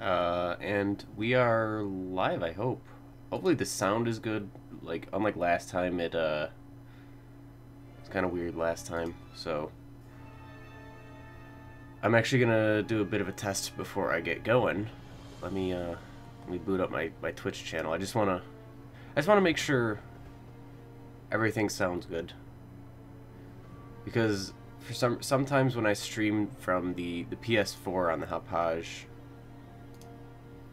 Uh, and we are live, I hope. Hopefully the sound is good. Like, unlike last time, it, uh... It's kind of weird last time, so... I'm actually gonna do a bit of a test before I get going. Let me, uh... Let me boot up my, my Twitch channel. I just wanna... I just wanna make sure everything sounds good. Because for some sometimes when I stream from the, the PS4 on the Hauppauge,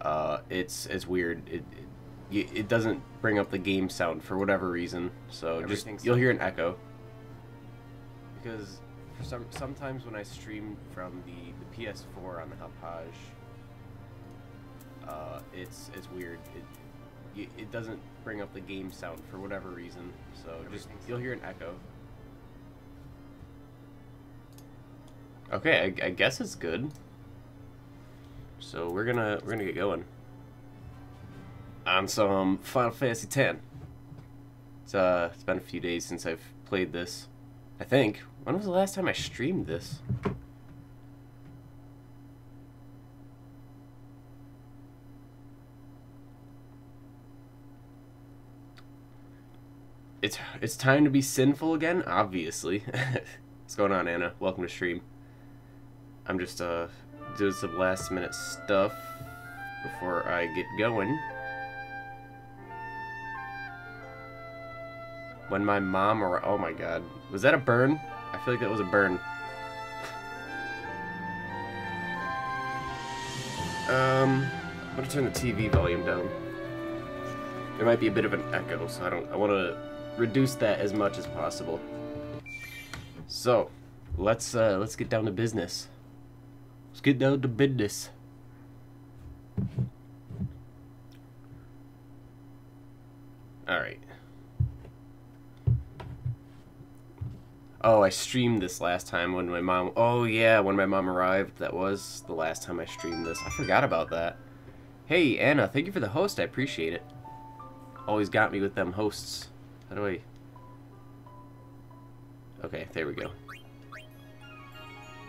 uh, it's it's weird. It, it, it doesn't bring up the game sound for whatever reason. So just you'll hear an echo. Because for some sometimes when I stream from the, the PS4 on the Hauppauge, uh, it's it's weird. It it doesn't bring up the game sound for whatever reason. So just you'll hear an echo. Okay, I, I guess it's good. So we're gonna we're gonna get going on some Final Fantasy X. It's uh it's been a few days since I've played this. I think. When was the last time I streamed this? It's it's time to be sinful again, obviously. What's going on, Anna? Welcome to stream. I'm just uh doing some last minute stuff before I get going. When my mom or oh my god, was that a burn? I feel like that was a burn. Um, I'm gonna turn the TV volume down. There might be a bit of an echo, so I don't. I want to reduce that as much as possible. So, let's uh, let's get down to business. Let's get down to business. Alright. Oh, I streamed this last time when my mom... Oh, yeah, when my mom arrived. That was the last time I streamed this. I forgot about that. Hey, Anna, thank you for the host. I appreciate it. Always got me with them hosts. How do I... Okay, there we go.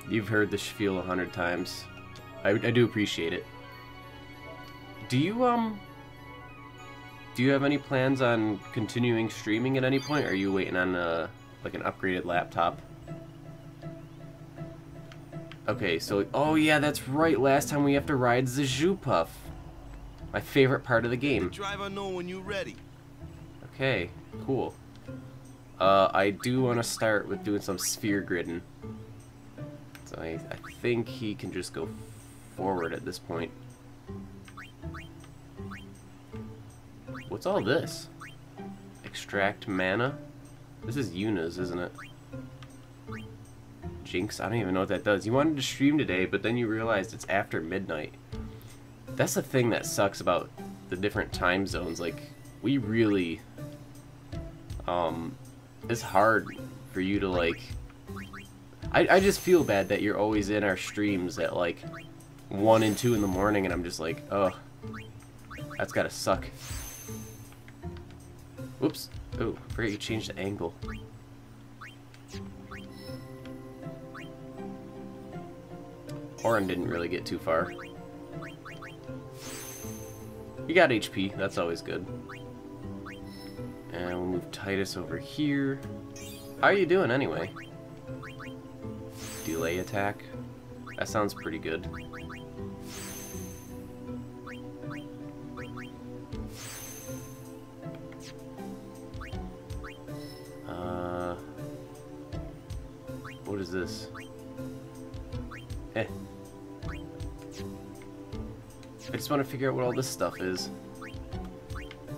You've heard the spiel a hundred times. I, I do appreciate it. Do you, um... Do you have any plans on continuing streaming at any point? Or are you waiting on, uh, like an upgraded laptop? Okay, so... Oh, yeah, that's right. Last time we have to ride the Zhu My favorite part of the game. When you're ready. Okay, cool. Uh, I do want to start with doing some sphere gridding. I, I think he can just go forward at this point. What's all this? Extract mana? This is Yuna's, isn't it? Jinx? I don't even know what that does. You wanted to stream today, but then you realized it's after midnight. That's the thing that sucks about the different time zones. Like, we really... Um, it's hard for you to, like, I, I just feel bad that you're always in our streams at like 1 and 2 in the morning and I'm just like, oh, that's gotta suck. Whoops. Oh, I forgot you changed the angle. Auron didn't really get too far. You got HP, that's always good. And we'll move Titus over here. How are you doing anyway? Delay attack. That sounds pretty good. Uh, what is this? Eh. I just want to figure out what all this stuff is.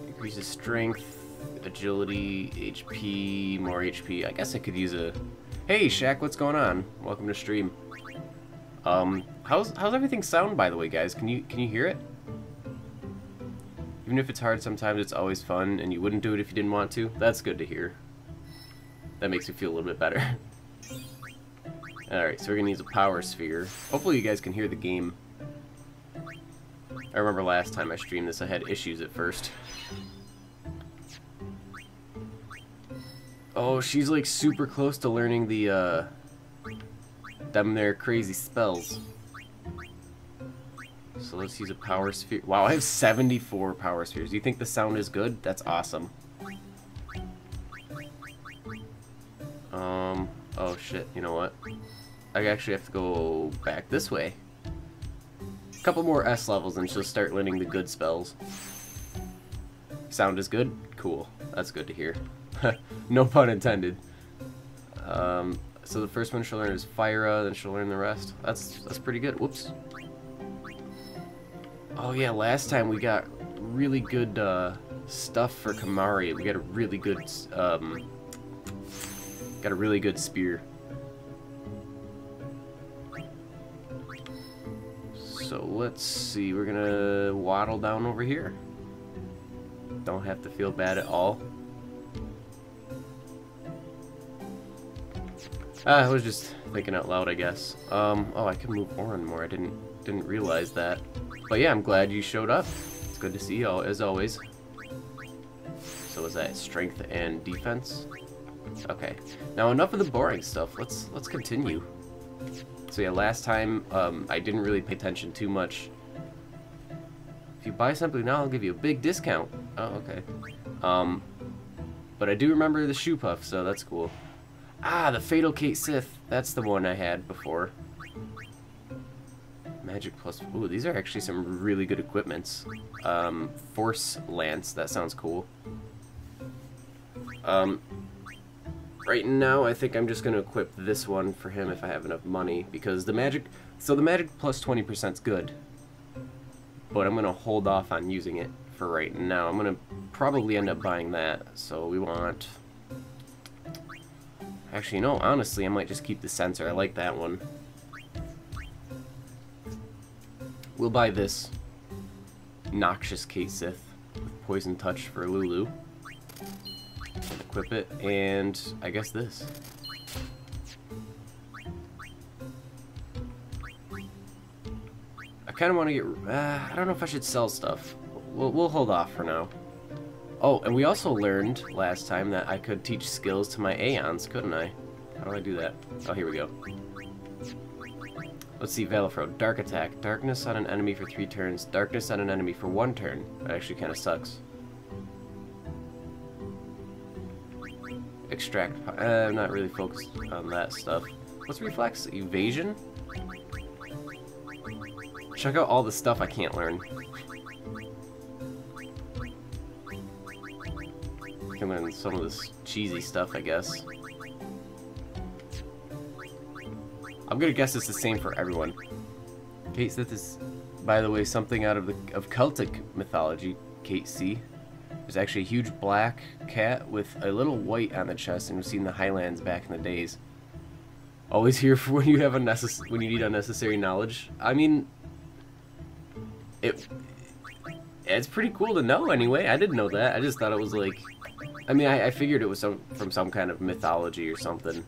Increases strength, agility, HP, more HP. I guess I could use a Hey, Shaq, what's going on? Welcome to stream. Um, how's how's everything sound, by the way, guys? Can you can you hear it? Even if it's hard, sometimes it's always fun, and you wouldn't do it if you didn't want to. That's good to hear. That makes me feel a little bit better. Alright, so we're gonna use a power sphere. Hopefully you guys can hear the game. I remember last time I streamed this, I had issues at first. Oh, she's like super close to learning the, uh, them their crazy spells. So let's use a power sphere. Wow, I have 74 power spheres. Do you think the sound is good? That's awesome. Um, oh shit, you know what? I actually have to go back this way. A couple more S levels and she'll start learning the good spells. Sound is good? Cool. That's good to hear. no pun intended. Um, so the first one she'll learn is Fira, then she'll learn the rest. That's that's pretty good. Whoops. Oh yeah, last time we got really good uh, stuff for Kimahri. We got a really good um, got a really good spear. So let's see, we're gonna waddle down over here. Don't have to feel bad at all. Ah, I was just thinking out loud, I guess. Um, oh, I can move Auron more. I didn't didn't realize that. But yeah, I'm glad you showed up. It's good to see y'all, as always. So was that strength and defense? Okay. Now enough of the boring stuff. Let's let's continue. So yeah, last time um, I didn't really pay attention too much. If you buy something now, I'll give you a big discount. Oh, okay. Um, but I do remember the Shoopuf, so that's cool. Ah, the Fatal Cait Sith. That's the one I had before. Magic plus... Ooh, these are actually some really good equipments. Um, Force Lance. That sounds cool. Um, right now, I think I'm just going to equip this one for him if I have enough money. Because the magic... So the magic plus 20% is good. But I'm going to hold off on using it for right now. I'm going to probably end up buying that. So we want... Actually, no, honestly, I might just keep the sensor. I like that one. We'll buy this Noxious Cait Sith with Poison Touch for Lulu. Equip it, and I guess this. I kind of want to get... Uh, I don't know if I should sell stuff. We'll, we'll hold off for now. Oh, and we also learned last time that I could teach skills to my Aeons, couldn't I? How do I do that? Oh, here we go. Let's see, Valefor. Dark attack. Darkness on an enemy for three turns. Darkness on an enemy for one turn. That actually kind of sucks. Extract. Uh, I'm not really focused on that stuff. What's reflex? Evasion? Check out all the stuff I can't learn. Can learn some of this cheesy stuff, I guess. I'm gonna guess it's the same for everyone. Cait Sith is, by the way, something out of the of Celtic mythology. Kate C. There's actually a huge black cat with a little white on the chest, and we've seen the Highlands back in the days. Always here for when you have unnecessary when you need unnecessary knowledge. I mean, it it's pretty cool to know anyway. I didn't know that. I just thought it was like, I mean, I, I figured it was some from some kind of mythology or something.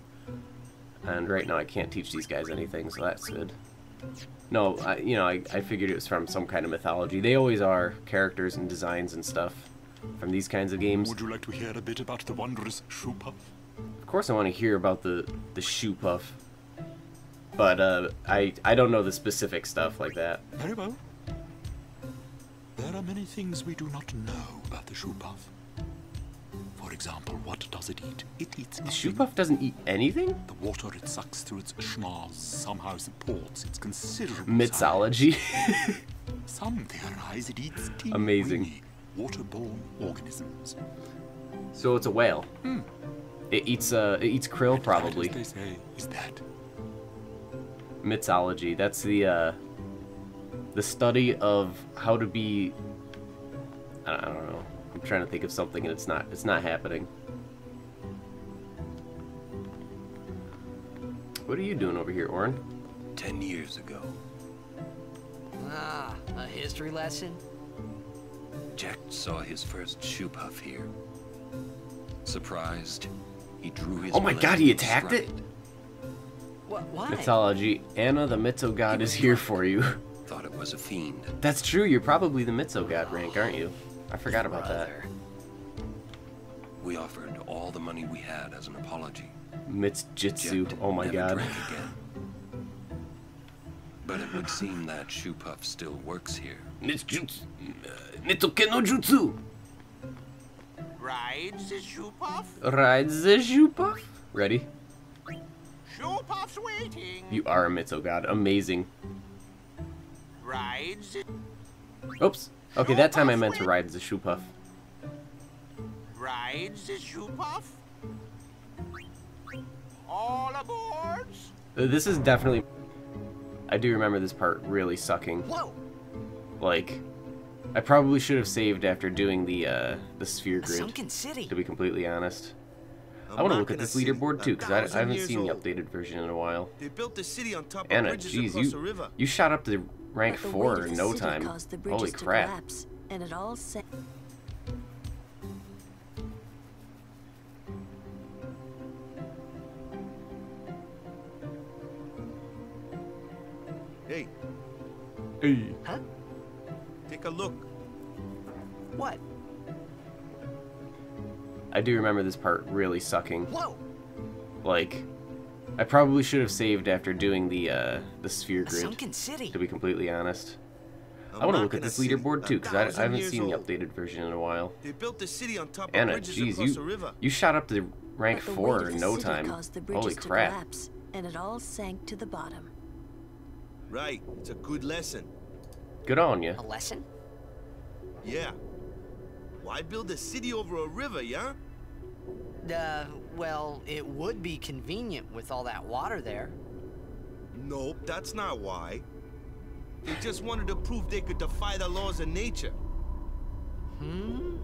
And right now I can't teach these guys anything, so that's good. No, I, you know, I, I figured it was from some kind of mythology. They always are characters and designs and stuff from these kinds of games. Would you like to hear a bit about the wondrous Shoopuf? Of course I want to hear about the, the Shoopuf. But, uh, I, I don't know the specific stuff like that. Very well. There are many things we do not know about the Shoopuf. For example, what does it eat? It eats The nothing. Shoopuf doesn't eat anything? The water it sucks through its schnoz somehow supports its considerable Mythology. Some theorize it eats teeny Amazing. waterborne organisms. so it's a whale. Hmm. It eats, uh, it eats krill, And probably. That, as they say, is that. mythology. That's the uh, the study of how to be. I don't know. I'm trying to think of something, and it's not. It's not happening. What are you doing over here, Auron? Ten years ago, Ah, a history lesson? Jecht saw his first Shoopuf here. Surprised, he drew his. Oh my God, he attacked it? What? Why? Mythology. Anna, the Mitzo god, is here for you. Thought it was a fiend. That's true. You're probably the Mitzo god rank, aren't you? I forgot about that. Brother. We offered all the money we had as an apology. Mitzjitsu. Oh my god. again. But it would seem that Shoopuf still works here. Nitsujutsu. Uh, Nitoke no jutsu. Rides the shoe puff? Ride the Shoopuf. Ready? Shoe puff's waiting. You are a Mitzo god. Amazing. Rides the, Oops. Okay, that time I meant to ride the Shoopuf. rides the Shoopuf? All aboards? Uh, This is definitely... I do remember this part really sucking. Whoa! Like, I probably should have saved after doing the, uh, the sphere A grid, sunken city. to be completely honest. I want to look at this leaderboard too, because I, I haven't seen the updated version in a while. They built the city on top Anna, of bridges jeez, across you the river. you shot up to rank the four in no time. the Holy crap! collapse, and it all sank. Hey, Hey. Huh? take a look. What? I do remember this part really sucking. Whoa! Like, I probably should have saved after doing the uh, the sphere A grid. sunken city. To be completely honest, I want to look at this leaderboard too, because I, I haven't years seen the updated version in a while. They built the city on top Anna, of bridges jeez, you the river. you shot up to rank the four in no time. caused the bridges Holy crap! collapse, and it all sank to the bottom. Right, it's a good lesson. Good on you. A lesson? Yeah. Why build a city over a river, yeah? Uh, well, it would be convenient with all that water there. Nope, that's not why. They just wanted to prove they could defy the laws of nature. Hmm?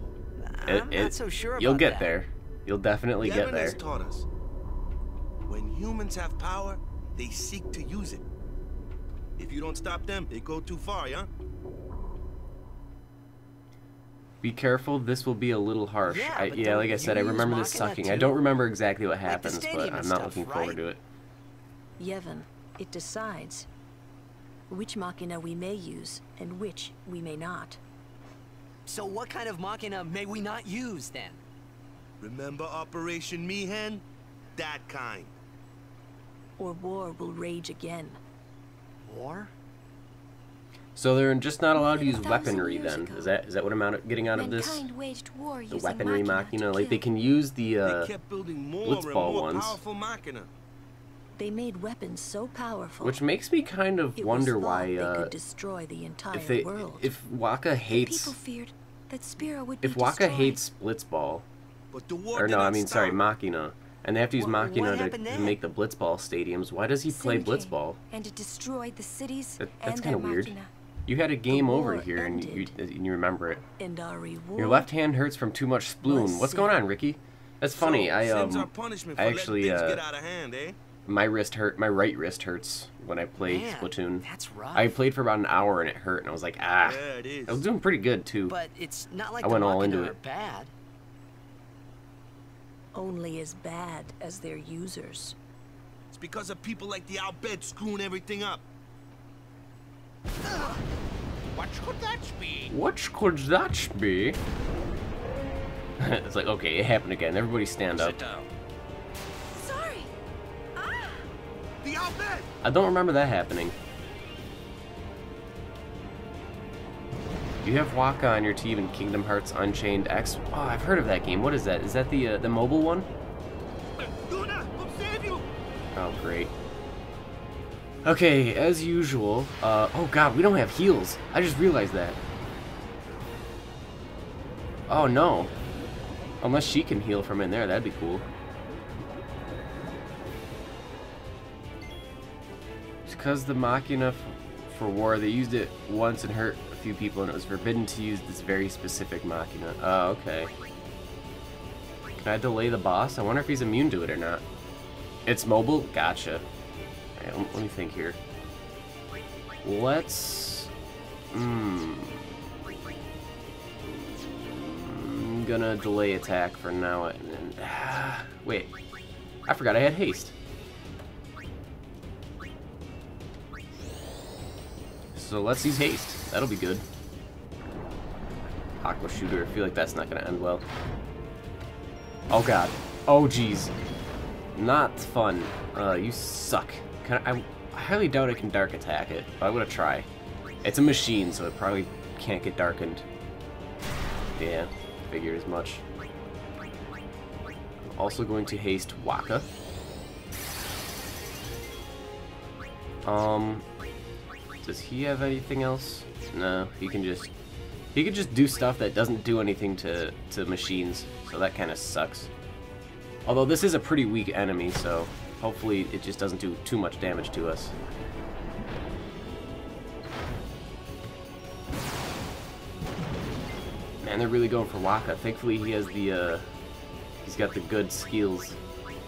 It- I'm it- not so sure about You'll get that. there. You'll definitely get Yevon there. has taught us. When humans have power, they seek to use it. If you don't stop them, they go too far, yeah? Be careful, this will be a little harsh. Yeah, I, but yeah don't like I said, I you use remember this Machina sucking. I too? don't remember exactly what Like the happens, but stadium I'm and not stuff, looking forward right? to it. Yevon, it decides which machina we may use and which we may not. So what kind of machina may we not use then? Remember Operation Mi'ihen? That kind. Or war will rage again. War? So they're just not allowed to use than a thousand weaponry then. ago, Is that is that what I'm out, getting out of this? War The weaponry machina, machina, to like they can use the uh, they kept more and Blitzball more ones. They made weapons so powerful. which makes me kind of wonder why they uh, could destroy the entire if they world. if Wakka hates People feared that Spira would if be Wakka destroyed. hates Blitzball But the war or no, I not mean sorry stop. Machina, and they have to use Wha- what Machina to, to make the Blitzball stadiums. Why does he play Blitzball? and it destroyed the cities That- that's their kinda weird. machina. You had a game over here and you, and you remember it. and our reward. Your left hand hurts from too much sploon. What's going on, Ricky? That's funny. So, I um I actually, things uh, get out of hand, eh? my wrist hurt. My right wrist hurts when I play Man, Splatoon. that's rough. I played for about an hour and it hurt, and I was like, ah. Yeah, it is. I was doing pretty good too. But it's not like I the went all machina into are it. bad. Only as bad as their users. It's because of people like the Al Bhed screwing everything up. What could that be? What could that be? it's like, okay, it happened again. Everybody stand up. Sit down. Sorry. Ah! The Al Bhed! I don't remember that happening. You have Wakka on your team in Kingdom Hearts Unchained X. Oh, I've heard of that game. What is that? Is that the uh, the mobile one? Yuna, we'll save you! Oh, great. Okay, as usual. Uh, oh god, we don't have heals. I just realized that. Oh no. Unless she can heal from in there, that'd be cool. Because the Machina for war, they used it once and hurt a few people, and it was forbidden to use this very specific Machina. Oh, okay. Can I delay the boss? I wonder if he's immune to it or not. It's mobile? Gotcha. Alright, let- let me think here. Let's... Hmm... I'm gonna delay attack for now and then... Wait. I forgot I had haste. So let's use haste. That'll be good. Aqua shooter. I feel like that's not gonna end well. Oh god. Oh jeez. Not fun. Uh, you suck. Can I? I highly doubt I can dark attack it, but I'm gonna try. It's a machine, so it probably can't get darkened. Yeah, figured as much. I'm also going to haste Wakka. Um, does he have anything else? No, he can just he can just do stuff that doesn't do anything to to machines, so that kind of sucks. Although this is a pretty weak enemy, so hopefully it just doesn't do too much damage to us. Man, they're really going for Wakka. Thankfully he has the uh he's got the good skills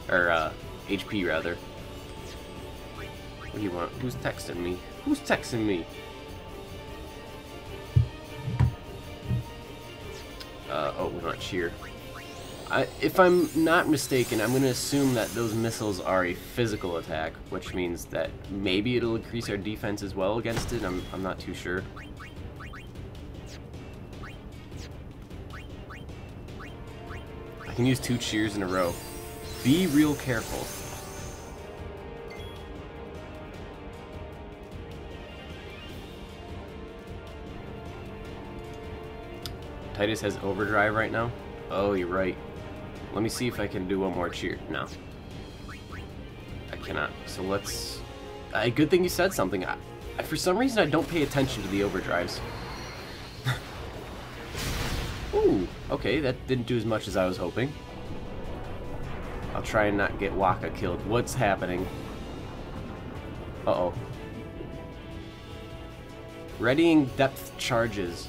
or uh HP rather. What do you want? Who's texting me? Who's texting me? Uh, oh, we want cheer. I, if I'm not mistaken, I'm going to assume that those missiles are a physical attack, which means that maybe it'll increase our defense as well against it. I'm, I'm not too sure. I can use two cheers in a row. Be real careful. Titus has overdrive right now? Oh, you're right. Let me see if I can do one more cheer. No. I cannot. So let's... Uh, good thing you said something. I, I, for some reason, I don't pay attention to the overdrives. Ooh, okay, that didn't do as much as I was hoping. I'll try and not get Wakka killed. What's happening? Uh-oh. Readying depth charges.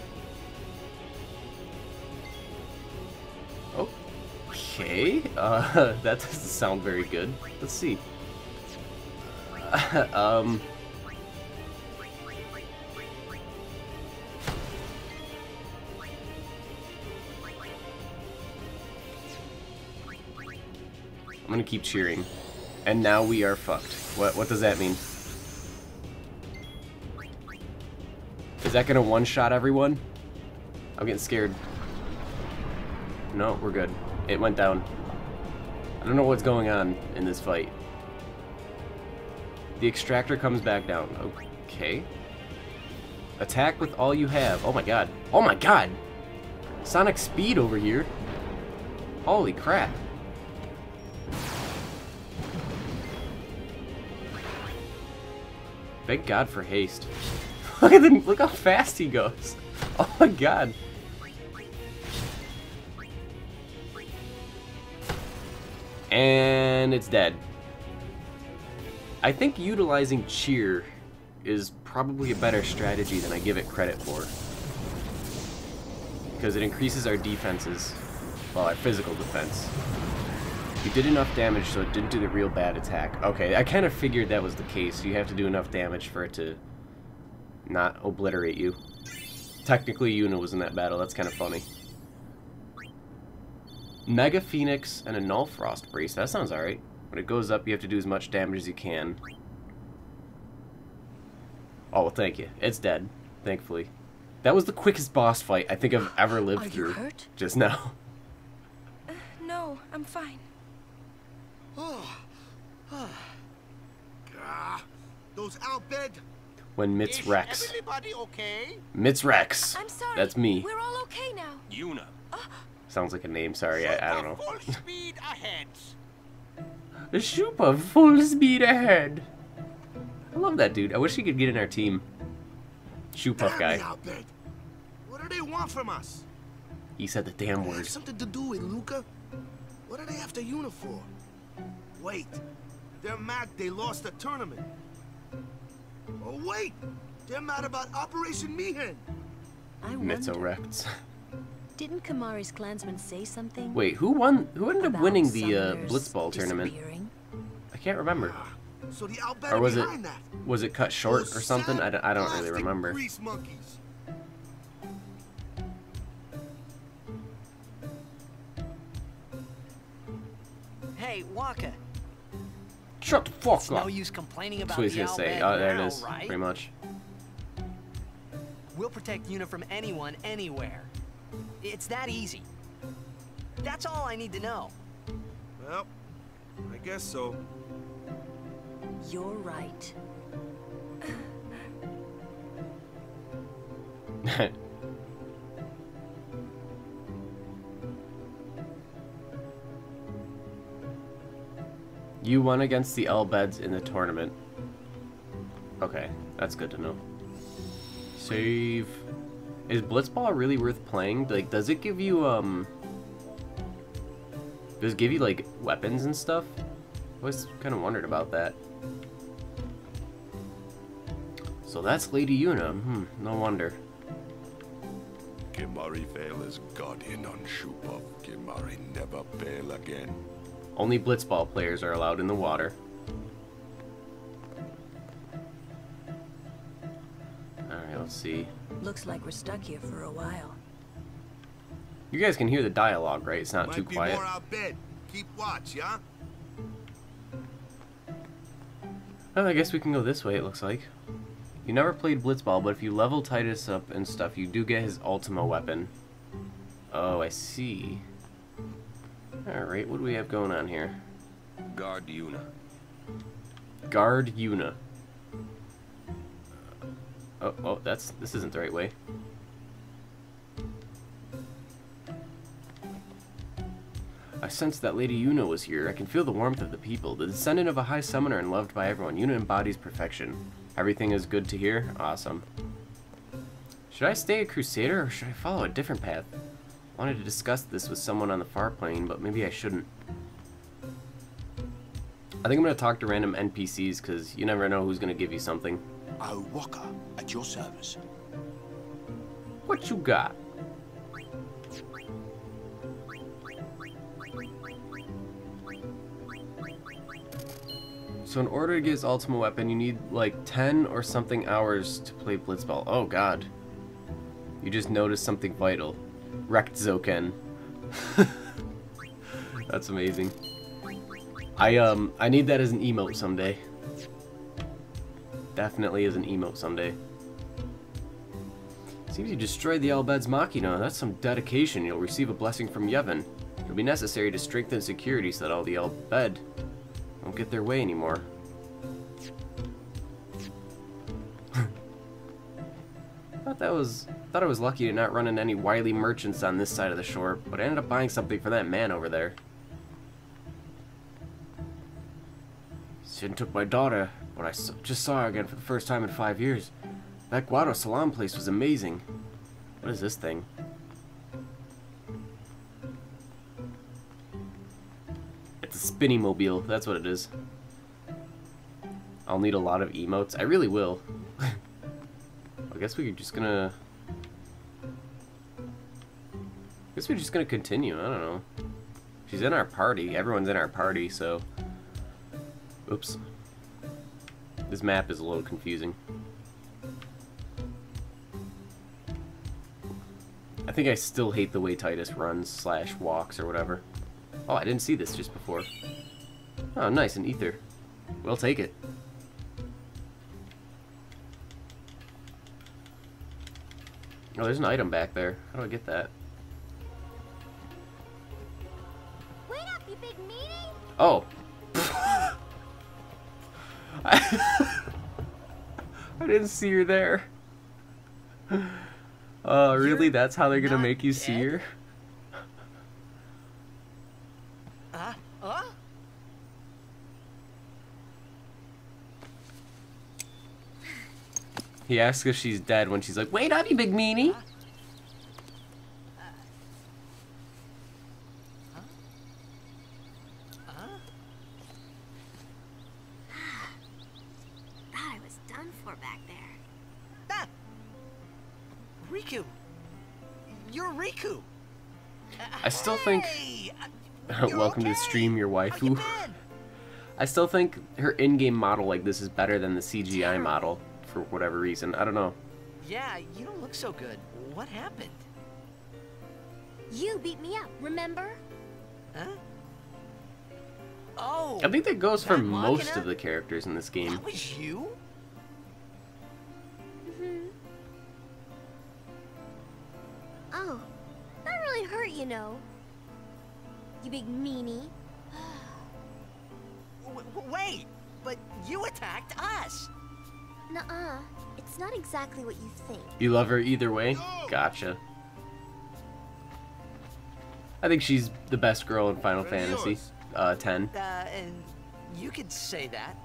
Okay, uh, that doesn't sound very good. Let's see. um... I'm gonna keep cheering. And now we are fucked. What, what does that mean? Is that gonna one-shot everyone? I'm getting scared. No, we're good. It went down. I don't know what's going on in this fight. The extractor comes back down. Okay. Attack with all you have. Oh my god. Oh my god! Sonic speed over here. Holy crap. Thank God for haste. look at him, look how fast he goes. Oh my god. And it's dead. I think utilizing cheer is probably a better strategy than I give it credit for. Because it increases our defenses, well, our physical defense. You did enough damage so it didn't do the real bad attack. Okay, I kind of figured that was the case. You have to do enough damage for it to not obliterate you. Technically, Yuna was in that battle. That's kind of funny. Mega Phoenix and a Null Frost Brace. That sounds alright. When it goes up, you have to do as much damage as you can. Oh, well, thank you. It's dead, thankfully. That was the quickest boss fight I think I've ever lived Are through. you hurt? Just now. Uh, no, I'm fine. Ah, those Al Bhed. When Mitz Rex. everybody okay? Mitz Rex. I'm sorry. That's me. We're all okay now. Yuna. Sounds like a name, sorry, I, I don't know. Full speed ahead. The Shoopuf, full speed ahead. I love that dude. I wish he could get in our team. Shoopuf guy. What do they want from us? He said the damn They word. something to do with Luca? What are they after Yuna for? Wait, they're mad they lost the tournament. Oh wait, they're mad about Operation Mi'ihen. I wonder, Mitzorex. Didn't Kimahri's clansmen say something? Wait, who won? Who ended up winning the uh, Blitzball tournament? I can't remember. So the Or was it that. was it cut short Those or something? I don't, I don't really remember. Hey, Wakka. Shut the fuck It's up. no use complaining That's about what he's the gonna say. Oh, there it now, is. right? Pretty much. We'll protect Yuna from anyone, anywhere. It's that easy. That's all I need to know. Well, I guess so. You're right. you won against the Al Bheds in the tournament. Okay, that's good to know. Save. Is Blitzball really worth playing? Like, does it give you, um... Does it give you, like, weapons and stuff? I was kind of wondered about that. So that's Lady Yuna. Hmm, no wonder. Kimahri fail as guardian on Shoopuf. Kimahri never fail again. Only Blitzball players are allowed in the water. Alright, let's see. Looks like we're stuck here for a while. You guys can hear the dialogue, right? It's not Might too be quiet. more out bed. Keep watch, yeah? Well, I guess we can go this way, it looks like. You never played Blitzball, but if you level Titus up and stuff, you do get his Ultima weapon. Oh, I see. Alright, what do we have going on here? Guard Yuna. Guard Yuna. Oh, oh, that's this isn't the right way. I sensed that Lady Yuna was here. I can feel the warmth of the people. The descendant of a high summoner and loved by everyone. Yuna embodies perfection. Everything is good to hear? Awesome. Should I stay a crusader or should I follow a different path? I wanted to discuss this with someone on the far plane, but maybe I shouldn't. I think I'm going to talk to random NPCs because you never know who's going to give you something. Oh, Wakka, at your service. What you got? So in order to get his ultimate weapon, you need like 10 or something hours to play Blitzball. Oh god. You just noticed something vital. Wrecked Zoken. That's amazing. I um I need that as an emote someday. Definitely is an emote someday. Seems you destroyed the Al Bhed's Machina. That's some dedication. You'll receive a blessing from Yevon. It'll be necessary to strengthen security so that all the Al Bhed won't get their way anymore. thought that was thought I was lucky to not run into any wily merchants on this side of the shore, but I ended up buying something for that man over there. Sin took my daughter, but I s- just saw her again for the first time in five years. That Guado Salam place was amazing. What is this thing? It's a spinny mobile, that's what it is. I'll need a lot of emotes. I really will. I guess we're just gonna... I guess we're just gonna continue, I don't know. She's in our party, everyone's in our party, so... Oops. This map is a little confusing. I think I still hate the way Titus runs slash walks or whatever. Oh, I didn't see this just before. Oh, nice, an ether. We'll take it. Oh, there's an item back there. How do I get that? Wait up, you big meanie! Oh. I didn't see her there. Uh, really? You're That's how they're gonna make you see her? Uh, uh? He asks if she's dead when she's like, "Wait up, you big meanie." Rikku! I still think. Hey! you're Welcome to the stream, your How you waifu. I still think her in-game model like this is better than the CGI model for whatever reason. I don't know. Yeah, you don't look so good. What happened? You beat me up, remember? Huh? Oh! I think that goes for That most Machina? of the characters in this game. That was you? Mm-hmm. Oh, that really hurt, you know. You big meanie. W- w- wait! But you attacked us! Nuh-uh. It's not exactly what you think. You love her either way? Gotcha. I think she's the best girl in Final Fantasy uh, 10. Uh, and you could say that.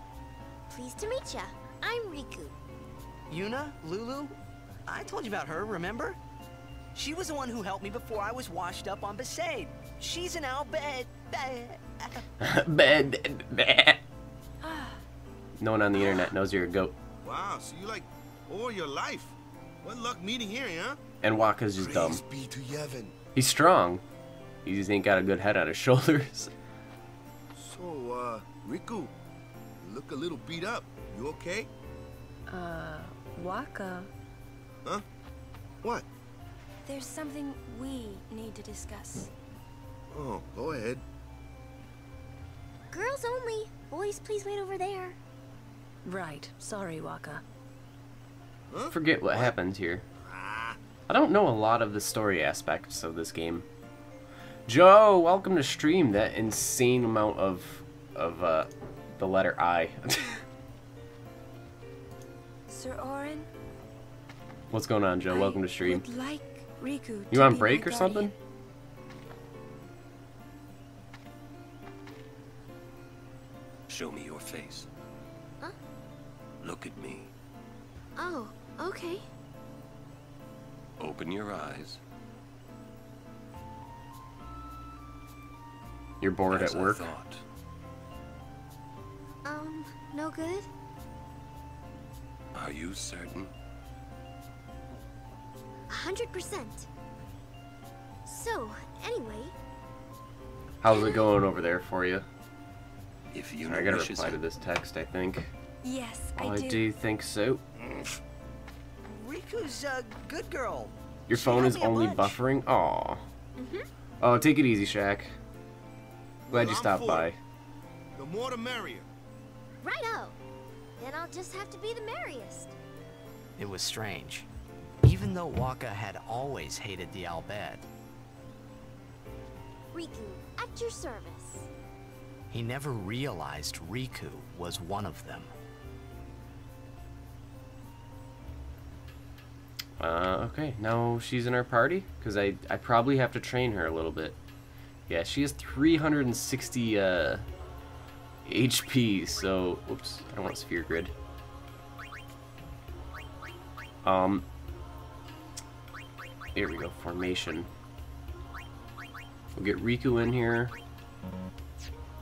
Pleased to meet ya. I'm Rikku. Yuna, Lulu, I told you about her, remember? She was the one who helped me before I was washed up on Besaid. She's an Al Bhed. Bed. bed. No one on the internet knows you're a goat. Wow, so you like all your life. What luck meeting here, huh? And Wakka's just dumb. Be to Yevon. He's strong. He just ain't got a good head on his shoulders. So, uh, Rikku, you look a little beat up. You okay? Uh, Wakka. Huh? What? There's something we need to discuss. Oh, go ahead. Girls only. Boys, please wait over there. Right. Sorry, Wakka. Huh? Forget what happened here. Ah, I don't know a lot of the story aspects of this game. Joe, welcome to stream. That insane amount of of uh, the letter I. Sir Auron, What's going on, Joe? Welcome to stream. would like Rikku You on break or something? Show me your face. Huh? Look at me. Oh, okay. Open your eyes. You're bored as at work. thought. Um, no good? Are you certain? A hundred percent. So, anyway, How's it going over there for you? If you I gotta reply to this text, I think. yes, Oh, I do think so. Rikku's a good girl. Your She phone is only bunch. buffering? Aw. Mhm. Oh, take it easy, Shaq. Glad Well, you stopped by. The more the merrier. righto. Then I'll just have to be the merriest. It was strange. Even though Wakka had always hated the Albed, Rikku, at your service. he never realized Rikku was one of them. Uh, okay, now she's in our party? Because I, I probably have to train her a little bit. Yeah, she has 360 uh, HP, so... Whoops, I don't want sphere grid. Um, here we go, formation. We'll get Rikku in here.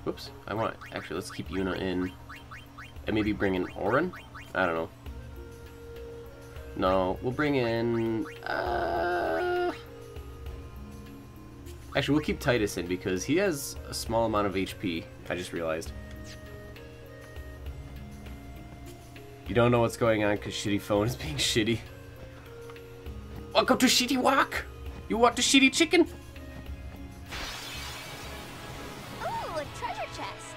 Whoops, I want... Actually, let's keep Yuna in. And maybe bring in Auron? I don't know. No, we'll bring in. Uh... Actually, we'll keep Titus in because he has a small amount of HP. I just realized. You don't know what's going on because shitty phone is being shitty. Welcome to Shitty Walk. You want the shitty chicken? Ooh, a treasure chest.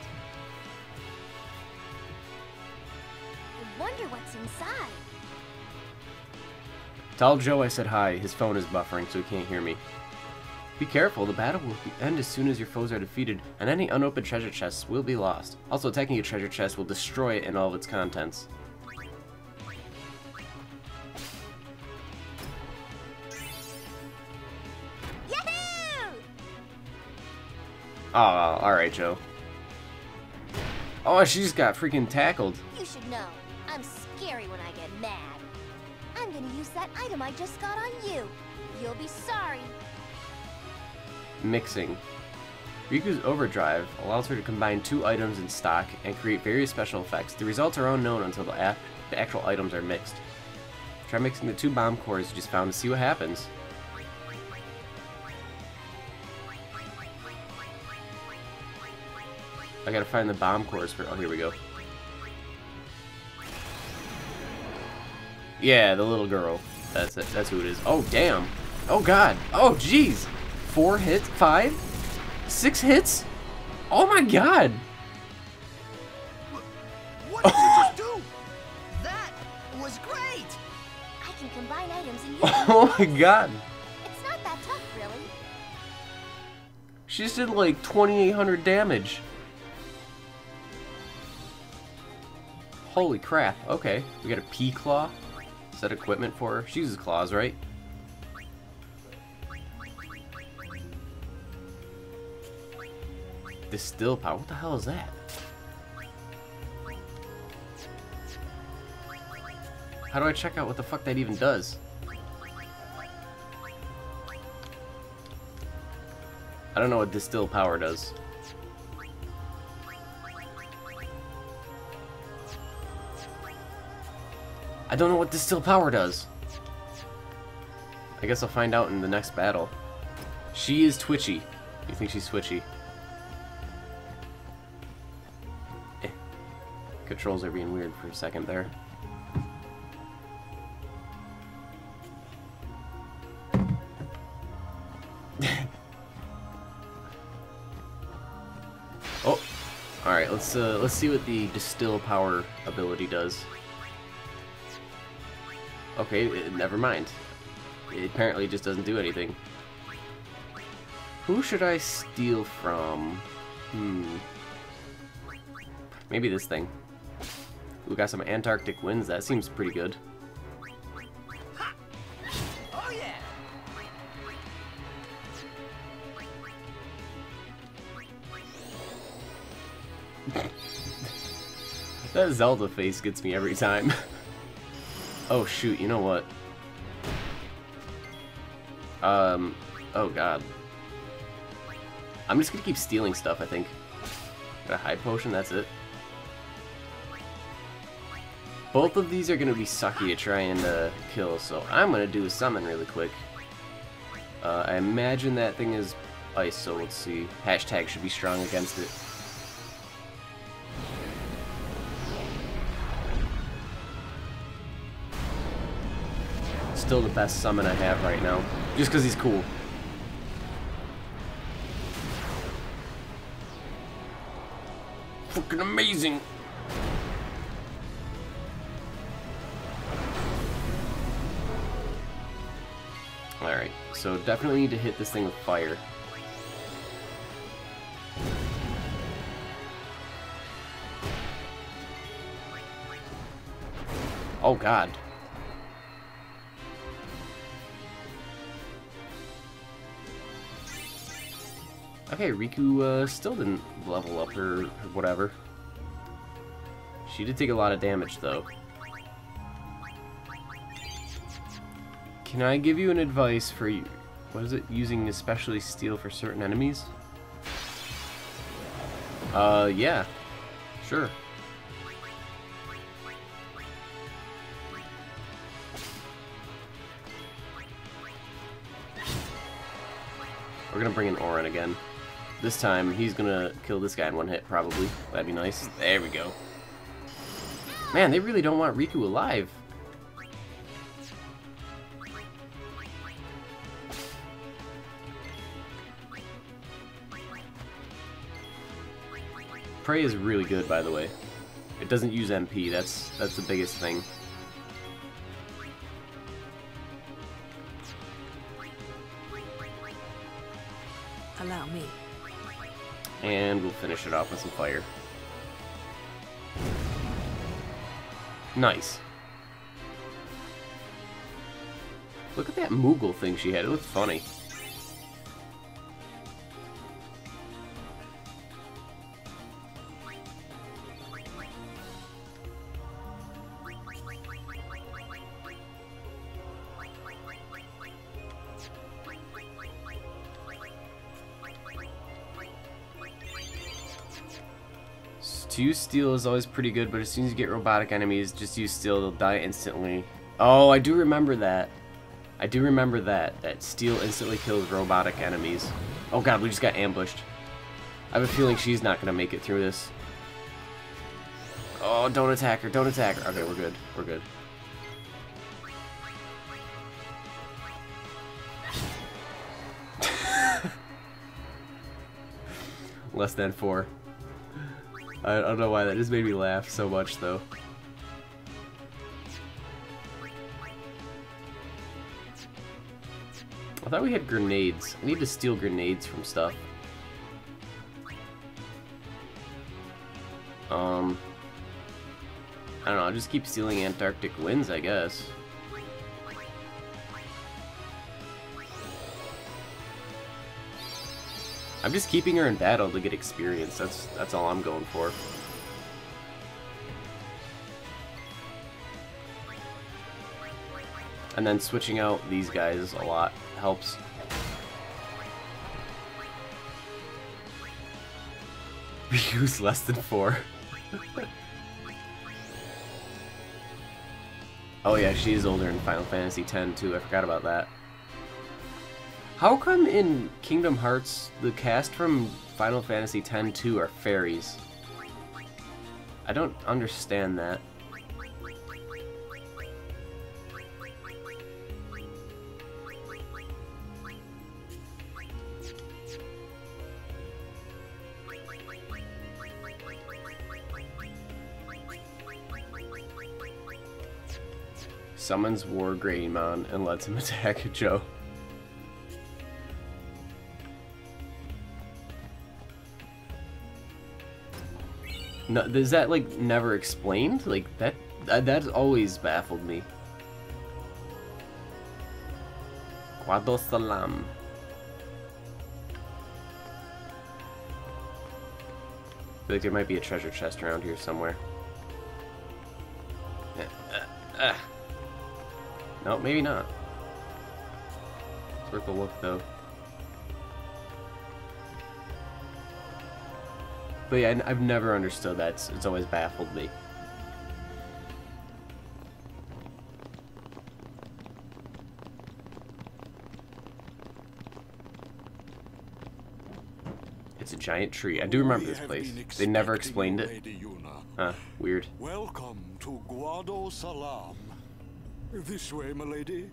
I wonder what's inside. Tell Joe I said hi. His phone is buffering, so he can't hear me. Be careful, the battle will be- end as soon as your foes are defeated, and any unopened treasure chests will be lost. Also, attacking a treasure chest will destroy it and all of its contents. Oh, alright, Joe. Oh, she just got freaking tackled. You should know, I'm scary when I get mad. I'm gonna use that item I just got on you. You'll be sorry. Mixing. Rikku's Overdrive allows her to combine two items in stock and create various special effects. The results are unknown until the, the actual items are mixed. Try mixing the two bomb cores you just found to see what happens. I gotta find the bomb cores for. Oh, here we go. Yeah, the little girl. That's it. That's who it is. Oh, damn. Oh, God. Oh, jeez. Four hits? Five? Six hits? Oh, my God. What did you just do? That was great! I can combine items and use Oh, my God. It's not that tough, really. She just did like 2,800 damage. Holy crap. Okay. We got a a P-Claw. Is that equipment for her? She uses claws, right? Distill power. What the hell is that? How do I check out what the fuck that even does? I don't know what distill power does. I don't know what distill power does. I guess I'll find out in the next battle. She is twitchy. You think she's twitchy? Eh. Controls are being weird for a second there. oh, all right. Let's uh, let's see what the distill power ability does. Okay, uh, never mind. It apparently just doesn't do anything. Who should I steal from? Hmm. Maybe this thing. We got some Antarctic winds. That seems pretty good. Oh yeah. That Zelda face gets me every time. oh shoot, you know what? Um, oh god. I'm just gonna keep stealing stuff, I think. Got a high potion, that's it. Both of these are gonna be sucky to try and uh, kill, so I'm gonna do a summon really quick. Uh, I imagine that thing is ice, so let's see. Hashtag should be strong against it. Still the best summon I have right now, just because he's cool. Fucking amazing! Alright, so definitely need to hit this thing with fire. Oh god. Okay, Rikku uh, still didn't level up her whatever. She did take a lot of damage though. Can I give you an advice for you? What is it? Using especially steal for certain enemies? Uh, yeah. Sure. We're gonna bring in Auron again. This time, he's gonna kill this guy in one hit, probably. That'd be nice. There we go. Man, they really don't want Rikku alive. Pray is really good, by the way. It doesn't use MP, that's that's the biggest thing. And we'll finish it off with some fire. Nice. Look at that Moogle thing she had. It looks funny. Use steal is always pretty good, but as soon as you get robotic enemies, just use steal, they'll die instantly. Oh, I do remember that. I do remember that, that steal instantly kills robotic enemies. Oh god, we just got ambushed. I have a feeling she's not going to make it through this. Oh, don't attack her, don't attack her. Okay, we're good, we're good. Less than four. I don't know why that just made me laugh so much though. I thought we had grenades. I need to steal grenades from stuff. Um. I don't know, I'll just keep stealing Antarctic winds, I guess. I'm just keeping her in battle to get experience. That's that's all I'm going for. And then switching out these guys a lot helps. We use less than four. oh yeah, she is older in Final Fantasy X too. I forgot about that. How come in Kingdom Hearts the cast from Final Fantasy X-2 are fairies? I don't understand that. Summons War Greymon and lets him attack Joe. No, is that like never explained? Like that, that that's always baffled me. Guado Salam. I feel like there might be a treasure chest around here somewhere. Uh, uh, uh. No, maybe not. It's worth a look though. But yeah, I've never understood that. It's, it's always baffled me. It's a giant tree. I do remember this place. They never explained it. Huh, weird. Welcome to Guado Salam. This way, milady.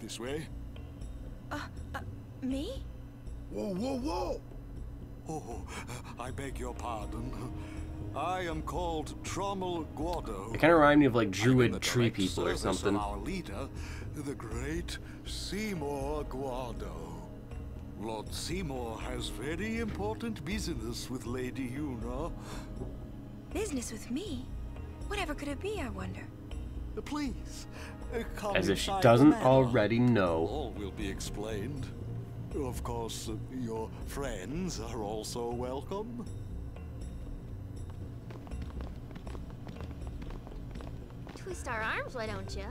This way. Uh, uh, me? Whoa, whoa, whoa! Oh, I beg your pardon. I am called Tromell Guado. It kind of reminds me of like druid tree people or service something. Of our leader, the great Seymour Guado. Lord Seymour has very important business with Lady Yuna. Business with me? Whatever could it be, I wonder? Please, uh, come As if she doesn't already know. All will be explained. Of course, your friends are also welcome. Twist our arms, why don't you?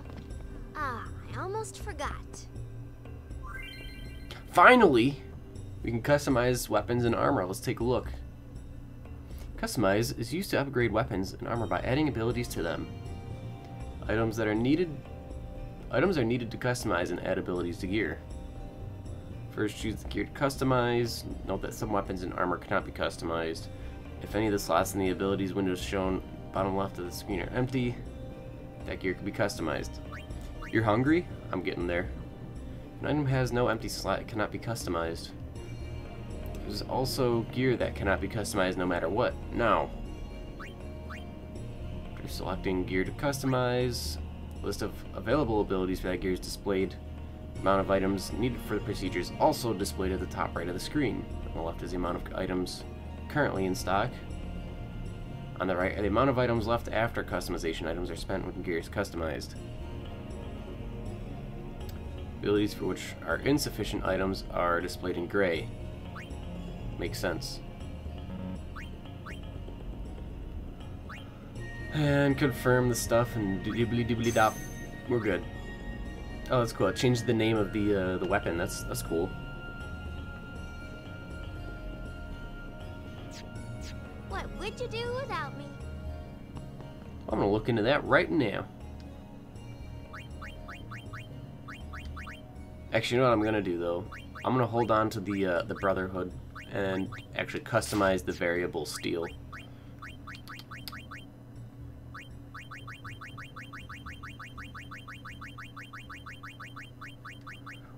Ah, I almost forgot. Finally! We can customize weapons and armor. Let's take a look. Customize is used to upgrade weapons and armor by adding abilities to them. Items that are needed items are needed to customize and add abilities to gear. First choose the gear to customize. Note that some weapons and armor cannot be customized. If any of the slots in the abilities window shown bottom left of the screen are empty, that gear can be customized. You're hungry? I'm getting there. An item has no empty slot, it cannot be customized. There's also gear that cannot be customized no matter what. Now, after selecting gear to customize, list of available abilities for that gear is displayed. Amount of items needed for the procedure is also displayed at the top right of the screen. On the left is the amount of items currently in stock. On the right are the amount of items left after customization items are spent when gear is customized. Abilities for which are insufficient items are displayed in gray. Makes sense. And confirm the stuff and doobly doobly dop. We're good. Oh, that's cool. I changed the name of the uh, the weapon. That's that's cool. What would you do without me? I'm gonna look into that right now. Actually, you know what I'm gonna do though? I'm gonna hold on to the uh, the Brotherhood and actually customize the variable steel.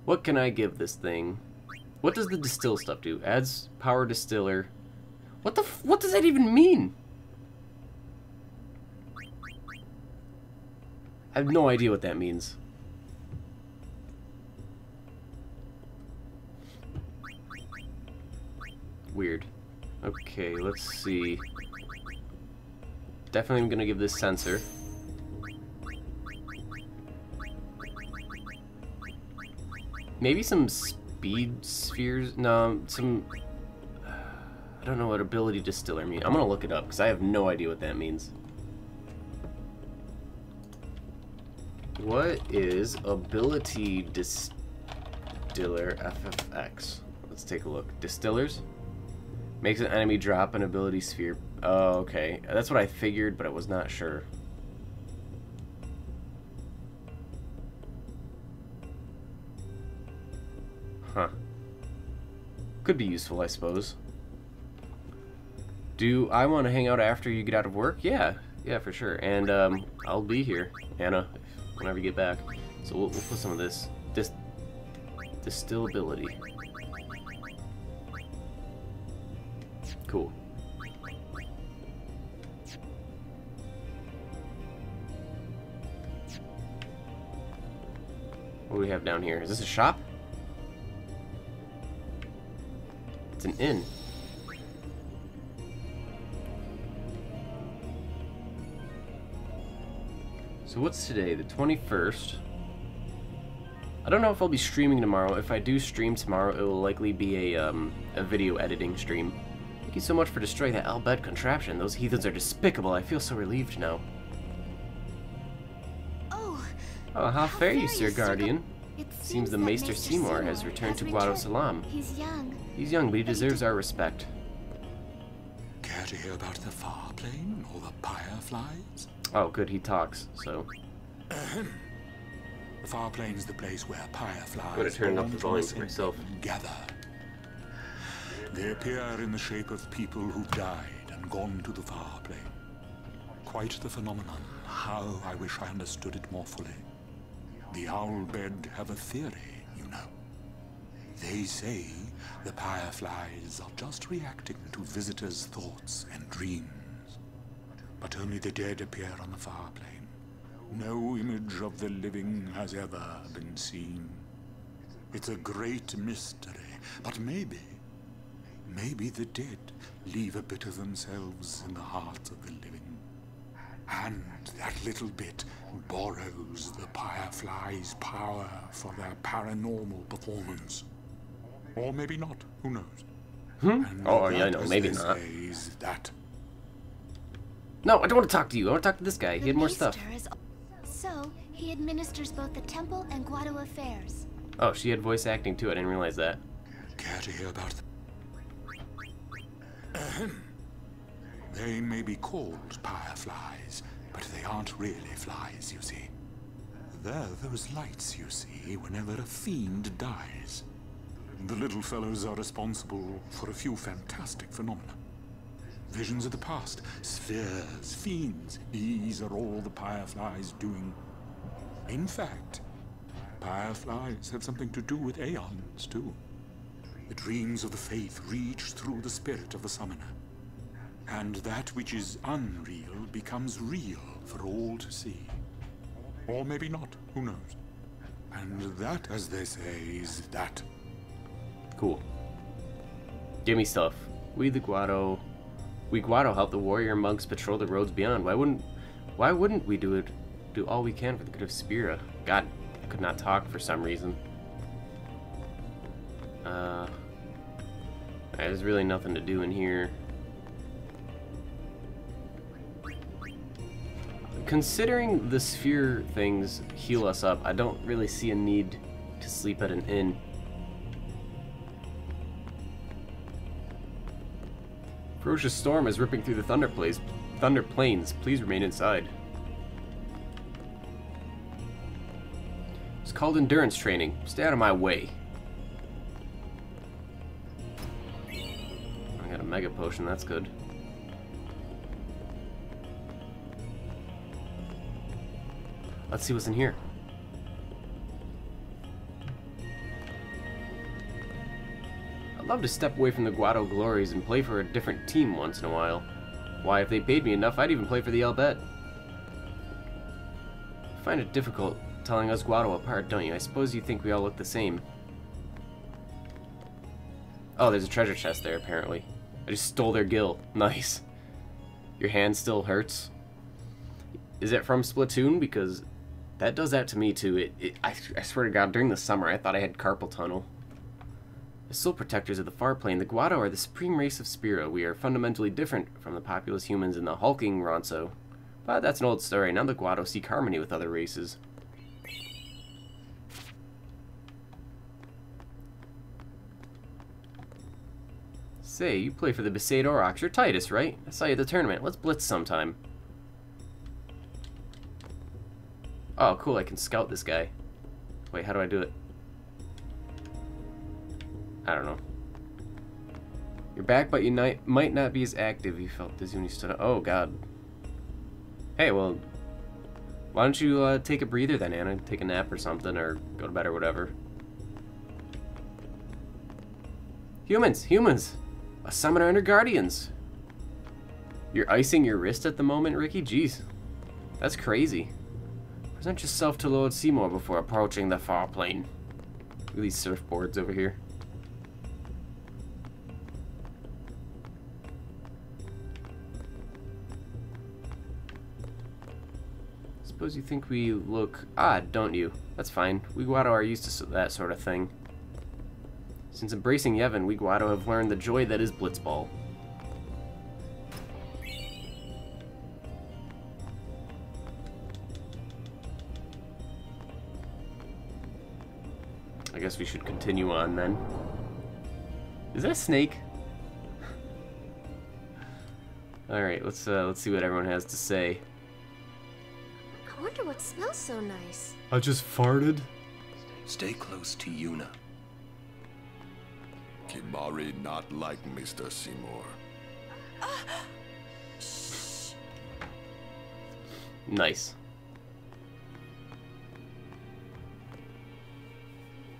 What can I give this thing? What does the distill stuff do? Adds power distiller. What the f what does that even mean? I have no idea what that means. Weird. Okay, let's see. Definitely I'm gonna give this sensor. Maybe some speed spheres? No, some... I don't know what ability distiller means. I'm gonna look it up, because I have no idea what that means. What is ability distiller FFX? Let's take a look. Distillers? Makes an enemy drop an ability sphere. Oh, okay. That's what I figured, but I was not sure. Huh. Could be useful, I suppose. Do I want to hang out after you get out of work? Yeah, yeah, for sure. And um, I'll be here, Anna, whenever you get back. So we'll, we'll put some of this dis distillability. Cool. What do we have down here? Is this a shop? It's an inn. So what's today? The 21st. I don't know if I'll be streaming tomorrow. If I do stream tomorrow, it will likely be a, um, a video editing stream. Thank you so much for destroying that Al Bhed contraption. Those heathens are despicable. I feel so relieved now. Oh, Oh, how, fare you, Sir Guardian? It Seems the that Maester Seymour has returned to Guado Salam. He's young. He's young, but he deserves our respect. Care to hear about the far plane or the fireflies? Oh, good, he talks, so... The far plane's the place where fireflies I'm gonna turn up the from volume a for myself. gather. They appear in the shape of people who've died and gone to the far plane. Quite the phenomenon. How I wish I understood it more fully. The Al Bhed have a theory, you know. They say the fireflies are just reacting to visitors' thoughts and dreams. But only the dead appear on the far plane. No image of the living has ever been seen. It's a great mystery, but maybe, maybe the dead leave a bit of themselves in the hearts of the living. And that little bit borrows the firefly's power for their paranormal performance. Or maybe not, who knows? Hmm? And Oh, yeah, I know, maybe not. is that. No, I don't want to talk to you. I want to talk to this guy. He had more stuff. Is- So, he administers both the temple and Guado affairs. Oh, she had voice acting too. I didn't realize that. Care to hear about them? Ahem. They may be called fireflies, but they aren't really flies, you see. They're those lights you see whenever a fiend dies. The little fellows are responsible for a few fantastic phenomena. Visions of the past, spheres, fiends, these are all the fireflies doing. In fact, fireflies have something to do with aeons, too. The dreams of the faith reach through the spirit of the summoner. And that which is unreal becomes real for all to see. Or maybe not, who knows? And that, as they say, is that. Cool. Give me stuff. We the Guado. We Guado help the warrior monks patrol the roads beyond. Why wouldn't why wouldn't we do it do all we can for the good of Spira? God I could not talk for some reason. Uh there's really nothing to do in here. Considering the sphere things heal us up, I don't really see a need to sleep at an inn. Ferocious storm is ripping through the thunder plains. Thunder plains. Please remain inside. It's called endurance training. Stay out of my way. I got a mega potion. That's good. Let's see what's in here. I'd love to step away from the Guado glories and play for a different team once in a while. Why, if they paid me enough, I'd even play for the Al Bhed. You find it difficult telling us Guado apart, don't you? I suppose you think we all look the same. Oh, there's a treasure chest there, apparently. I just stole their gill. Nice. Your hand still hurts? Is it from Splatoon? Because That does that to me too. It, it I, I swear to God, during the summer, I thought I had carpal tunnel. The soul protectors of the far plane, the Guado are the supreme race of Spira. We are fundamentally different from the populous humans in the hulking Ronso. But that's an old story. Now the Guado seek harmony with other races. Say, you play for the Besaid Aurochs. You're Tidus, right? I saw you at the tournament. Let's blitz sometime. Oh, cool. I can scout this guy. Wait, how do I do it? I don't know. You're back, but you might not be as active. You felt dizzy when you stood up. Oh, God. Hey, well, why don't you uh, take a breather then, Anna? Take a nap or something, or go to bed or whatever. Humans! Humans! A summoner under Guardians! You're icing your wrist at the moment, Ricky? Jeez. That's crazy. Present yourself to Lord Seymour before approaching the far plane. Look at these surfboards over here. Suppose you think we look odd, don't you? That's fine. We Guado are used to that sort of thing. Since embracing Yevon, we Guado have learned the joy that is Blitzball. I guess we should continue on then. Is that a snake? Alright, let's uh, let's see what everyone has to say. I wonder what smells so nice. I just farted. Stay close to Yuna. Kimahri not like Mr. Seymour. Nice.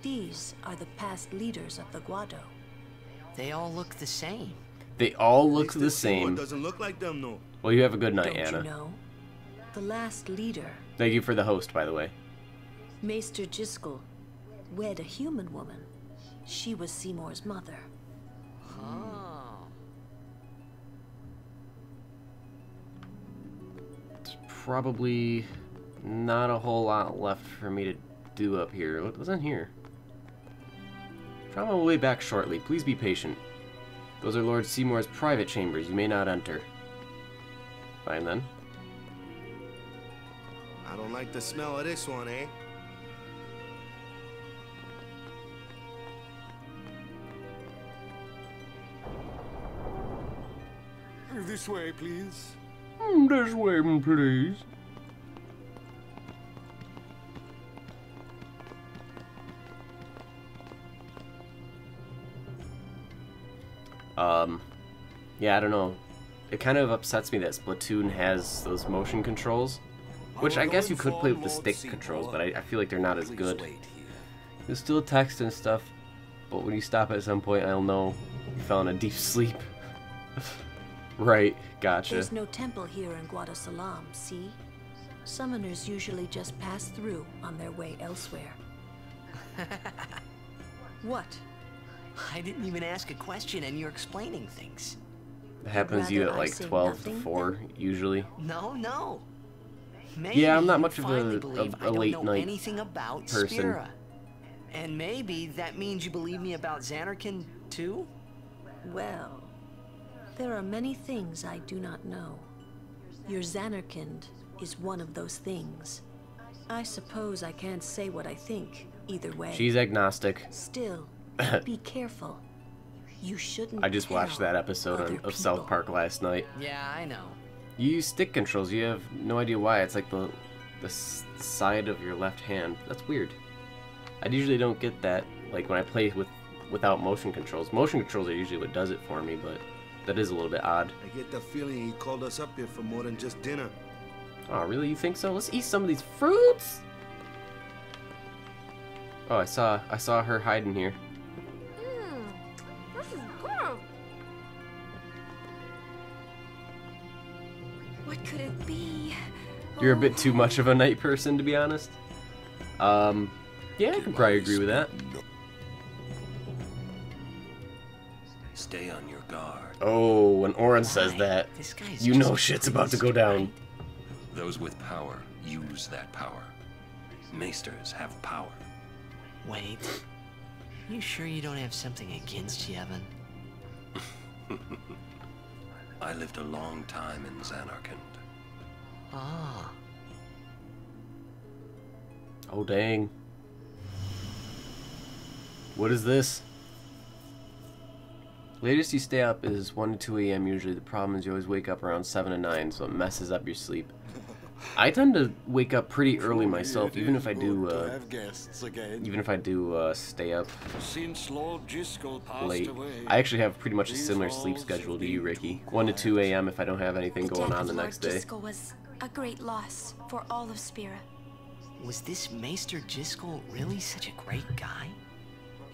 These are the past leaders of the Guado. They all look the same. They all look Mr. the Seymour same. doesn't look like them, no. Well, you have a good night, Don't Anna. you know? The last leader, Thank you for the host, by the way. Maester Jyscal, wed a human woman. She was Seymour's mother. Oh. Probably not a whole lot left for me to do up here. What was in here? Try my way back shortly. Please be patient. Those are Lord Seymour's private chambers. You may not enter. Fine then. I don't like the smell of this one, eh? This way, please. This way, please. Um, yeah, I don't know. It kind of upsets me that Splatoon has those motion controls, which I guess you could play with the stick controls, but I, I feel like they're not as good. There's still text and stuff, but when you stop at some point, I'll know you fell in a deep sleep. right, gotcha. There's no temple here in Guado Salam, see? Summoners usually just pass through on their way elsewhere. what? I didn't even ask a question and you're explaining things. It happens to you at like say 12 to 4, usually. No, no. Maybe Yeah, I'm not much of a- finally a- believe a I don't late know night anything about person. Spira. And maybe that means you believe me about Zanarkand too? Well, there are many things I do not know. Your Zanarkand is one of those things. I suppose I can't say what I think, either way. She's agnostic. Still, be careful. You shouldn't I just watched that episode other on, of South. Park last night. Yeah, I know. You use stick controls. You have no idea why. It's like the the side of your left hand. That's weird. I usually don't get that. Like when I play with without motion controls. Motion controls are usually what does it for me, but that is a little bit odd. I get the feeling he called us up here for more than just dinner. Oh, really? You think so? Let's eat some of these fruits. Oh, I saw I saw her hiding here. What could it be? You're a bit too much of a night person, to be honest. Um, yeah, I can probably agree with that. Stay on your guard. Oh, when Auron says that, you know shit's about to go down. Those with power use that power. Maesters have power. Wait. You sure you don't have something against Yevon? I lived a long time in Zanarkand. Ah. Oh, dang. What is this? Latest you stay up is 1 to 2 a.m. usually. The problem is you always wake up around 7 to 9, so it messes up your sleep. I tend to wake up pretty early myself, even if I do, uh, have guests even if I do uh, stay up Since Lord Jyscal passed late. I actually have pretty much a similar sleep schedule to you, Ricky. 1 to 2 a.m. if I don't have anything going on the next day. Driscoll was a great loss for all of Spira. Was this Maester Jyscal really such a great guy?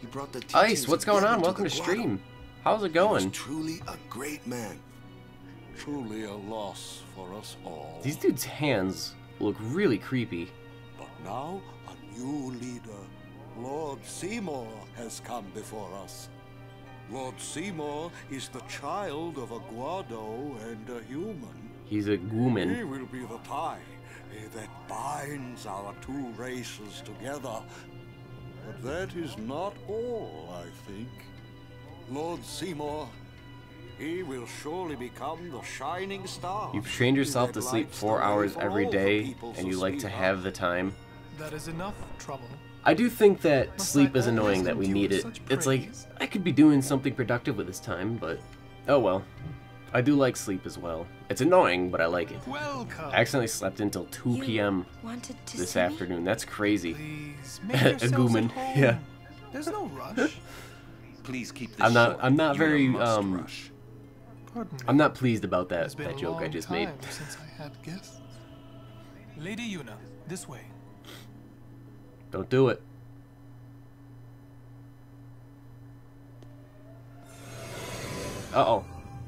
He brought the Ice, what's going on? Welcome the to stream. How's it going? truly a great man. Truly a loss for us all. These dudes' hands look really creepy. But now a new leader, Lord Seymour, has come before us. Lord Seymour is the child of a Guado and a human. He's a He will be the tie eh, that binds our two races together. But that is not all, I think. Lord Seymour, he will surely become the shining star. You've trained yourself to sleep four hours for every all the day, peoples and you like to have the time. That is enough trouble. I do think that Must sleep I is annoying that we need it. It's like. I could be doing something productive with this time, but oh well. I do like sleep as well. It's annoying, but I like it. Welcome. I accidentally slept until 2 p.m. This see me? afternoon. That's crazy. Please, A gooman, yeah. There's no rush. Please keep this I'm not- short. I'm not You're very, um, rush. I'm not pleased about that, that a joke I just made. since I had guests. Lady Yuna, this way. Don't do it. Uh-oh.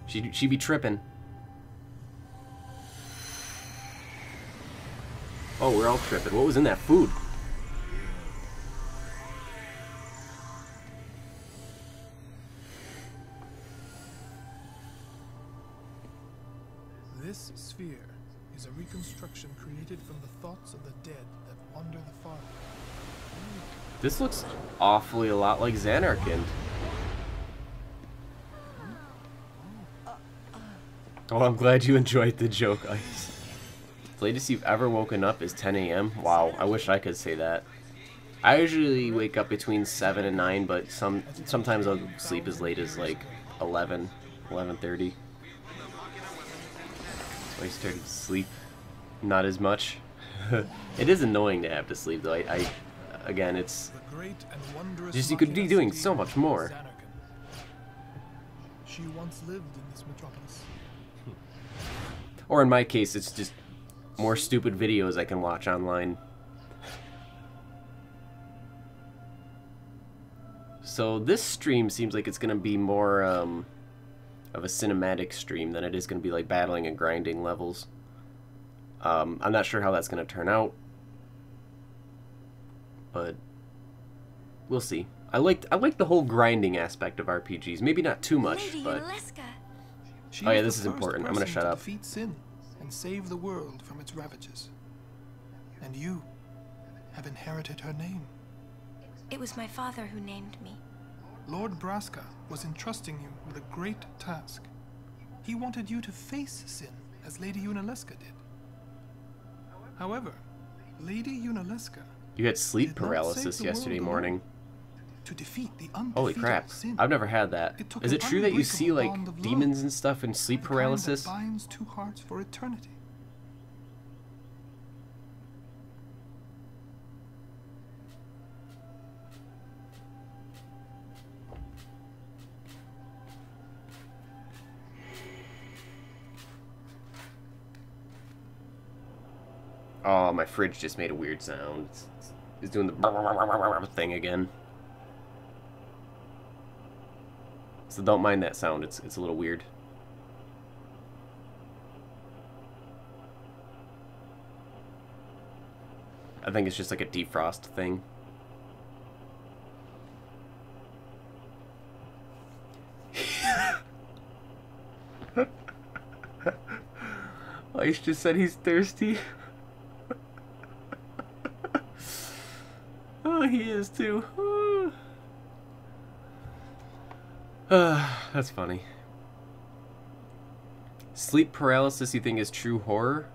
She, she be tripping. Oh, we're all tripping. What was in that food? This looks awfully a lot like Zanarkand. Oh, I'm glad you enjoyed the joke, Ice. The latest you've ever woken up is 10 a.m. Wow, I wish I could say that. I usually wake up between 7 and 9, but some sometimes I'll sleep as late as like 11, 11.30. So I started to sleep not as much. it is annoying to have to sleep though. I, I again, it's The great and wondrous just you could be doing so much more. She once lived in this metropolis. Or in my case, it's just more stupid videos I can watch online. So this stream seems like it's going to be more um, of a cinematic stream than it is going to be like battling and grinding levels. Um, I'm not sure how that's going to turn out, but we'll see. I liked I like the whole grinding aspect of RPGs. Maybe not too much, Lady but She Oh, yeah, this is important. I'm gonna person shut to up. Defeat sin and save the world from its ravages. And you have inherited her name. It was my father who named me. Lord Braska was entrusting you with a great task. He wanted you to face sin, as Lady Yunalesca did. However, Lady Yunalesca, you had sleep Did not save paralysis yesterday morning. to defeat the Holy crap. I've never had that. Is It took Is an it true that you see like bond of love, demons and stuff in sleep the kind that paralysis? binds two hearts for eternity. Oh, my fridge just made a weird sound. It's, it's doing the thing again. So don't mind that sound. It's it's a little weird. I think it's just like a defrost thing. Ice just said he's thirsty. Oh, he is too. Uh, that's funny. Sleep paralysis, you think is true horror?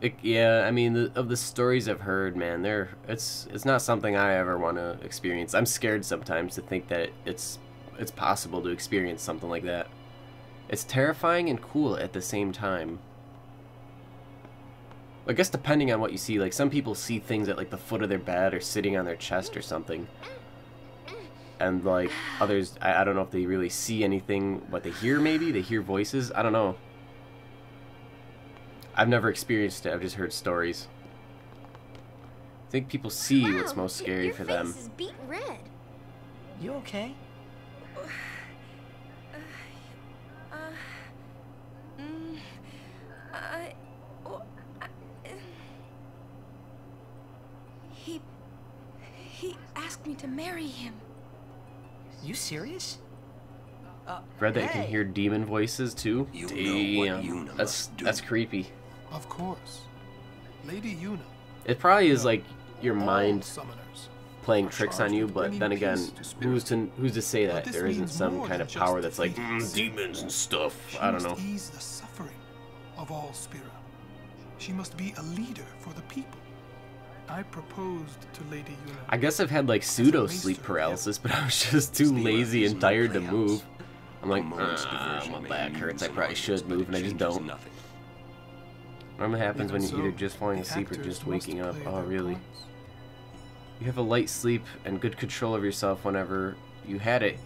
It, yeah, I mean, the, of the stories I've heard, man, they're it's it's not something I ever want to experience. I'm scared sometimes to think that it's it's possible to experience something like that. It's terrifying and cool at the same time. I guess depending on what you see, like some people see things at like the foot of their bed or sitting on their chest or something and like others I, I don't know if they really see anything what they hear maybe they hear voices i don't know i've never experienced it i've just heard stories i think people see wow, what's most scary your for face them is beet red. You okay? Uh, mm, I, oh, I, he, he asked me to marry him. You serious? Uh, read that you can hear demon voices too You know damn what that's that's creepy Of course. Lady Yuna. it probably is like your mind playing tricks on you but then again who's to who's to say that there isn't some kind of power that's like "Mm, demons and stuff She i don't must know ease the suffering of all Spira. She must be a leader for the people. I proposed to Lady Yuna. I guess I've had like pseudo sleep paralysis, but I was just too lazy and tired to move. I'm like, A moment's "Ah, diversion my back hurts. I probably should move, and I just don't. Nothing. What happens Even when you're either just falling asleep or just waking up? Oh, really? parts. You have a light sleep and good control of yourself whenever you had it.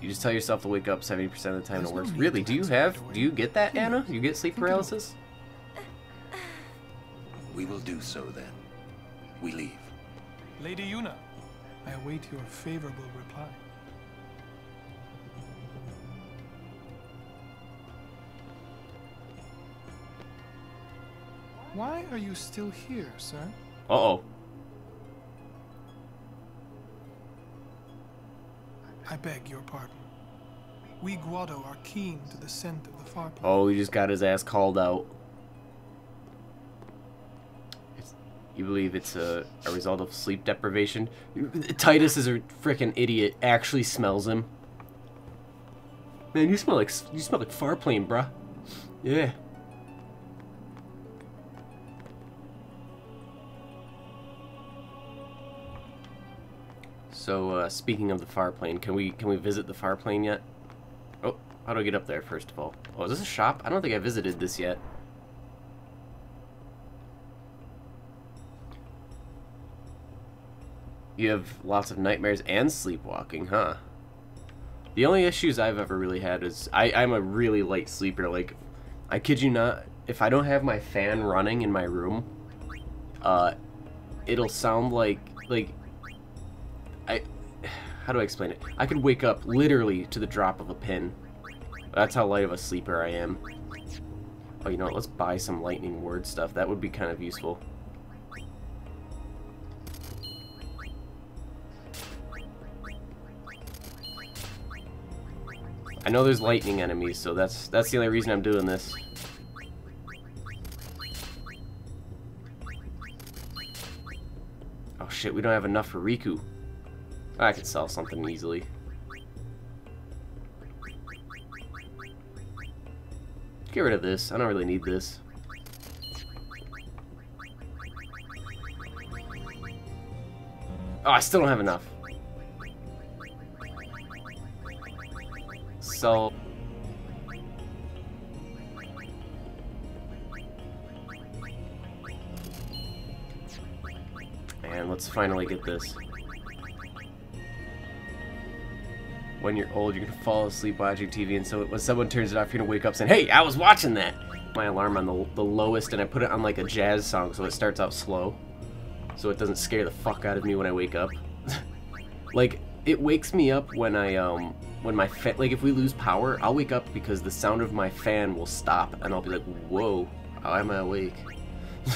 You just tell yourself to wake up 70% of the time. There's it works. need Really? Do you have? Do you get that, Anna? You get sleep think it over. paralysis? We will do so then. We leave. Lady Yuna, I await your favorable reply. Why are you still here, sir? Uh oh. I beg your pardon. We Guado are keen to the scent of the far place. Oh, he just got his ass called out. It's, you believe it's a, a result of sleep deprivation? Tidus is a freaking idiot. Actually smells him. Man, you smell like you smell like Farplane, bruh. Yeah. So, uh, speaking of the Farplane, can we can we visit the Farplane yet? Oh, how do I get up there, first of all? Oh, is this a shop? I don't think I visited this yet. You have lots of nightmares and sleepwalking, huh? The only issues I've ever really had is I, I'm a really light sleeper. Like, I kid you not, if I don't have my fan running in my room, uh, it'll sound like like I how do I explain it? I could wake up literally to the drop of a pin. That's how light of a sleeper I am. Oh, you know what? Let's buy some lightning word stuff. That would be kind of useful. I know there's lightning enemies, so that's that's the only reason I'm doing this. Oh shit, we don't have enough for Rikku. I could sell something easily. Get rid of this. I don't really need this. Oh, I still don't have enough. So... And let's finally get this. When you're old, you're gonna fall asleep watching TV, and so when someone turns it off, you're gonna wake up saying, "Hey, I was watching that." My alarm on the, the lowest, and I put it on like a jazz song, so it starts out slow, so it doesn't scare the fuck out of me when I wake up. like it wakes me up when I um when my fa- like if we lose power, I'll wake up because the sound of my fan will stop, and I'll be like, "Whoa, how am I awake?"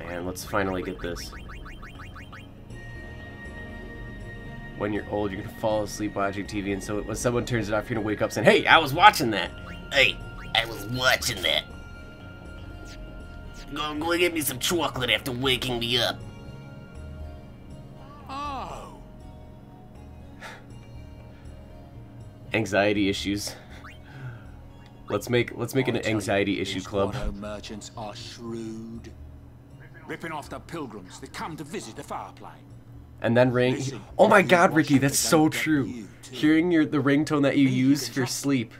And let's finally get this. When you're old, you're gonna fall asleep watching TV, and so when someone turns it off, you're gonna wake up saying, "Hey, I was watching that." Hey, I was watching that. Go, go get me some chocolate after waking me up. Oh. Anxiety issues. Let's make let's make an I you, anxiety issue club. Merchants are shrewd. Ripping off the pilgrims that come to visit the fireplace. And then ring. Oh my God, Ricky, that's so true. Hearing your the ringtone that you use for sleep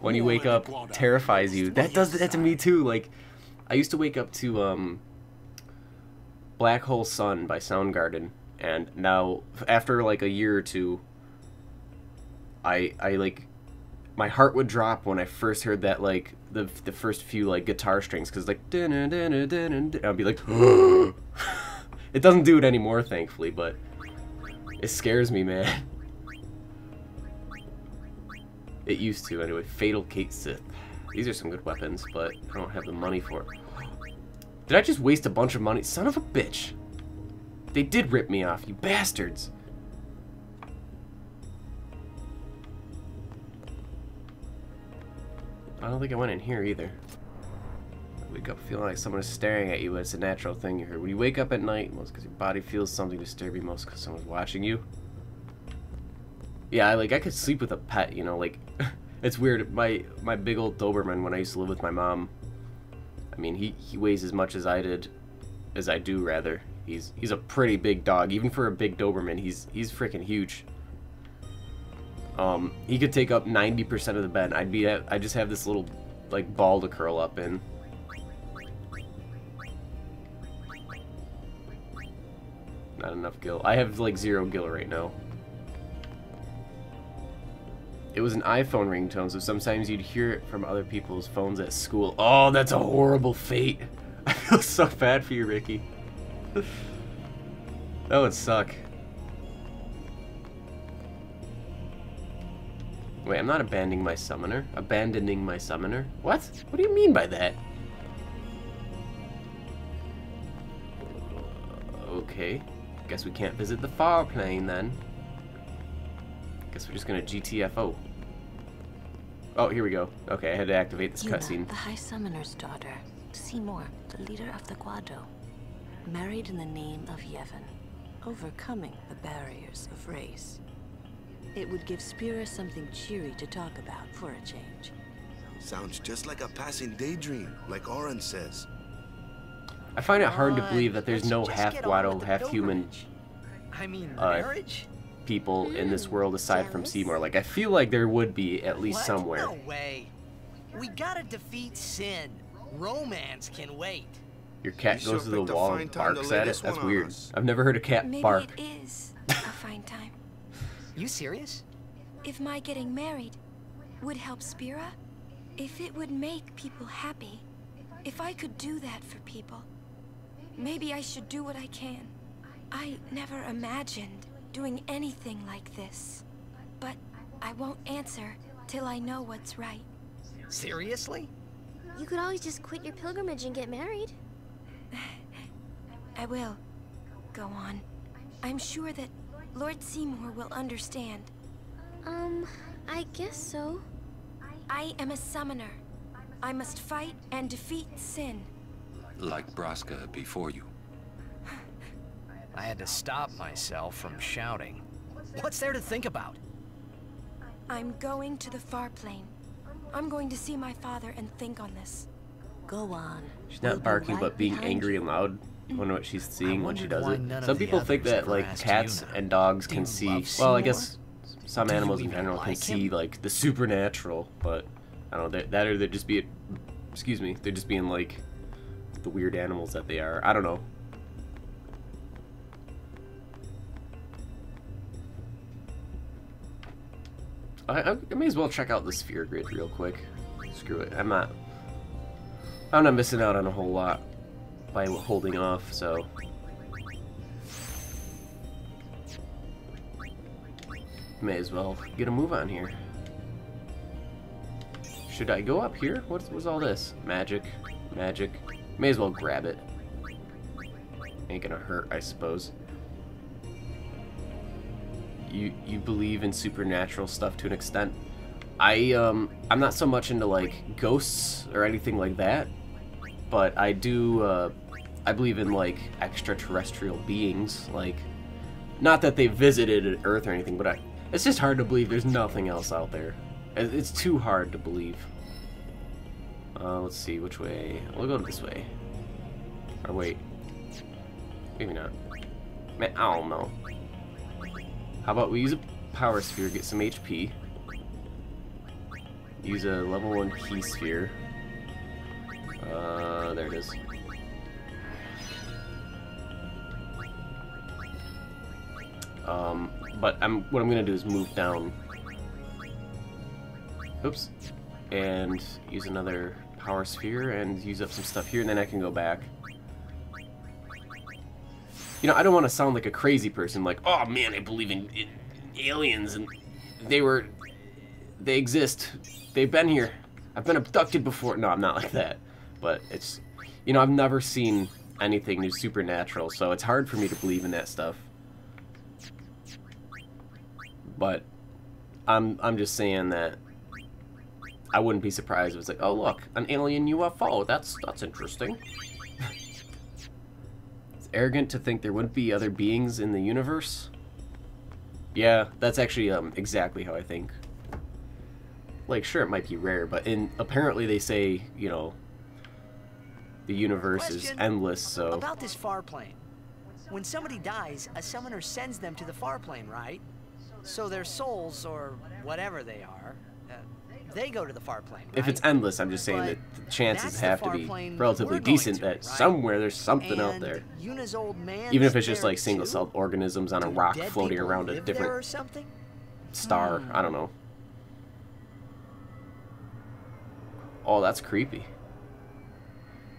when you wake up terrifies you. That does that to me too. Like, I used to wake up to um, Black Hole Sun by Soundgarden, and now after like a year or two, I I like my heart would drop when I first heard that like the the first few like guitar strings because like I'd be like it doesn't do it anymore thankfully but it scares me man. It used to anyway. Fatal Kate Sith. These are some good weapons but I don't have the money for it. Did I just waste a bunch of money? Son of a bitch. They did rip me off you bastards. I don't think I went in here either. Wake up feeling like someone is staring at you. It's a natural thing you heard. When you wake up at night, most because your body feels something disturbing, most because someone's watching you. Yeah, like I could sleep with a pet. You know, like it's weird. My my big old Doberman when I used to live with my mom. I mean, he he weighs as much as I did, as I do rather. He's he's a pretty big dog, even for a big Doberman. He's he's freaking huge. Um, he could take up 90% of the bed. I'd be I just have this little like ball to curl up in. Not enough gil. I have like zero gil right now. It was an iPhone ringtone, so sometimes you'd hear it from other people's phones at school. Oh, that's a horrible fate. I feel so bad for you, Ricky. that would suck. Wait, I'm not abandoning my summoner. Abandoning my summoner? What? What do you mean by that? Guess we can't visit the far plane then. Guess we're just gonna GTFO. Oh, here we go. Okay, I had to activate this Yuna, cutscene. the High Summoner's daughter, Seymour, the leader of the Guado, married in the name of Yevon, overcoming the barriers of race. It would give Spira something cheery to talk about for a change. Sounds just like a passing daydream, like Auron says. I find it hard to believe that there's no half get on with Guado, half human. I mean, uh, marriage? people in this world aside from Seymour. Like, I feel like there would be at least What? somewhere. No way. We gotta defeat sin. Romance can wait. Your cat You goes sure to the wall and barks at it. That's weird. us. I've never heard a cat Maybe bark. it is a fine time. You serious? If my getting married would help Spira, if it would make people happy, if I could do that for people, maybe I should do what I can. I never imagined doing anything like this, but I won't answer till I know what's right. Seriously? You could always just quit your pilgrimage and get married. I will. Go on. I'm sure that Lord Seymour will understand. Um, I guess so. I am a summoner. I must fight and defeat sin. Like Braska before you. I had to stop myself from shouting. What's there to think about? I'm going to the far plane. I'm going to see my father and think on this. Go on. She's We'll not barking, right but being angry you. and loud. I wonder what she's seeing when she does why it. Some people think that like asked cats Yuna, and dogs "Do can you see. Well, I guess some Do animals in even general can like see like the supernatural, but I don't know that, that or they're just being, excuse me, they're just being like the weird animals that they are. I don't know. I, I, may as well check out the sphere grid real quick. Screw it. I'm not. I'm not missing out on a whole lot by holding off, so. May as well get a move on here. Should I go up here? What was all this? Magic. Magic. May as well grab it. Ain't gonna hurt, I suppose. you you believe in supernatural stuff to an extent. I um I'm not so much into like ghosts or anything like that, but I do uh, I believe in like extraterrestrial beings. Like, not that they visited Earth or anything, but I it's just hard to believe there's nothing else out there. It's too hard to believe. Uh, let's see which way. We'll go this way. Or wait, maybe not. Man, I don't know. How about we use a power sphere, get some HP. Use a level 1 key sphere. Uh, there it is. Um, but I'm what I'm gonna do is move down. Oops. And use another power sphere and use up some stuff here, and then I can go back. You know, I don't want to sound like a crazy person, like, oh man, I believe in, in aliens, and they were, they exist, they've been here, I've been abducted before. No, I'm not like that, but it's, you know, I've never seen anything new supernatural, so it's hard for me to believe in that stuff. But I'm, I'm just saying that I wouldn't be surprised if it was like, oh look, an alien UFO. That's that's interesting. it's arrogant to think there wouldn't be other beings in the universe. Yeah, that's actually um exactly how I think. Like, sure, it might be rare, but in apparently they say, you know, the universe is endless. So About this far plane. When somebody dies, a summoner sends them to the far plane, right? So their souls, or whatever they are, they go to the far plane, if it's endless, I'm just saying But that the chances that's the have to be relatively decent to, that right? somewhere there's something out there. Yuna's old man Even if it's just like single-celled organisms on a rock floating around a different or something? star. I don't know. Oh, that's creepy.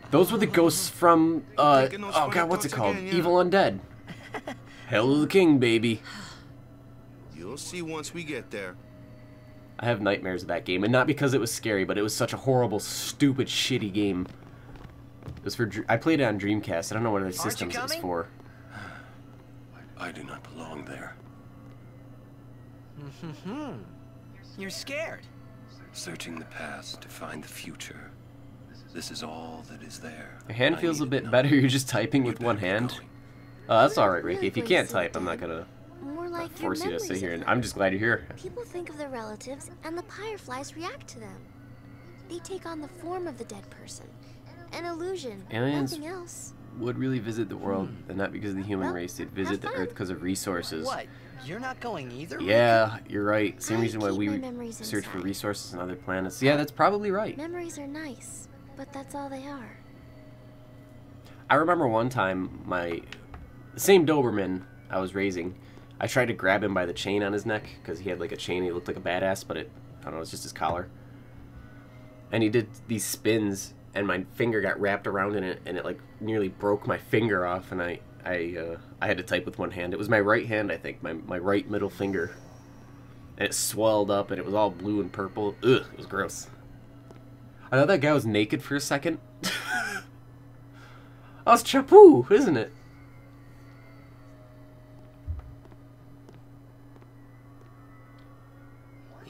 Those were the ghosts from uh oh god, what's it called? Evil Undead. Hell of the King, baby. You'll see once we get there. I have nightmares of that game, and not because it was scary, but it was such a horrible, stupid, shitty game. It was for I played it on Dreamcast. I don't know what other you systems it was coming? for. I do not belong there. Hmm. You're scared. Searching the past to find the future. This is all that is there. My hand I feels a bit better. You're just typing with one hand. Oh, that's all right, Ricky. If you can't type, I'm not gonna More like your force you to sit here. And. I'm just glad you're here. People think of their relatives, and the fireflies react to them. They take on the form of the dead person. An illusion, Aliens nothing else. would really visit the world, Hmm. and not because of the human Well, race. They'd visit the Earth because of resources. What? You're not going either? Yeah, you're right. Same I reason why we my memories search for resources on other planets. Yeah, that's probably right. Memories are nice, but that's all they are. I remember one time my the same Doberman I was raising. I tried to grab him by the chain on his neck because he had like a chain. He looked like a badass, but it I don't know. It's just his collar. And he did these spins, and my finger got wrapped around in it, and it like nearly broke my finger off. And I I uh, I had to type with one hand. It was my right hand, I think, my my right middle finger. And it swelled up, and it was all blue and purple. Ugh, it was gross. I thought that guy was naked for a second. That's Chappu, isn't it?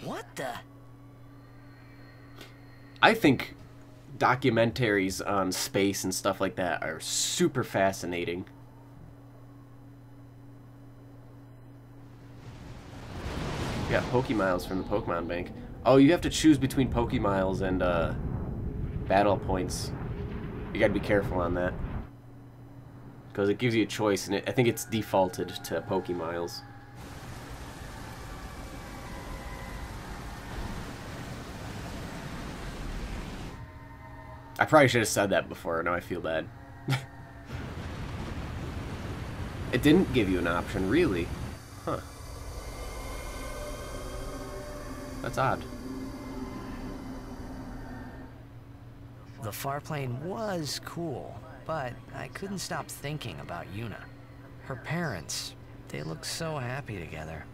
What the? I think documentaries on space and stuff like that are super fascinating. We got Pokemiles from the Pokemon Bank. Oh, you have to choose between Pokemiles and uh, battle points. You gotta be careful on that. Because it gives you a choice, and it, I think it's defaulted to Pokemiles. I probably should have said that before. Now I feel bad. it didn't give you an option, really. Huh. That's odd. The far plane was cool, but I couldn't stop thinking about Yuna. Her parents, they looked so happy together.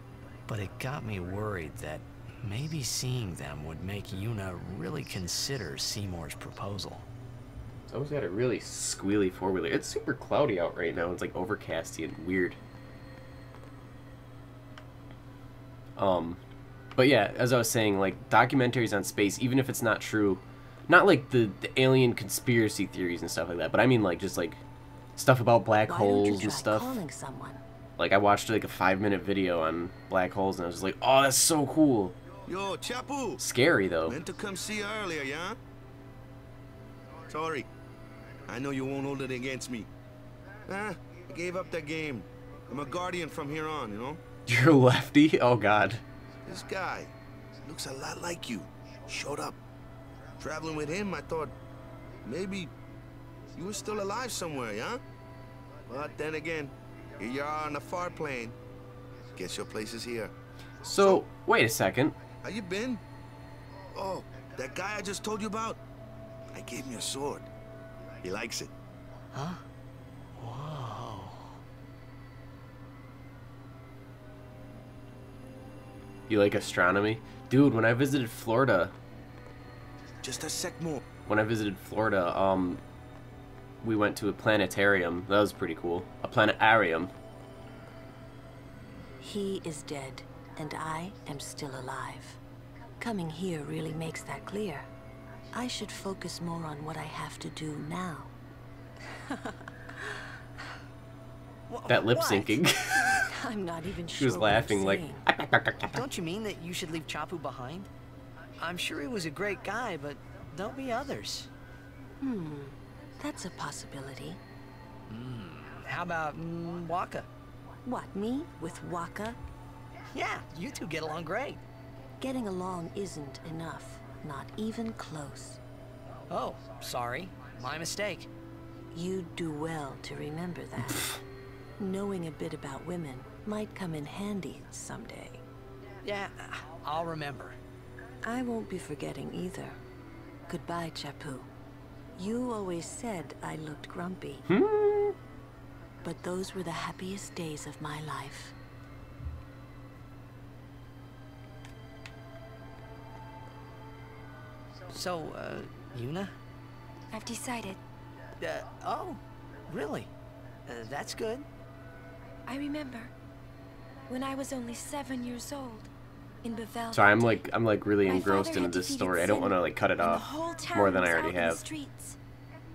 But it got me worried that maybe seeing them would make Yuna really consider Seymour's proposal. It's always got a really squealy four wheeler. It's super cloudy out right now. It's like overcasty and weird. Um, but yeah, as I was saying, like documentaries on space, even if it's not true, not like the, the alien conspiracy theories and stuff like that, but I mean like just like stuff about black Why holes and stuff. Like I watched like a five minute video on black holes and I was just like, oh, that's so cool. Yo, Chappu. Scary though. Meant to come see you earlier, yeah? Sorry. I know you won't hold it against me. Ah, I gave up that game. I'm a guardian from here on, you know? You're a lefty? Oh god. This guy looks a lot like you. Showed up. Traveling with him, I thought maybe you were still alive somewhere, yeah? But then again, here you are on the far plane. Guess your place is here. So, wait a second. How you been? Oh, that guy I just told you about? I gave him your sword. He likes it. Huh? Whoa. You like astronomy? Dude, when I visited Florida, Just a sec more. when I visited Florida, um, we went to a planetarium. That was pretty cool. A planetarium. He is dead, and I am still alive. Coming here really makes that clear. I should focus more on what I have to do now. That lip syncing. I'm not even sure. she was laughing like. Don't you mean that you should leave Chappu behind? I'm sure he was a great guy, but there'll be others. Hmm, that's a possibility. How about mm, Wakka? What, me? With Wakka? Yeah, you two get along great. Getting along isn't enough. Not even close. Oh, sorry. My mistake. You'd do well to remember that. Knowing a bit about women might come in handy someday. Yeah, I'll remember. I won't be forgetting either. Goodbye, Chappu. You always said I looked grumpy. Hmm? But those were the happiest days of my life. So, uh, Yuna? I've decided. Uh, oh, really? Uh, that's good. I remember when I was only seven years old in Bevelle. Sorry, I'm like I'm like really engrossed father into this defeated story. I don't want to like cut it and the off whole town more than I was already out in the have. streets.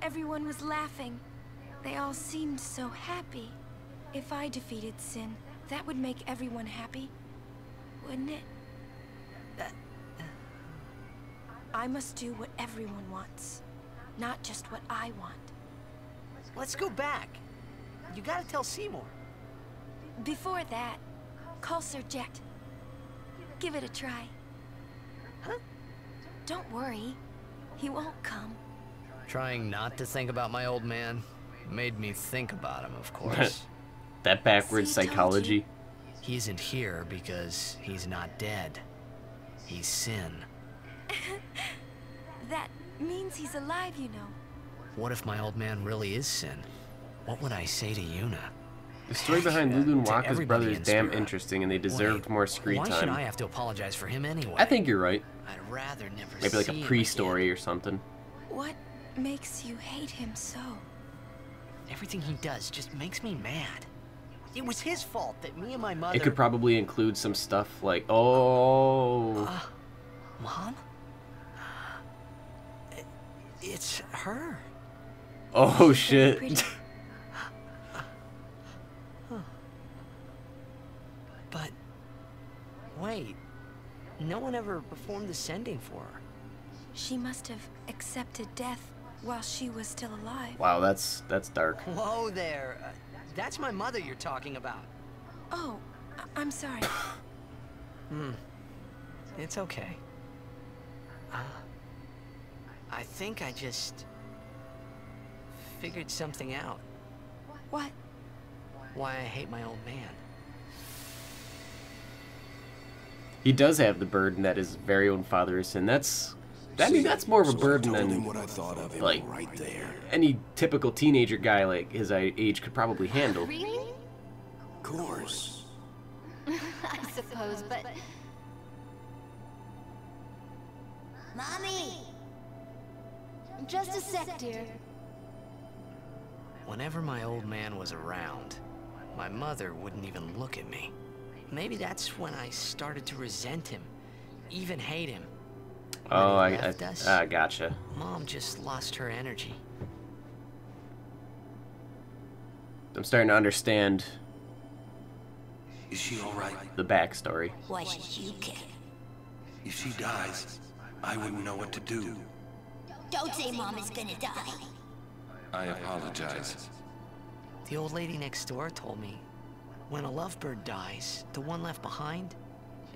Everyone was laughing. They all seemed so happy. If I defeated Sin, that would make everyone happy, wouldn't it? I must do what everyone wants, not just what I want. Let's go back. You gotta tell Seymour. Before that, call Sir Jecht. Give it a try. Huh? Don't worry. He won't come. Trying not to think about my old man made me think about him, of course. that backwards See, psychology. he isn't here because he's not dead. He's Sin. That means he's alive, you know. What if my old man really is Sin? What would I say to Yuna? The story behind uh, Lulu and Wakka's brother is damn interesting, and they deserved Wait, more screen why should. I have to apologize for him anyway? I think you're right. I'd rather never Maybe like see a pre-story or something. What makes you hate him so? Everything he does just makes me mad. It was his fault that me and my mother. It could probably include some stuff like, oh, Uh, Mom? I- It's her. oh shit. pretty. But wait, no one ever performed the sending for her. She must have accepted death while she was still alive. wow, that's that's dark. Whoa there. Uh, that's my mother you're talking about. Oh, I- I'm sorry. Hmm. It's okay. Uh, I think I just figured something out. What? Why I hate my old man. He does have the burden that his very own father is in. That's, I mean, that's more of a burden than what I thought of him like right there. any typical teenager guy like his age could probably handle. Really? Of course. I suppose, but... Mommy! Just a sec, dear. Whenever my old man was around, my mother wouldn't even look at me. maybe that's when I started to resent him, even hate him. Oh, I, I, us, ah, gotcha. Mom just lost her energy. I'm starting to understand Is she all right? the backstory. Why should you care? If she dies, I wouldn't know what to do. Don't say Mom is gonna die. I apologize. The old lady next door told me, when a lovebird dies, the one left behind,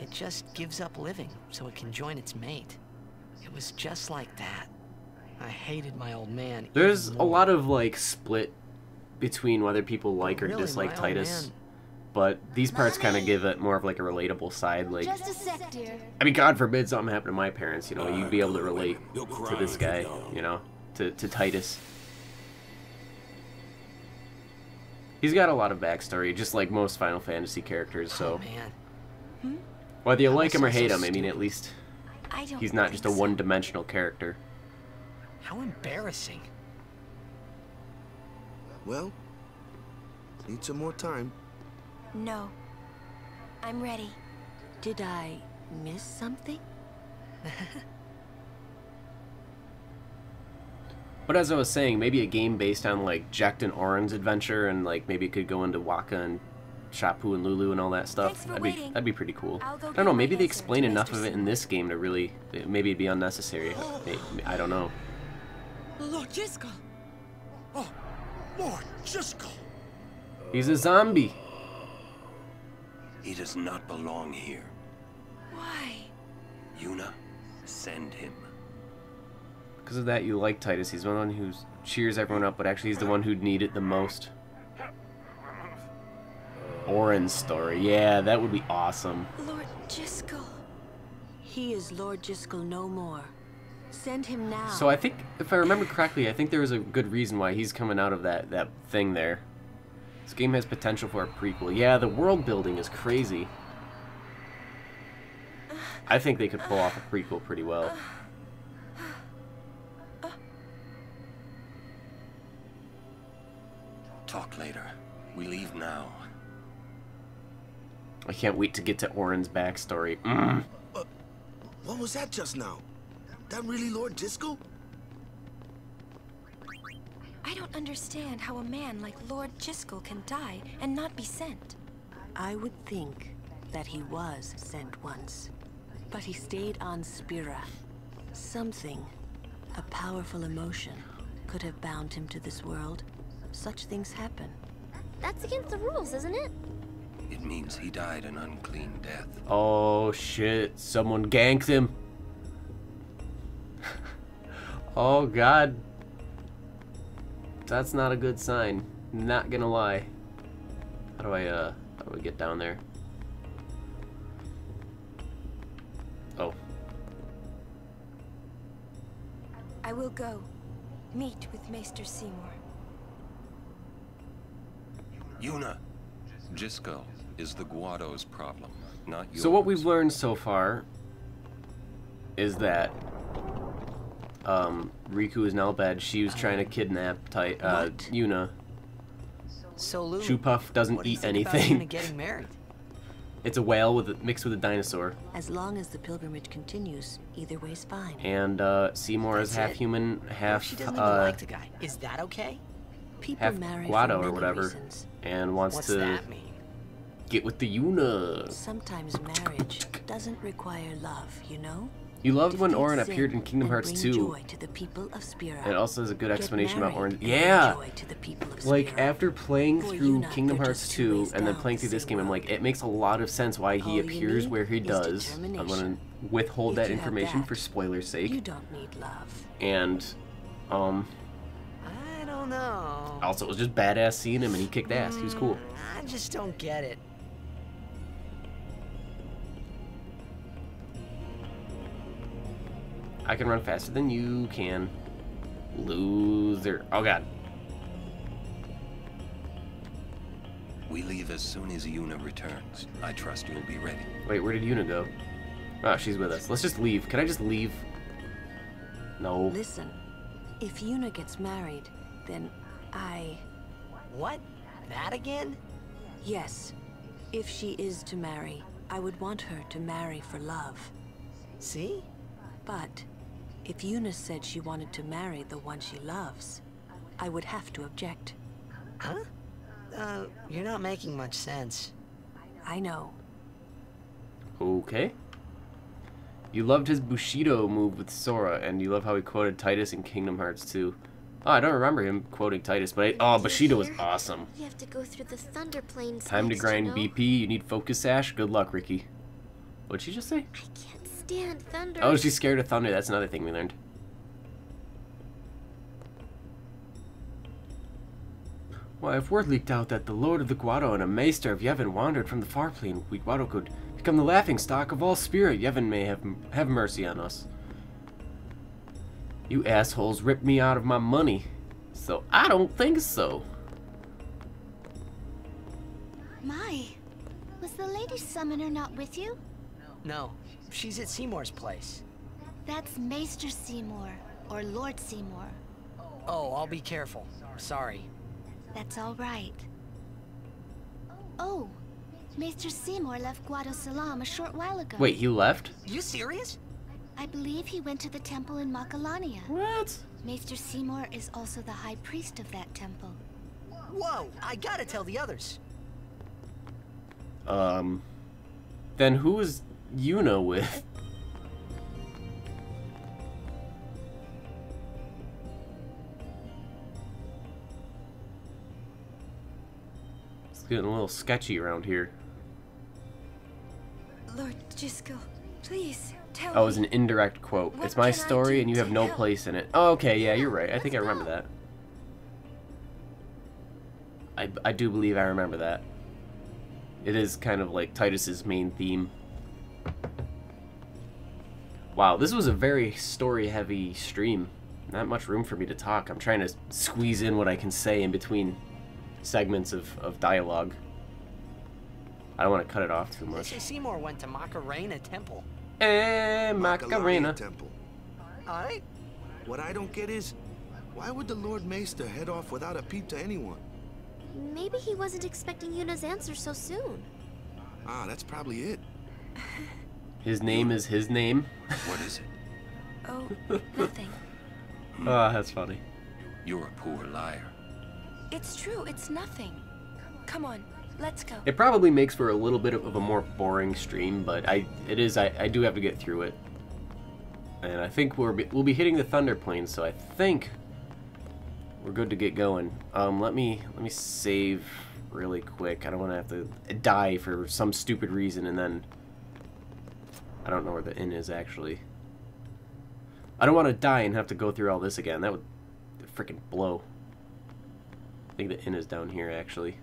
it just gives up living so it can join its mate. It was just like that. I hated my old man. There's a lot of like split between whether people like or Really, dislike my old Tidus, man- but these parts kind of give it more of like a relatable side. Like, Just a sec, dear. I mean, God forbid something happened to my parents. You know, you'd be able to relate to this guy. You know, to to Tidus. He's got a lot of backstory, just like most Final Fantasy characters. So oh, man. Hmm? whether you How like him or that so hate him, I mean, at least I don't he's not just a so. one-dimensional character. How embarrassing. Well, need some more time. No. I'm ready. Did I miss something? But as I was saying, maybe a game based on like Jecht and Auron's adventure, and like maybe it could go into Wakka and Chappu and Lulu and all that stuff. For that'd be waiting. that'd be pretty cool. I'll go I get don't know. Maybe they explain enough Mr. of it in this game to really maybe it'd be unnecessary. May- I don't know. Lord Jyscal. Oh, Lord Jyscal. He's a zombie. He does not belong here. Why? Yuna, send him. Because of that, you like Tidus. He's the one who cheers everyone up, but actually he's the one who'd need it the most. Auron's story. Yeah, that would be awesome. Lord Jyscal. He is Lord Jyscal no more. Send him now. So I think, if I remember correctly, I think there was a good reason why he's coming out of that, that thing there. This game has potential for a prequel. Yeah, the world building is crazy. I think they could pull off a prequel pretty well. Talk later. We leave now. I can't wait to get to Auron's backstory. Mm. What was that just now? That really Lord Jyscal? I don't understand how a man like Lord Jyscal can die and not be sent. I would think that he was sent once, but he stayed on Spira. Something, a powerful emotion, could have bound him to this world. Such things happen. That's against the rules, isn't it? It means he died an unclean death. Oh shit, someone ganked him. oh god. That's not a good sign. Not gonna lie. How do I, uh, how do I get down there? Oh. I will go. Meet with Maester Seymour. Yuna, Jyscal is the Guado's problem, not yours. So what we've learned so far is that um, Rikku is now bad. She was trying to kidnap Ti- uh, Yuna. So Lou, Shoopuf doesn't what do you eat about anything. Getting married? It's a whale with a, mixed with a dinosaur. As long as the pilgrimage continues, either way's fine. And uh, Seymour is half it? human, half She doesn't even uh, like the guy. Is that okay? People half marry Guado for or whatever, reasons. and wants What's to get with the Yuna. Sometimes marriage doesn't require love, you know? You loved when Defeat Auron appeared in Kingdom Hearts bring 2. joy to the people of Spira. It also has a good explanation about married Auron. Yeah! bring joy to the people of Like, after playing through Kingdom Hearts just two and then playing through this game, I'm like, it makes a lot of sense why he appears where he does. I'm gonna withhold that information for spoiler's sake. You don't need love. And, um, I don't know. also, it was just badass seeing him and he kicked ass. He was cool. I just don't get it. I can run faster than you can. Loser. Oh god. We leave as soon as Yuna returns. I trust you'll be ready. Wait, where did Yuna go? Oh, she's with us. Let's just leave. Can I just leave? No. Listen, if Yuna gets married, then I... What? That again? Yes. If she is to marry, I would want her to marry for love. See? But if Eunice said she wanted to marry the one she loves, I would have to object. Huh? Uh, you're not making much sense. I know. Okay. You loved his Bushido move with Sora, and you love how he quoted Tidus in Kingdom Hearts 2. Oh, I don't remember him quoting Tidus, but I, oh, Bushido was awesome. You have to go through the Thunder Plains Time to grind you know? BP. You need Focus ash. Good luck, Ricky. What'd she just say? I Can't stand thunder. Oh, she's scared of thunder. That's another thing we learned. Why, if word leaked out that the Lord of the Guado and a Maester of Yevon wandered from the far plane, we Guado could become the laughing stock of all Spira. Yevon may have have mercy on us. You assholes ripped me out of my money, so I don't think so. My, was the Lady Summoner not with you? No, she's at Seymour's place. That's Maester Seymour, or Lord Seymour. Oh, I'll be careful. Sorry. That's all right. Oh, Maester Seymour left Guado Salam a short while ago. Wait, he left? You serious? I believe he went to the temple in Macalania. What? Maester Seymour is also the high priest of that temple. Whoa, I gotta tell the others. Um, then who is Yuna with? It's getting a little sketchy around here. Lord Jyscal, please tell Oh, an indirect quote. It's my story and you have no help? place in it. Oh, okay, yeah, you're right. I think I remember that. I, I do believe I remember that. It is kind of like Tidus's main theme. Wow, this was a very story-heavy stream. Not much room for me to talk. I'm trying to squeeze in what I can say in between segments of, of dialogue. I don't want to cut it off too They much. say Seymour went to Macalania Temple. Eh, Macarena. Temple. Alright. What I don't get is, why would the Lord Maester head off without a peep to anyone? Maybe he wasn't expecting Yuna's answer so soon. Ah, that's probably it. His name is his name. What is it? Oh, nothing. Ah, that's funny. You're a poor liar. It's true, it's nothing. Come on, let's go. It probably makes for a little bit of a more boring stream, but I it is I, I do have to get through it. And I think we're be- we'll be hitting the Thunder Plains, so I think we're good to get going. Um, let me let me save really quick. I don't want to have to die for some stupid reason and then I don't know where the inn is actually. I don't want to die and have to go through all this again. That would freaking blow. I think the inn is down here actually.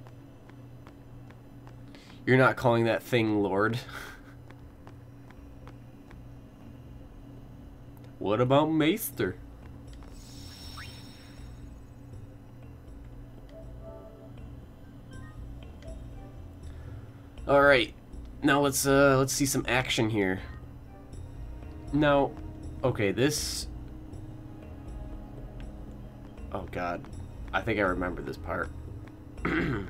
You're not calling that thing Lord. what about Maester? All right. Now let's uh let's see some action here. Now, okay, this Oh god. I think I remember this part.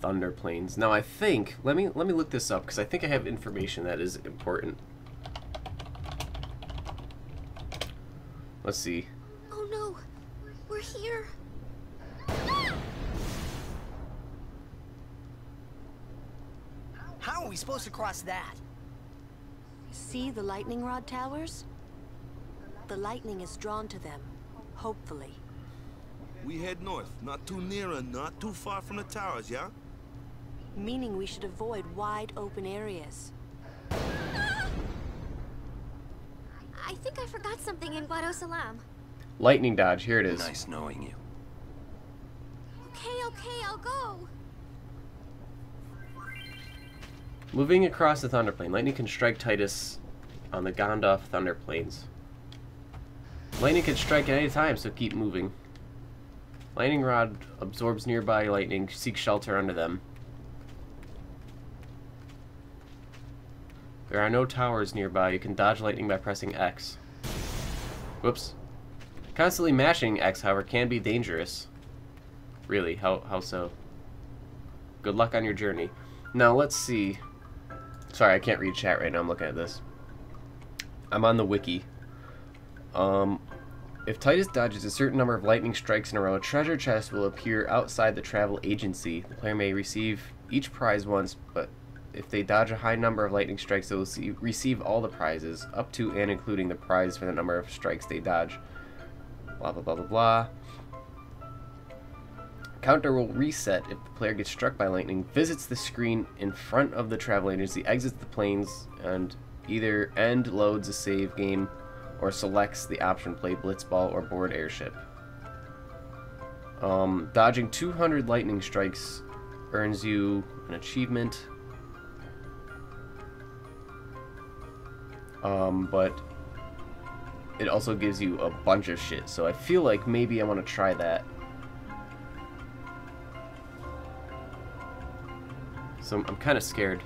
Thunder Plains. Now I think let me let me look this up because I think I have information that is important. Let's see. Oh no, we're here. We supposed to cross that? See the lightning rod towers? The lightning is drawn to them, hopefully. We head north, not too near and not too far from the towers, yeah? Meaning we should avoid wide open areas. I think I forgot something in Guado Salam. Lightning dodge. Here it is. Nice knowing you. Okay, okay, I'll go. Moving across the Thunder Plain, lightning can strike Tidus on the Gondoff Thunder Plains. Lightning can strike at any time, so keep moving. Lightning Rod absorbs nearby lightning, seek shelter under them. There are no towers nearby. You can dodge lightning by pressing X. Whoops. Constantly mashing X, however, can be dangerous. Really, how, how so? Good luck on your journey. Now, let's see. Sorry, I can't read chat right now. I'm looking at this. I'm on the wiki. Um, if Tidus dodges a certain number of lightning strikes in a row, a treasure chest will appear outside the travel agency. The player may receive each prize once, but if they dodge a high number of lightning strikes, they will see, receive all the prizes, up to and including the prize for the number of strikes they dodge. Blah, blah, blah, blah, blah. Counter will reset if the player gets struck by lightning, visits the screen in front of the travel agency, exits the planes, and either end loads a save game or selects the option play blitzball or board airship. Um, dodging 200 lightning strikes earns you an achievement. Um, but it also gives you a bunch of shit, so I feel like maybe I want to try that. So I'm, I'm kind of scared.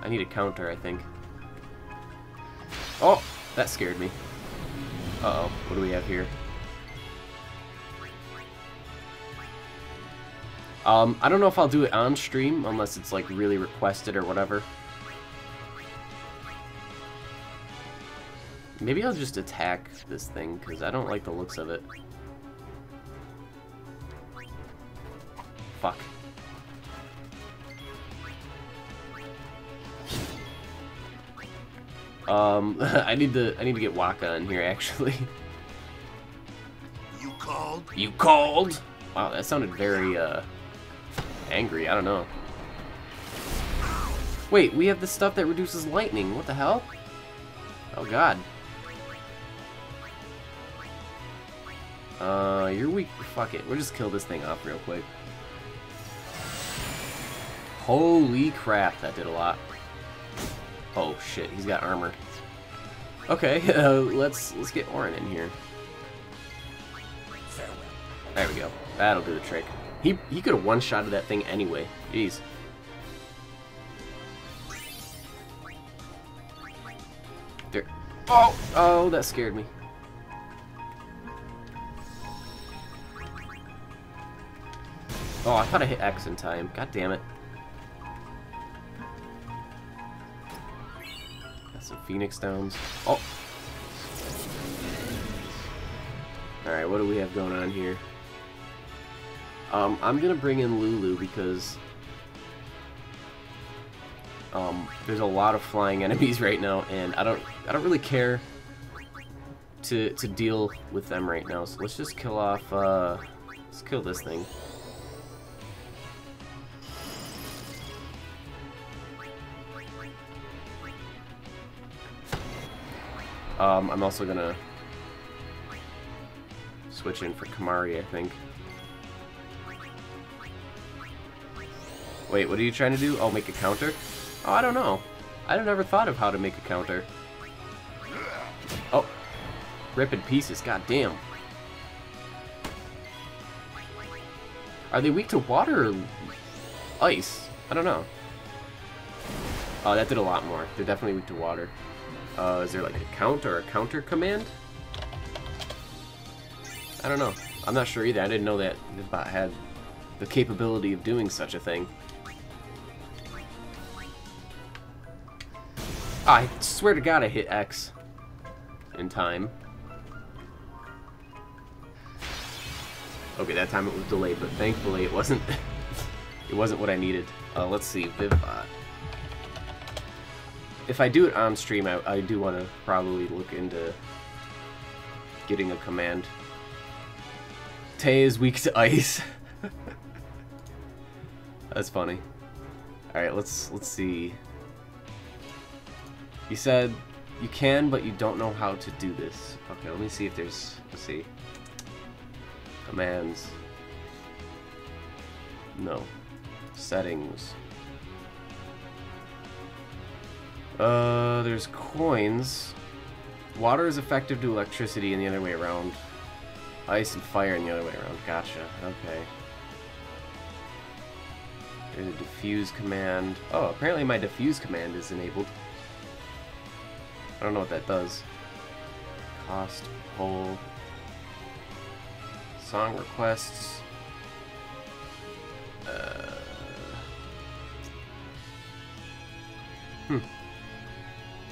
I need a counter, I think. Oh! That scared me. Uh-oh. What do we have here? Um, I don't know if I'll do it on stream, unless it's, like, really requested or whatever. Maybe I'll just attack this thing, because I don't like the looks of it. Fuck. Um, I need to I need to get Wakka in here actually. You called? You called? Wow, that sounded very uh angry. I don't know. Wait, we have the stuff that reduces lightning. What the hell? Oh god. Uh, you're weak. Fuck it. We'll just kill this thing off real quick. Holy crap, that did a lot. Oh shit, he's got armor. Okay, uh, let's let's get Auron in here. There we go. That'll do the trick. He he could have one-shotted that thing anyway. Jeez. There. Oh, oh, that scared me. Oh, I thought I hit X in time. God damn it. Some Phoenix Stones. Oh! Alright, what do we have going on here? Um, I'm gonna bring in Lulu because um, there's a lot of flying enemies right now, and I don't I don't really care to to deal with them right now. So let's just kill off. Uh, let's kill this thing. Um, I'm also gonna switch in for Kimahri, I think. Wait, what are you trying to do? Oh, make a counter? Oh, I don't know. I never thought of how to make a counter. Oh. Rip in pieces, god damn. Are they weak to water or ice? I don't know. Oh, that did a lot more. They're definitely weak to water. Uh, is there like a count or a counter command? I don't know. I'm not sure either. I didn't know that the bot had the capability of doing such a thing. I swear to god I hit X in time. Okay, that time it was delayed, but thankfully it wasn't it wasn't what I needed. Uh, let's see, Vivbot. If I do it on stream, I, I do want to probably look into getting a command. Tay is weak to ice. That's funny. Alright, let's let's see. You said you can, but you don't know how to do this. Okay, let me see if there's, let's see. Commands. No. Settings. Uh, there's coins. Water is effective to electricity and the other way around. Ice and fire and the other way around. Gotcha. Okay. There's a diffuse command. Oh, apparently my diffuse command is enabled. I don't know what that does. Cost poll. Song requests. Uh, hmm.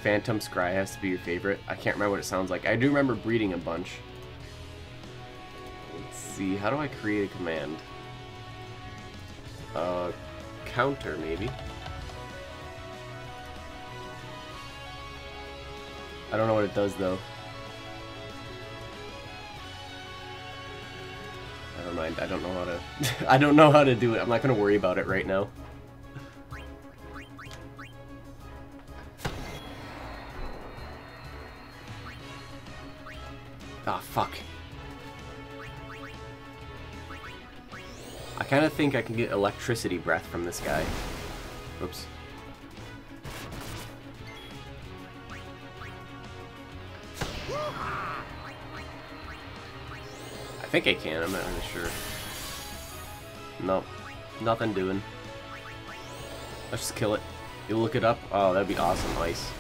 Phantom Scry has to be your favorite. I can't remember what it sounds like. I do remember breeding a bunch. Let's see. How do I create a command? Uh, counter, maybe? I don't know what it does, though. Never mind. I don't know how to... I don't know how to do it. I'm not going to worry about it right now. Ah, fuck. I kind of think I can get electricity breath from this guy. Oops. I think I can, I'm not really sure. Nope. Nothing doing. Let's just kill it. You look it up? Oh, that'd be awesome, ice.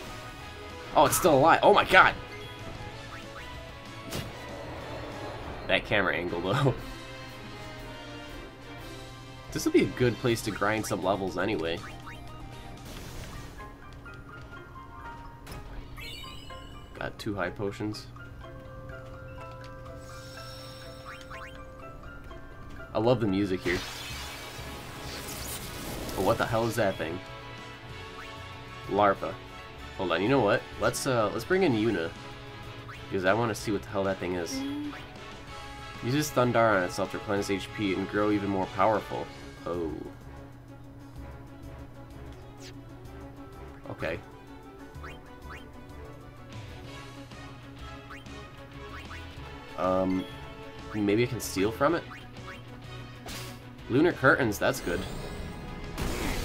Oh, it's still alive. Oh my god! That camera angle, though. this would be a good place to grind some levels anyway. Got two high potions. I love the music here. But what the hell is that thing? Larva. Hold on, you know what? Let's uh let's bring in Yuna. Because I want to see what the hell that thing is. Uses Thundar on itself to replenish HP and grow even more powerful. Oh. Okay. Um, maybe I can steal from it? Lunar curtains, that's good.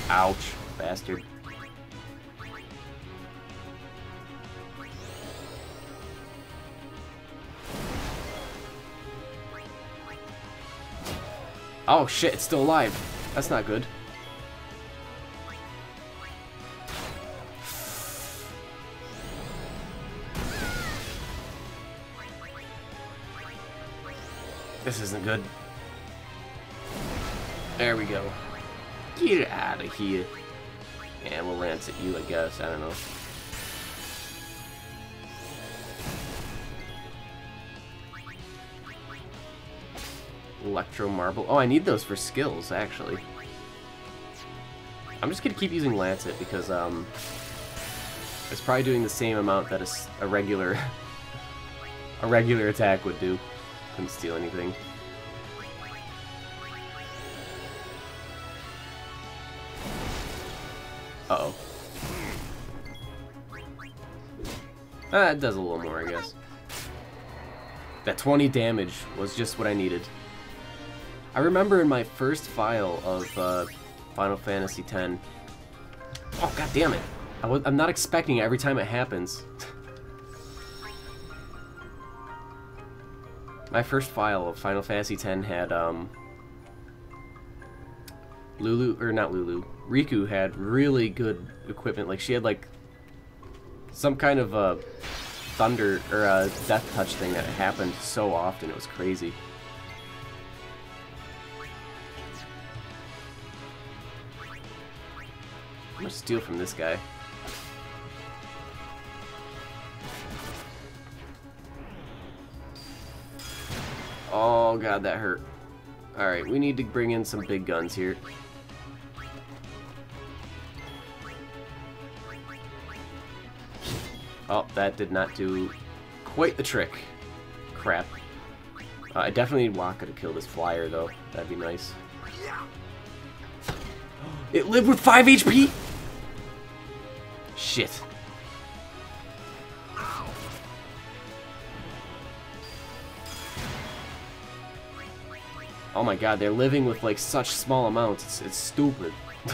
Ouch, bastard. Oh shit, it's still alive. That's not good. This isn't good. There we go. Get out of here. Yeah, we'll lance at you, I guess. I don't know. Electro Marble. Oh, I need those for skills, actually. I'm just gonna keep using Lancet because, um... It's probably doing the same amount that a, a regular... a regular attack would do. Couldn't steal anything. Uh-oh. Ah, it does a little more, I guess. That 20 damage was just what I needed. I remember in my first file of uh, Final Fantasy X. Oh god damn it! I'm not expecting it every time it happens. my first file of Final Fantasy X had um, Lulu or not Lulu. Rikku had really good equipment. Like she had like some kind of a thunder or a death touch thing that happened so often. It was crazy. Gonna steal from this guy. Oh god, that hurt. Alright, we need to bring in some big guns here. Oh, that did not do quite the trick. Crap. Uh, I definitely need Wakka to kill this flyer, though. That'd be nice. It lived with 5 HP? Shit. Oh my god, they're living with like such small amounts. It's, it's stupid.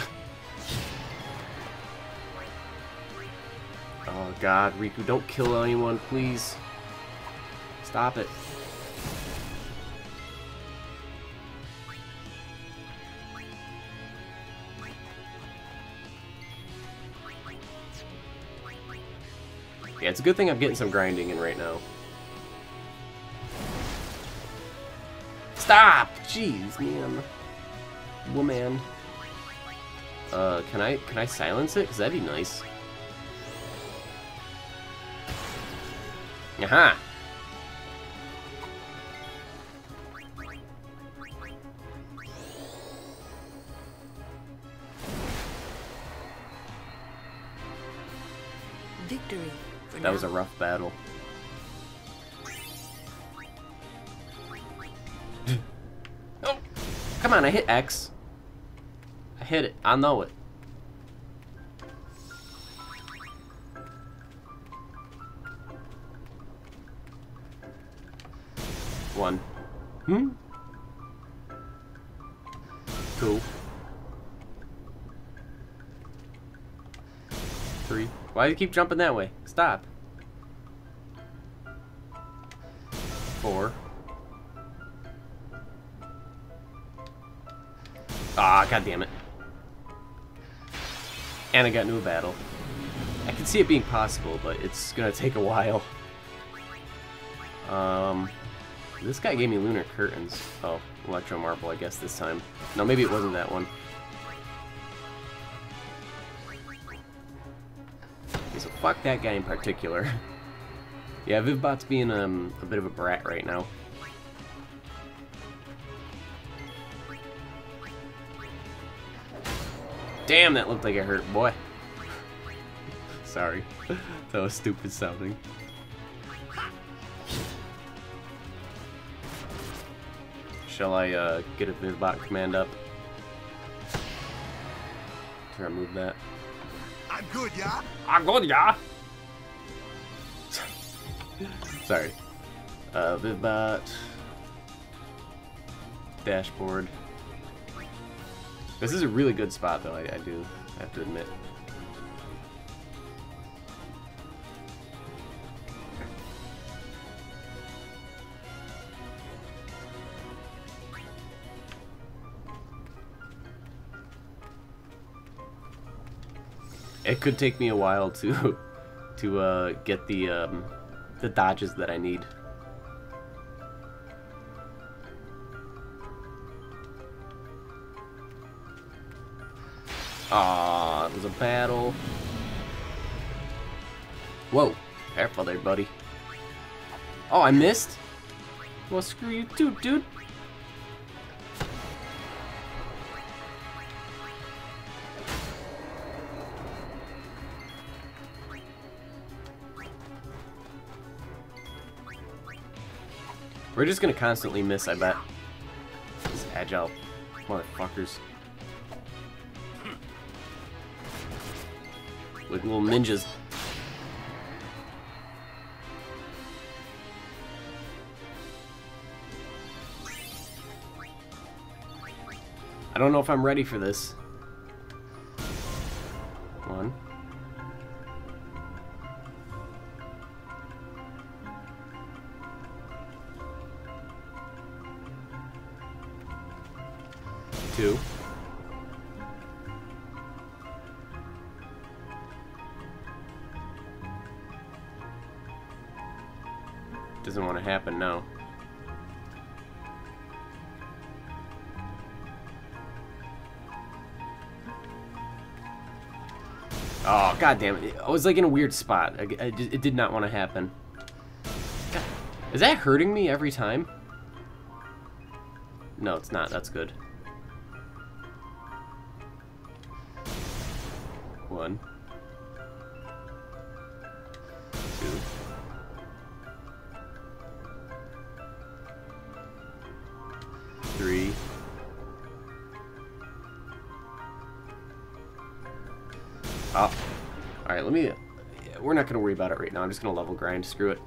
oh god, Rikku, don't kill anyone, please. Stop it. it's a good thing I'm getting some grinding in right now. Stop! Jeez, man. Woman. Uh, can I, can I silence it? Because that'd be nice. Aha! Victory. For That was a rough battle. oh, come on! I hit X. I hit it. I know it. One. Hmm? Two. Three. Why do you keep jumping that way? Stop. Four. Ah, god damn it. And I got into a battle. I can see it being possible, but it's gonna take a while. Um, this guy gave me lunar curtains. Oh, electro marble, I guess this time. No, maybe it wasn't that one. So fuck that guy in particular. yeah, Vivbot's being um, a bit of a brat right now. Damn, that looked like it hurt, boy. Sorry. that was stupid sounding. Shall I uh, get a Vivbot command up? To remove that. I'm good, yeah? I'm good, yeah. Sorry. Uh, Vivbot. Dashboard. This is a really good spot, though, I, I do have to admit. It could take me a while to to uh, get the um, the dodges that I need. Ah, it was a battle. Whoa, careful there, buddy. Oh, I missed? Well, screw you too, dude. We're just gonna constantly miss, I bet. These agile motherfuckers. Like little ninjas. I don't know if I'm ready for this. God damn it. I was like in a weird spot. I, I- it did not want to happen. God, is that hurting me every time? No, it's not. That's good. Just to level grind. Screw it.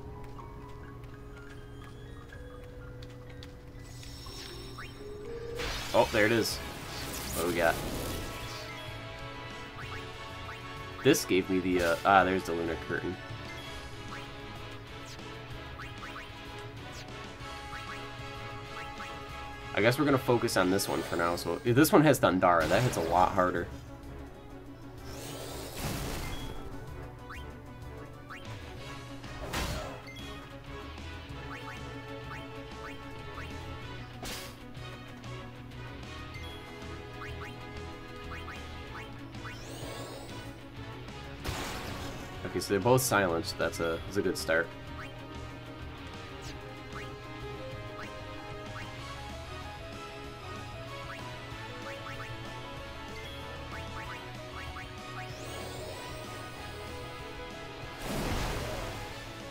Oh, there it is. What do we got? This gave me the, uh, ah, there's the lunar curtain. I guess we're gonna focus on this one for now. So this one has Thundara. That hits a lot harder. So they're both silenced. That's a that's a good start.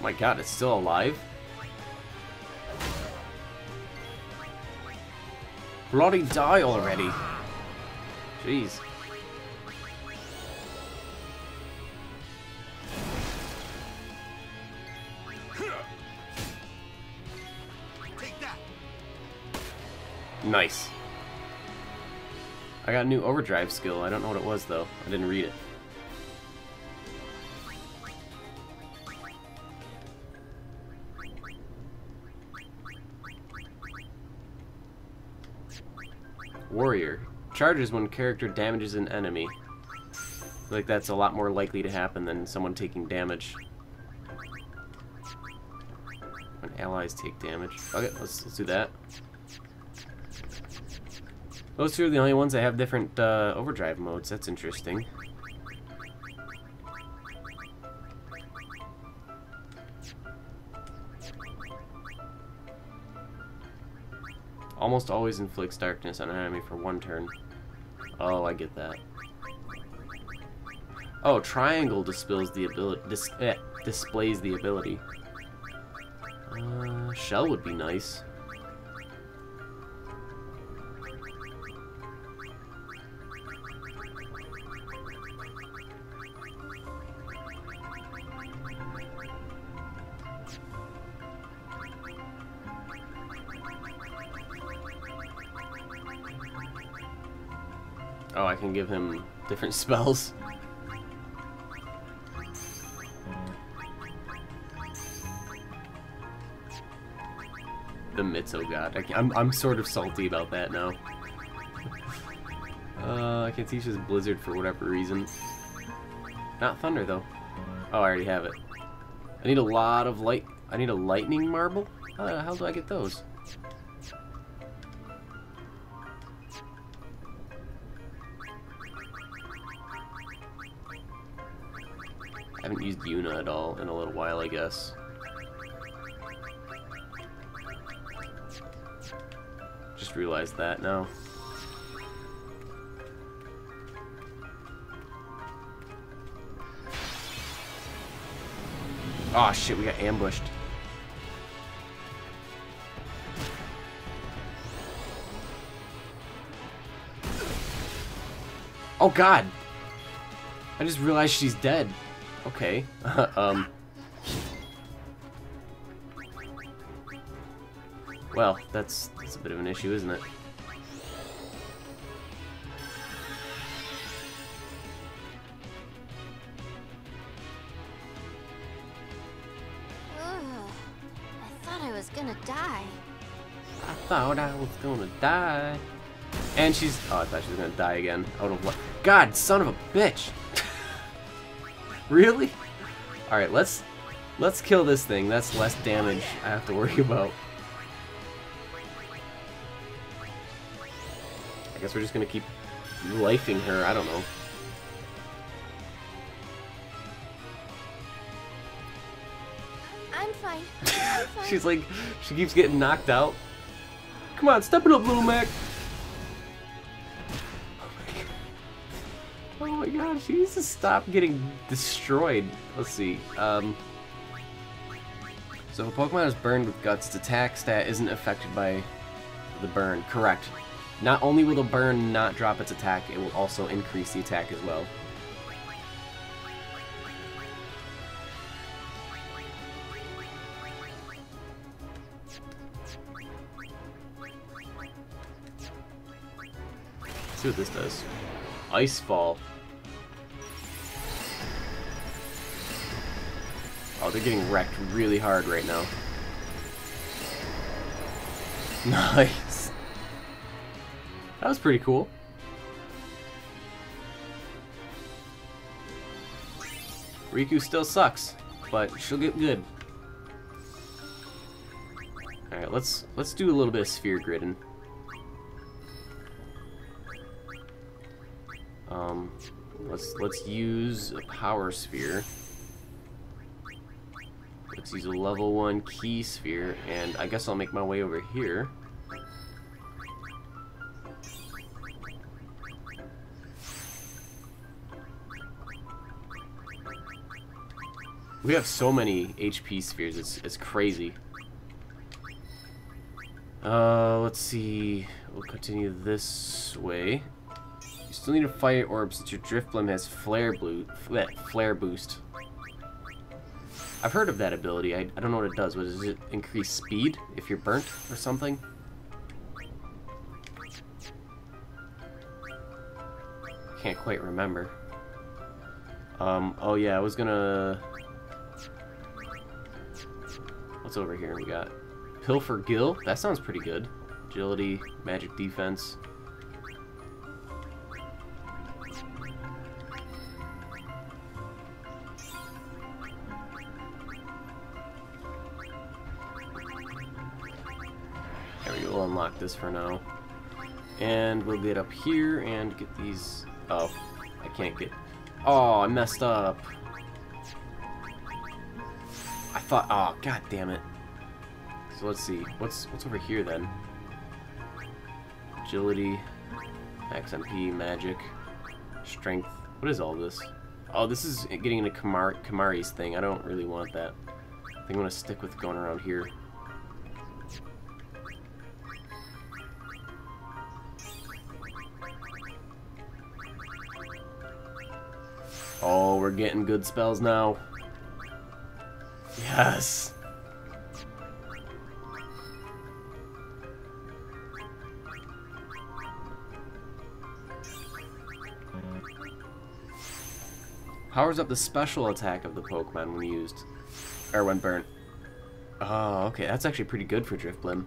my god, it's still alive? Bloody die already. Jeez. Nice. I got a new overdrive skill. I don't know what it was though. I didn't read it. Warrior. Charges when character damages an enemy. like that's a lot more likely to happen than someone taking damage. When allies take damage. Okay, let's, let's do that. Those two are the only ones that have different uh, overdrive modes. That's interesting. Almost always inflicts darkness on an enemy for one turn. Oh, I get that. Oh, triangle displays the ability. Dis eh, displays the ability. Uh, shell would be nice. Give him different spells. The Mitzo god. I am I'm sort of salty about that now. uh, I can't teach this Blizzard for whatever reason. Not Thunder, though. Oh, I already have it. I need a lot of light... I need a Lightning Marble? Uh, how do I get those? Yuna at all in a little while, I guess. Just realized that now. Oh shit, we got ambushed. Oh god! I just realized she's dead. Okay. um. Well, that's, that's a bit of an issue, isn't it? I thought I was gonna die. I thought I was gonna die. And she's... Oh, I thought she was gonna die again. Out of what? God, son of a bitch! really? Alright, let's... Let's kill this thing. That's less damage I have to worry about. I guess we're just gonna keep lifing her. I don't know. I'm fine. I'm fine. She's like, she keeps getting knocked out. Come on, step it up, little Mac. She needs to stop getting destroyed. Let's see. Um, so if a Pokemon is burned with Guts, its attack stat isn't affected by the burn. Correct. Not only will the burn not drop its attack, it will also increase the attack as well. Let's see what this does. Ice Fall. Oh, they're getting wrecked really hard right now. Nice. That was pretty cool. Rikku still sucks, but she'll get good. Alright, let's let's do a little bit of sphere gridding. Um let's let's use a power sphere. Use a level 1 key sphere, and I guess I'll make my way over here. We have so many HP spheres, it's, it's crazy. Uh, let's see. We'll continue this way. You still need a fire orb since your Drifblim has flare, blue, flare boost. I've heard of that ability. I, I don't know what it does. What does it increase speed if you're burnt or something? Can't quite remember. Um, oh yeah, I was gonna... What's over here? We got Pilfer Gil. That sounds pretty good. Agility, magic defense. This for now. And we'll get up here and get these... Oh, I can't get... Oh, I messed up. I thought... Oh, god damn it. So let's see. What's what's over here then? Agility, XMP, magic, strength. What is all this? Oh, this is getting into Kamar Kimahri's thing. I don't really want that. I think I'm gonna stick with going around here. Oh, we're getting good spells now. Yes! Powers up the special attack of the Pokemon when used. Or when burnt. Oh, okay. That's actually pretty good for Drifblim.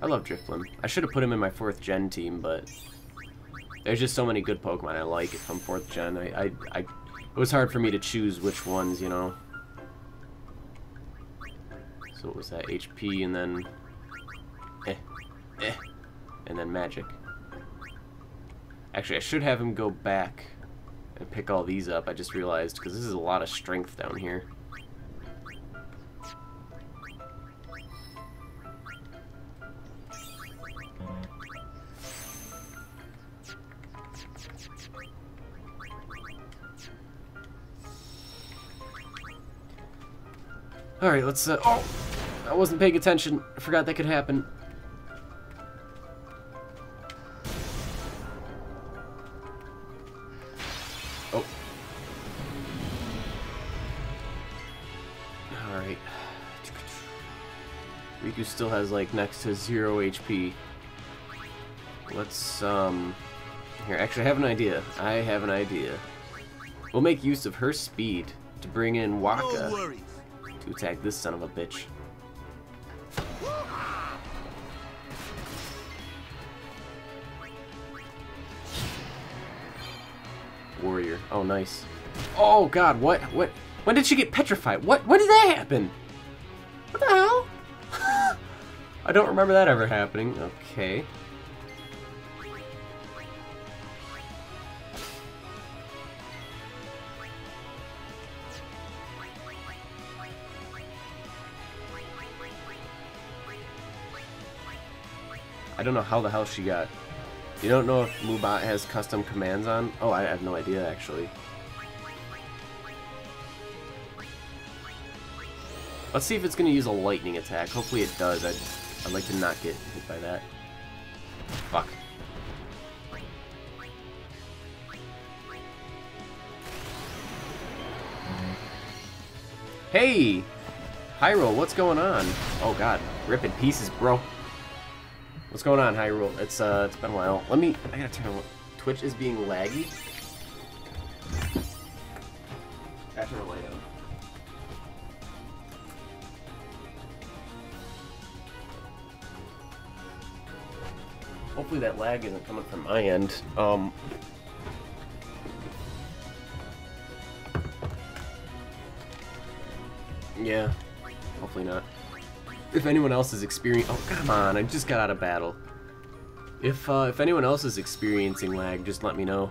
I love Drifblim. I should have put him in my 4th gen team, but... There's just so many good Pokemon I like from 4th gen. I, I, I, it was hard for me to choose which ones, you know. So what was that? HP and then... Eh. Eh. And then Magic. Actually, I should have him go back and pick all these up. I just realized, because this is a lot of strength down here. Alright, let's, uh, oh! I wasn't paying attention. I forgot that could happen. Oh. Alright. Rikku still has, like, next to zero HP. Let's, um... Here, actually, I have an idea. I have an idea. We'll make use of her speed to bring in Wakka. No worries to attack this son of a bitch. Warrior. Oh, nice. Oh, God, what? What? When did she get petrified? What? When did that happen? What the hell? I don't remember that ever happening. Okay. I don't know how the hell she got. You don't know if Mubot has custom commands on? Oh, I have no idea, actually. Let's see if it's going to use a lightning attack. Hopefully it does. I'd, I'd like to not get hit by that. Fuck. Hey! Hyrule, what's going on? Oh god, rip in pieces, bro. What's going on, Hyrule? It's uh, it's been a while. Let me. I gotta turn. Twitch is being laggy. Turn the light. Hopefully that lag isn't coming from my end. Um. Yeah. Hopefully not if anyone else is experiencing, oh come on, I just got out of battle. If uh, if anyone else is experiencing lag, just let me know.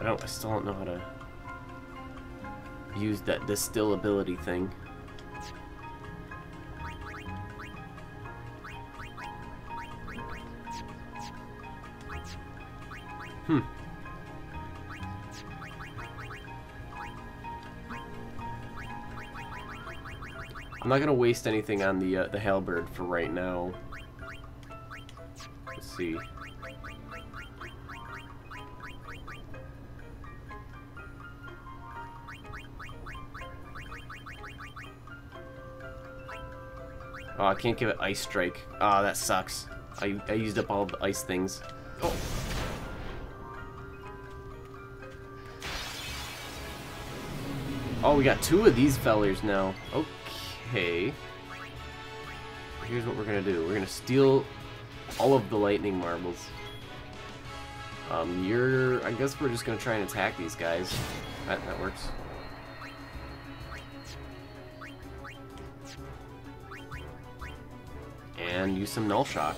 I don't, I still don't know how to use that distill ability thing. Hmm. I'm not gonna waste anything on the uh, the halberd for right now. Let's see. Oh, I can't give it Ice Strike. Ah, oh, that sucks. I, I used up all the ice things. Oh. Oh, we got two of these fellers now. Okay. Here's what we're gonna do. We're gonna steal all of the lightning marbles. Um, you're... I guess we're just gonna try and attack these guys. That, that works. and use some Null Shock.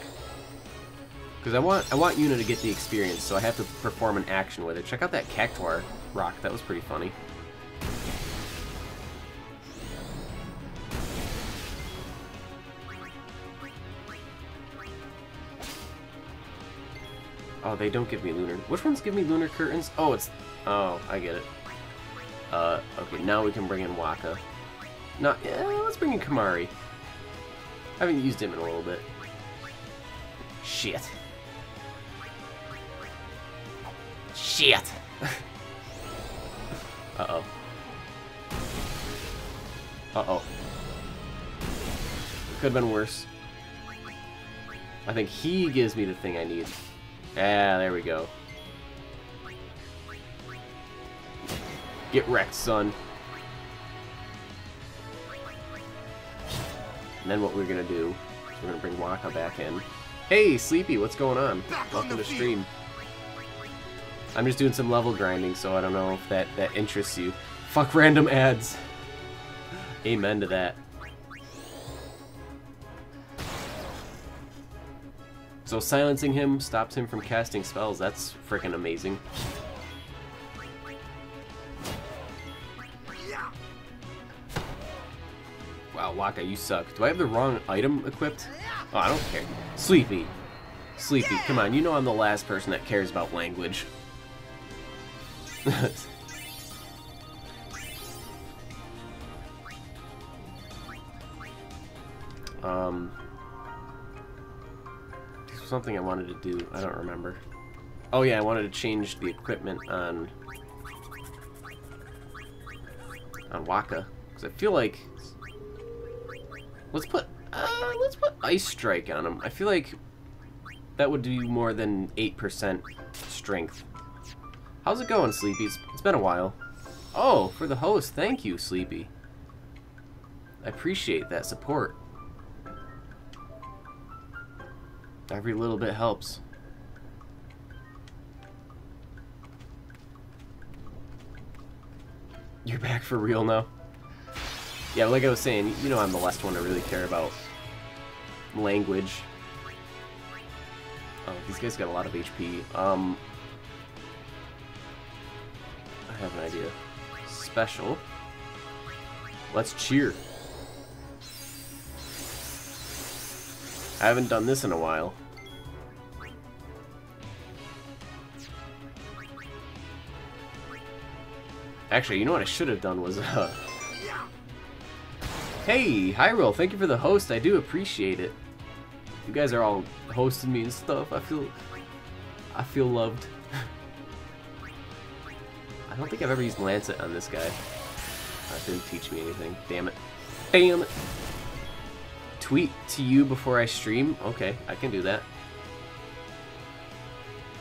Because I want I want Yuna to get the experience, so I have to perform an action with it. Check out that Cactuar rock, that was pretty funny. Oh, they don't give me lunar. Which ones give me lunar curtains? Oh, it's... Oh, I get it. Uh, okay, now we can bring in Wakka. Not... Yeah, let's bring in Kimahri. I haven't used him in a little bit. Shit. Shit! Uh-oh. Uh-oh. Could've been worse. I think he gives me the thing I need. Yeah, there we go. Get wrecked, son. And then what we're gonna do we're gonna bring Wakka back in. Hey, Sleepy, what's going on? Back Welcome on to stream. I'm just doing some level grinding, so I don't know if that, that interests you. Fuck random ads. Amen to that. So silencing him stops him from casting spells. That's freaking amazing. Wow, Wakka, you suck. Do I have the wrong item equipped? Oh, I don't care. Sleepy. Sleepy, come on, you know I'm the last person that cares about language. um, something I wanted to do. I don't remember. Oh yeah, I wanted to change the equipment on on Wakka because I feel like Let's put uh, let's put Ice Strike on him. I feel like that would do more than 8% strength. How's it going, Sleepy? It's, it's been a while. Oh, for the host. Thank you, Sleepy. I appreciate that support. Every little bit helps. You're back for real now? Yeah, like I was saying, you know I'm the last one to really care about language. Oh, these guys got a lot of HP. Um, I have an idea. Special. Let's cheer. I haven't done this in a while. Actually, you know what I should have done was, uh, Hey, Hyrule, thank you for the host. I do appreciate it. You guys are all hosting me and stuff. I feel I feel loved. I don't think I've ever used Lancet on this guy. That didn't teach me anything. Damn it. Damn it. Tweet to you before I stream? Okay, I can do that.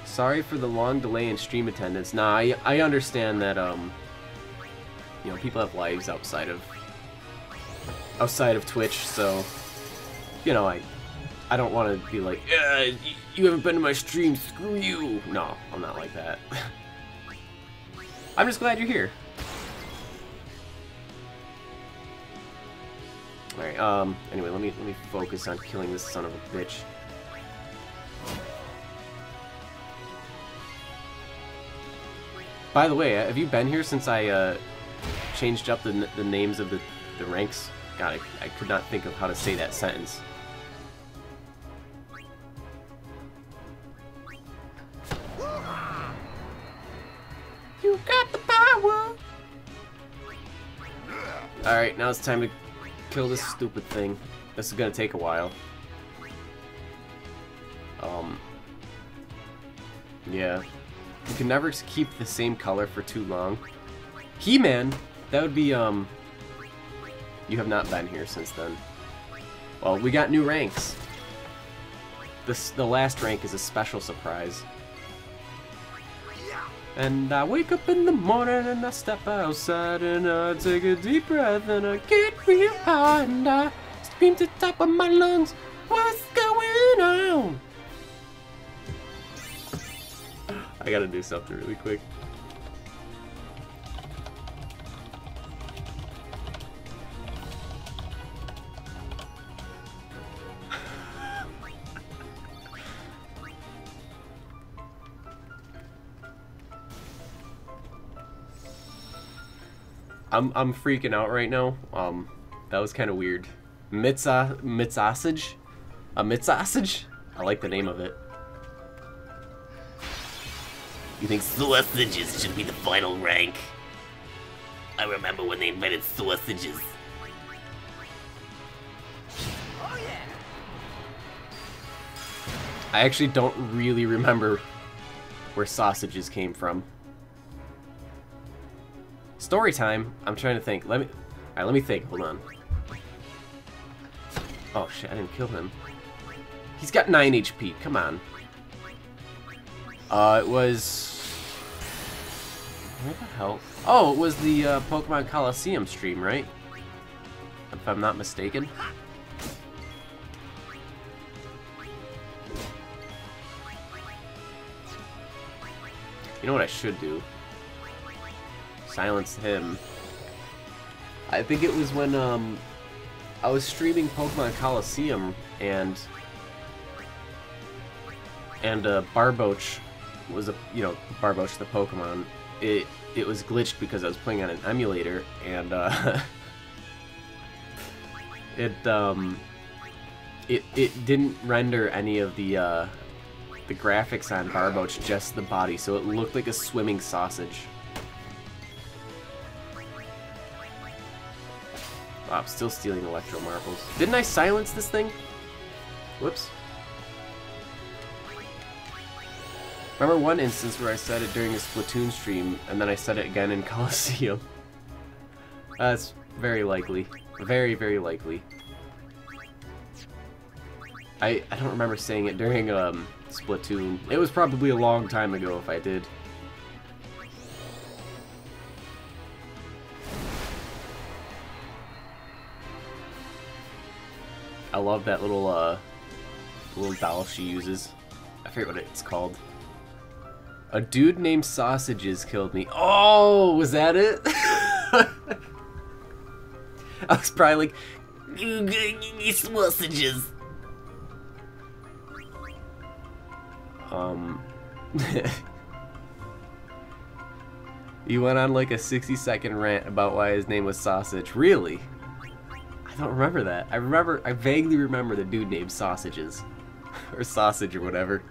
Sorry for the long delay in stream attendance. Nah, I, I understand that, um, you know, people have lives outside of outside of Twitch, so you know, I I don't want to be like, yeah, you haven't been to my stream, screw you. No, I'm not like that. I'm just glad you're here. Alright, um, anyway, let me let me focus on killing this son of a bitch. By the way, have you been here since I uh, changed up the, the names of the, the ranks? God, I, I could not think of how to say that sentence. You got the power! Alright, now it's time to kill this stupid thing. This is gonna take a while. Um... Yeah. You can never keep the same color for too long. He-Man! That would be, um... You have not been here since then. Well, we got new ranks. This, the last rank is a special surprise. And I wake up in the morning and I step outside and I take a deep breath and I get real high and I scream to the top of my lungs, what's going on? I gotta do something really quick. I'm I'm freaking out right now. Um, that was kind of weird. Mitsa Mitsasage, a Mitsasage. I like the name of it. You think sausages should be the final rank? I remember when they invented sausages. I actually don't really remember where sausages came from. Story time. I'm trying to think. Let me. All right, let me think. Hold on. Oh shit! I didn't kill him. He's got 9 HP. Come on. Uh, it was. Where the hell? Oh, it was the uh, Pokemon Colosseum stream, right? If I'm not mistaken. You know what I should do? Silence him. I think it was when um I was streaming Pokemon Colosseum and and uh, Barboach was a you know Barboach the Pokemon. It it was glitched because I was playing on an emulator and uh, it um it it didn't render any of the uh, the graphics on Barboach, just the body, so it looked like a swimming sausage. Wow, I'm still stealing Electro Marbles. Didn't I silence this thing? Whoops. Remember one instance where I said it during a Splatoon stream, and then I said it again in Colosseum? That's very likely. Very, very likely. I, I don't remember saying it during um, Splatoon. It was probably a long time ago if I did. I love that little uh, little doll she uses. I forget what it's called. A dude named Sausages killed me. Oh, was that it? I was probably like, You sausages. um. he went on like a 60 second rant about why his name was Sausage. Really? I don't remember that. I remember, I vaguely remember the dude named Sausages. or Sausage or whatever.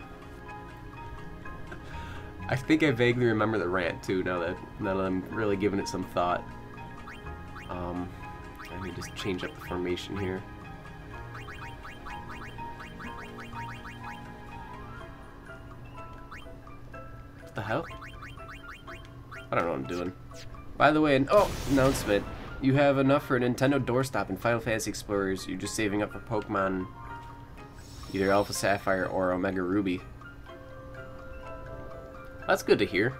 I think I vaguely remember the rant too, now that, now that I'm really giving it some thought. Um, let me just change up the formation here. What the hell? I don't know what I'm doing. By the way, an oh, announcement. You have enough for a Nintendo doorstop in Final Fantasy Explorers. You're just saving up for Pokemon, either Alpha Sapphire or Omega Ruby. That's good to hear.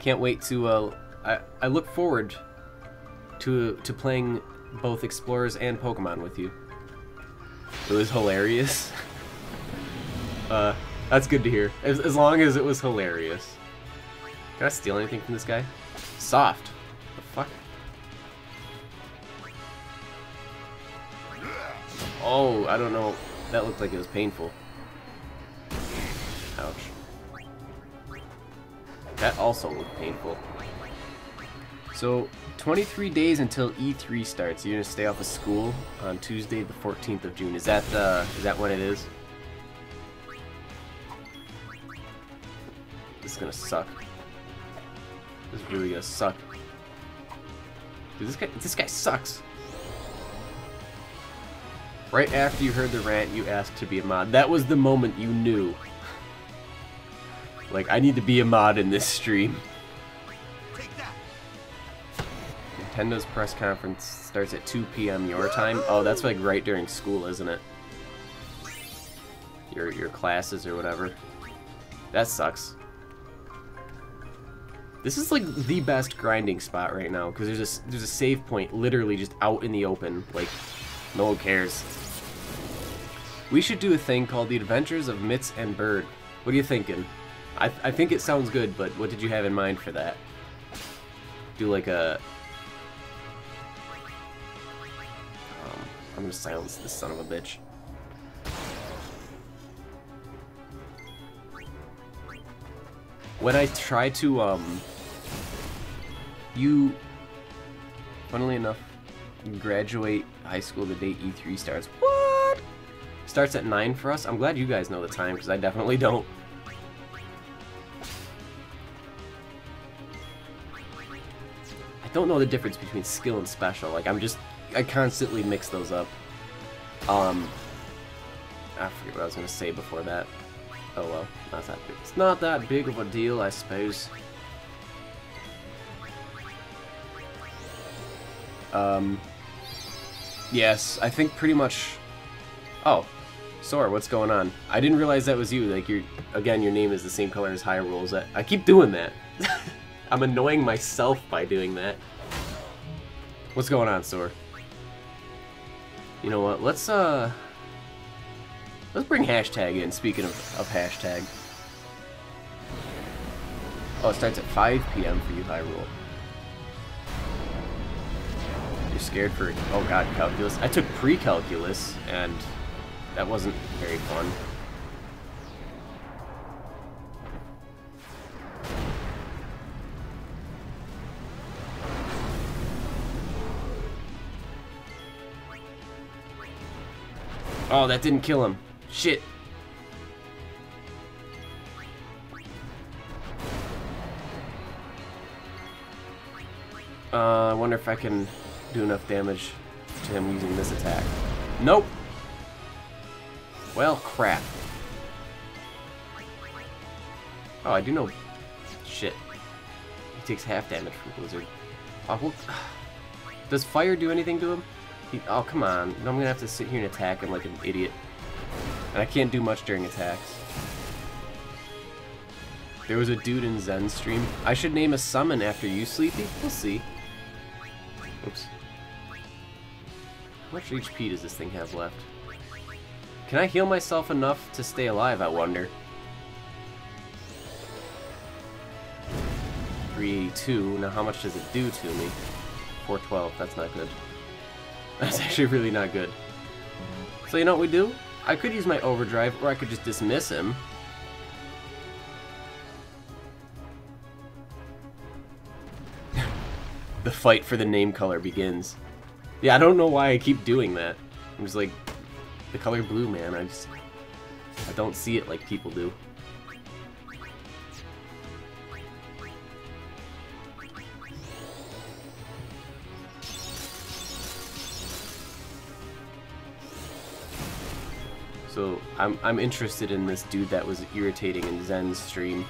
Can't wait to, uh, I, I look forward to, to playing both Explorers and Pokemon with you. It was hilarious. uh, that's good to hear. As, as long as it was hilarious. Can I steal anything from this guy? Soft. Oh, I don't know. That looked like it was painful. Ouch. That also looked painful. So, 23 days until E3 starts. You're gonna stay off of school on Tuesday, the 14th of June. Is that uh, is that when it is? This is gonna suck. This is really gonna suck. Dude, this guy, this guy sucks. Right after you heard the rant, you asked to be a mod. That was the moment you knew. Like, I need to be a mod in this stream. Nintendo's press conference starts at 2 p.m. your time. Oh, that's like right during school, isn't it? Your your classes or whatever. That sucks. This is like the best grinding spot right now because there's a there's a save point literally just out in the open. Like no one cares. We should do a thing called the Adventures of Mitz and Bird. What are you thinking? I I think it sounds good, but what did you have in mind for that? Do like a um, I'm gonna silence this son of a bitch. when I try to, um, you, funnily enough, graduate high school the day E3 starts. What? Starts at 9 for us? I'm glad you guys know the time, because I definitely don't. I don't know the difference between skill and special. Like, I'm just, I constantly mix those up. Um, I forget what I was going to say before that. Oh well, not that big. It's not that big of a deal, I suppose. Um, yes, I think pretty much... Oh, Sora, what's going on? I didn't realize that was you. Like, you're, again, your name is the same color as Hyrule's. I, I keep doing that. I'm annoying myself by doing that. What's going on, Sora? You know what, let's, uh... Let's bring hashtag in, speaking of, of hashtag. Oh, it starts at 5 p.m. for you, Hyrule. You're scared for, oh god, calculus. I took pre-calculus, and that wasn't very fun. Oh, that didn't kill him. Shit. Uh, I wonder if I can do enough damage to him using this attack. Nope. Well, crap. Oh, I do know... Shit. He takes half damage from Blizzard. Oh. Does fire do anything to him? He, oh, come on. I'm gonna have to sit here and attack him like an idiot. And I can't do much during attacks. There was a dude in Zen stream. I should name a summon after you, Sleepy? We'll see. Oops. How much HP does this thing have left? Can I heal myself enough to stay alive, I wonder? 382. Now how much does it do to me? 412. That's not good. That's actually really not good. So you know what we do? I could use my overdrive, or I could just dismiss him. the fight for the name color begins. Yeah, I don't know why I keep doing that. I'm just like, the color blue, man. I just, I don't see it like people do. So I'm I'm interested in this dude that was irritating in Zen's stream.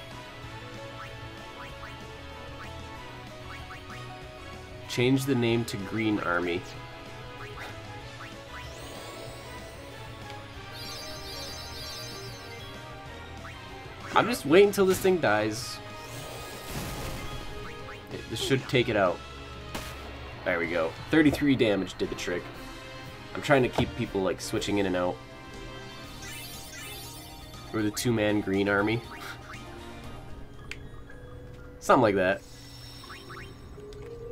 Change the name to Green Army. I'm just waiting until this thing dies. This should take it out. There we go. 33 damage did the trick. I'm trying to keep people like switching in and out. Or the two-man green army. Something like that.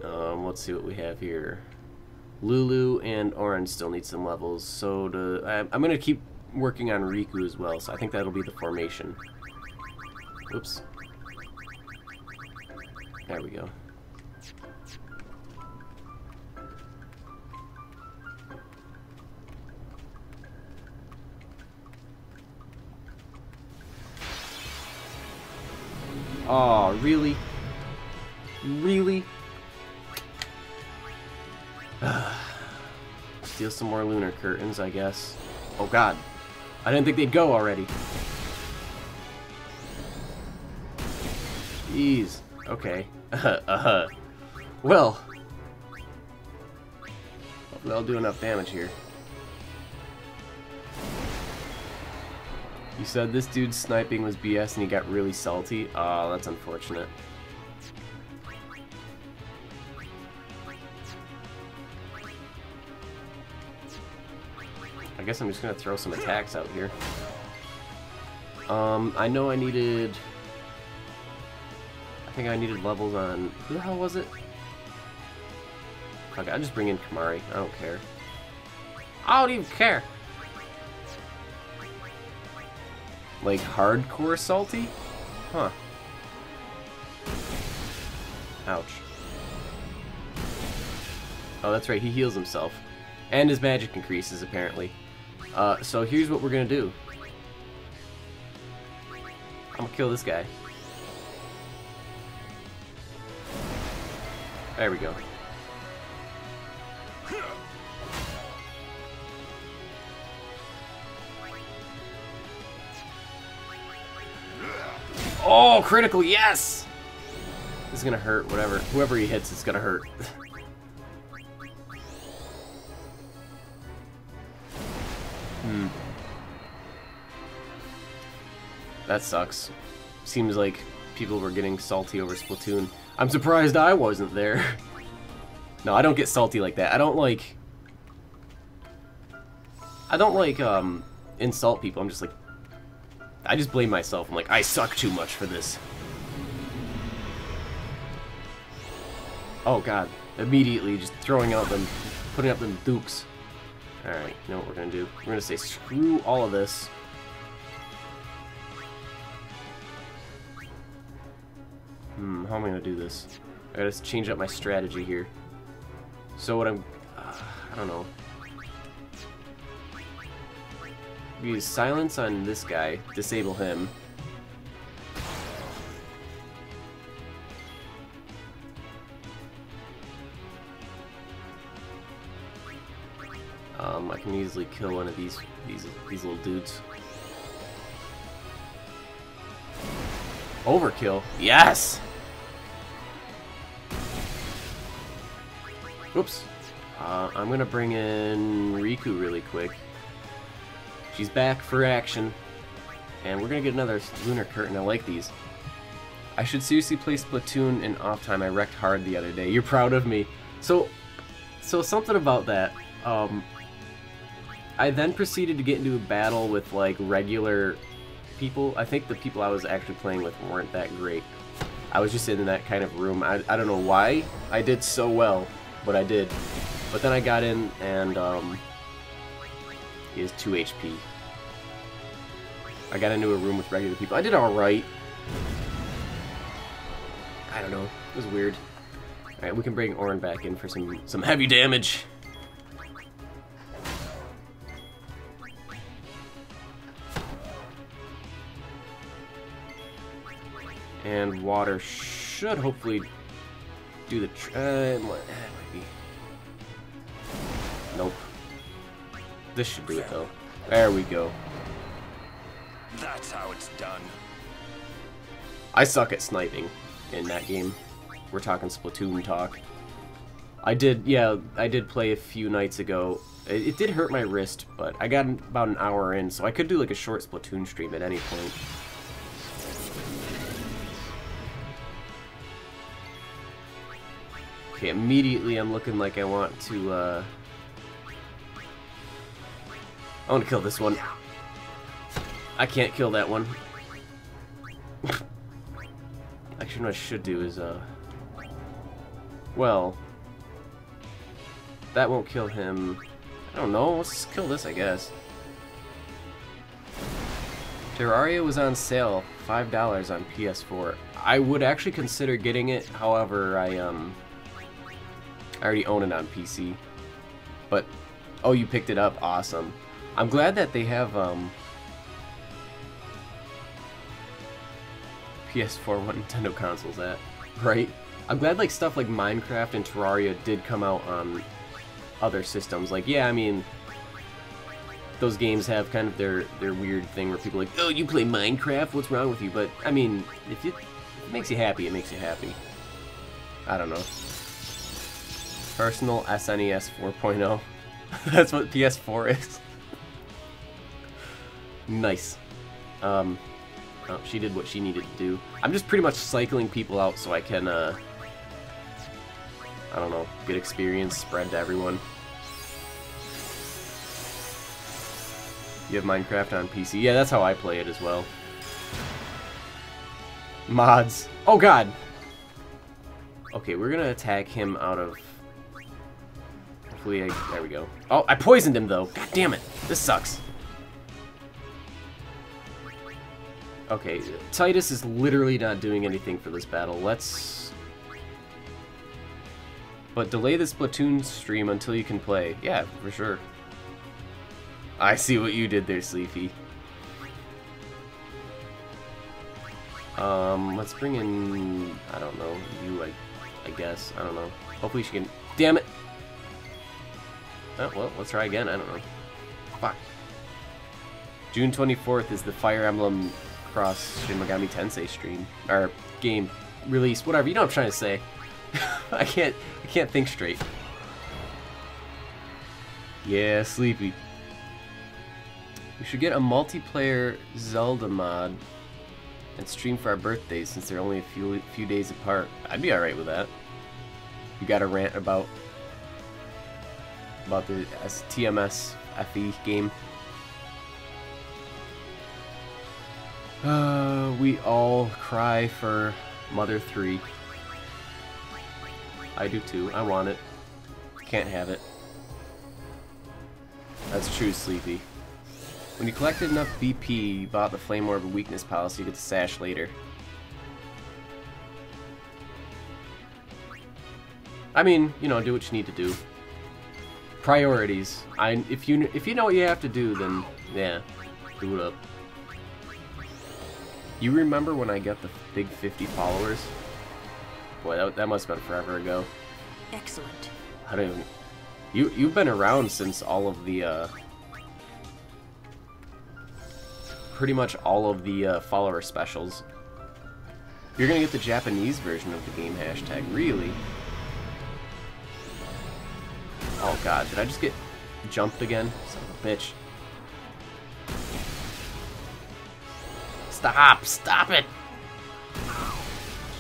Um, let's see what we have here. Lulu and Orange still need some levels, so to, I, I'm going to keep working on Rikku as well, so I think that'll be the formation. Oops. There we go. Oh, really? Really? Steal some more lunar curtains, I guess. Oh god. I didn't think they'd go already. Jeez. Okay. uh-huh. Well. Hopefully I'll do enough damage here. You said this dude's sniping was BS and he got really salty? Oh, that's unfortunate. Guess I'm just gonna throw some attacks out here. Um, I know I needed... I think I needed levels on... Who the hell was it? Okay, I'll just bring in Kimahri. I don't care. I don't even care! Like, hardcore salty? Huh. Ouch. Oh, that's right, he heals himself. And his magic increases, apparently. Uh, so here's what we're gonna do. I'm gonna kill this guy. There we go. Oh, critical, yes! This is gonna hurt, whatever. Whoever he hits, it's gonna hurt. That sucks. Seems like people were getting salty over Splatoon. I'm surprised I wasn't there. no, I don't get salty like that. I don't like... I don't like, um, insult people. I'm just like, I just blame myself. I'm like, I suck too much for this. Oh god. Immediately just throwing out them, putting up them dukes. Alright, you know what we're gonna do? We're gonna say screw all of this. Hmm, how am I gonna do this? I gotta change up my strategy here. So what I'm... Uh, I don't know. Use silence on this guy, disable him. Um, I can easily kill one of these these these little dudes. Overkill. Yes. Oops. Uh, I'm gonna bring in Rikku really quick. She's back for action. And we're gonna get another Lunar Curtain. I like these. I should seriously play Splatoon in off time. I wrecked hard the other day. You're proud of me. So, so something about that. Um, I then proceeded to get into a battle with like regular people. I think the people I was actually playing with weren't that great. I was just in that kind of room. I, I don't know why I did so well, but I did. But then I got in and um, he has 2 HP. I got into a room with regular people. I did alright. I don't know. It was weird. Alright, we can bring Auron back in for some, some heavy damage. And water should hopefully do the... Tr uh, it might, it might be... Nope. This should do it though. There we go. That's how it's done. I suck at sniping in that game. We're talking Splatoon talk. I did, yeah, I did play a few nights ago. It, it did hurt my wrist, but I got about an hour in, so I could do like a short Splatoon stream at any point. Okay, immediately I'm looking like I want to, uh... I want to kill this one. I can't kill that one. Actually, what I should do is, uh... Well... That won't kill him. I don't know. Let's kill this, I guess. Terraria was on sale, five dollars on PS4. I would actually consider getting it. However, I um, I already own it on PC. But oh, you picked it up. Awesome. I'm glad that they have um. PS4 what Nintendo consoles at, right? I'm glad like stuff like Minecraft and Terraria did come out on other systems. Like, yeah, I mean, those games have kind of their their weird thing where people like, oh, you play Minecraft? What's wrong with you? But I mean, if if it makes you happy, it makes you happy. I don't know. Personal SNES 4.0. That's what PS4 is. nice. Um, oh, she did what she needed to do. I'm just pretty much cycling people out so I can, uh, I don't know, get experience spread to everyone. You have Minecraft on PC? Yeah, that's how I play it as well. Mods. Oh god! Okay, we're gonna attack him out of... Hopefully I... There we go. Oh, I poisoned him though! God damn it! This sucks. Okay, Tidus is literally not doing anything for this battle. Let's... But delay the Splatoon stream until you can play. Yeah, for sure. I see what you did there, Sleepy. Um, let's bring in, I don't know, you, I, I guess. I don't know. Hopefully she can, damn it! Oh, well, let's try again, I don't know. Fuck. June 24th is the Fire Emblem Cross Shin Megami Tensei stream, or game release, whatever, you know what I'm trying to say. I can't, I can't think straight. Yeah, Sleepy. We should get a multiplayer Zelda mod and stream for our birthdays since they're only a few few days apart. I'd be alright with that. You got a rant about about the TMS FE game. Uh, we all cry for Mother 3. I do too. I want it. Can't have it. That's true, Sleepy. When you collected enough BP, you bought the Flame Orb of a Weakness Policy you get the Sash later. I mean, you know, do what you need to do. Priorities. I if you if you know what you have to do, then yeah, do it up. You remember when I got the big 50 followers? Boy, that, that must have been forever ago. Excellent. I don't even... You, you've been around since all of the, uh... Pretty much all of the uh, follower specials. You're gonna get the Japanese version of the game hashtag, really? Oh god, did I just get jumped again? Son of a bitch. Stop! Stop it!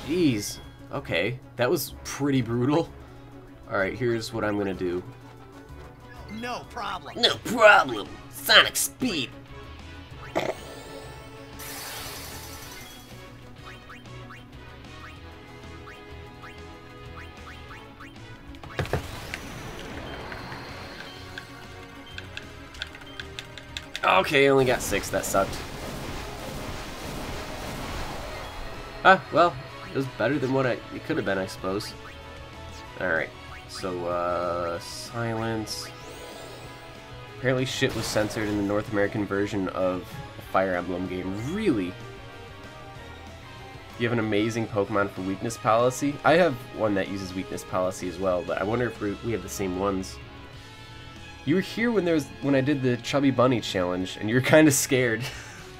Jeez. Okay, that was pretty brutal. Alright, here's what I'm gonna do. No problem. No problem. Sonic speed. Okay, I only got six. That sucked. Ah, well, it was better than what I, it could have been, I suppose. Alright, so, uh, silence. Apparently shit was censored in the North American version of the Fire Emblem game. Really? You have an amazing Pokemon for weakness policy? I have one that uses weakness policy as well, but I wonder if we have the same ones. You were here when there was when I did the Chubby Bunny challenge, and you were kind of scared.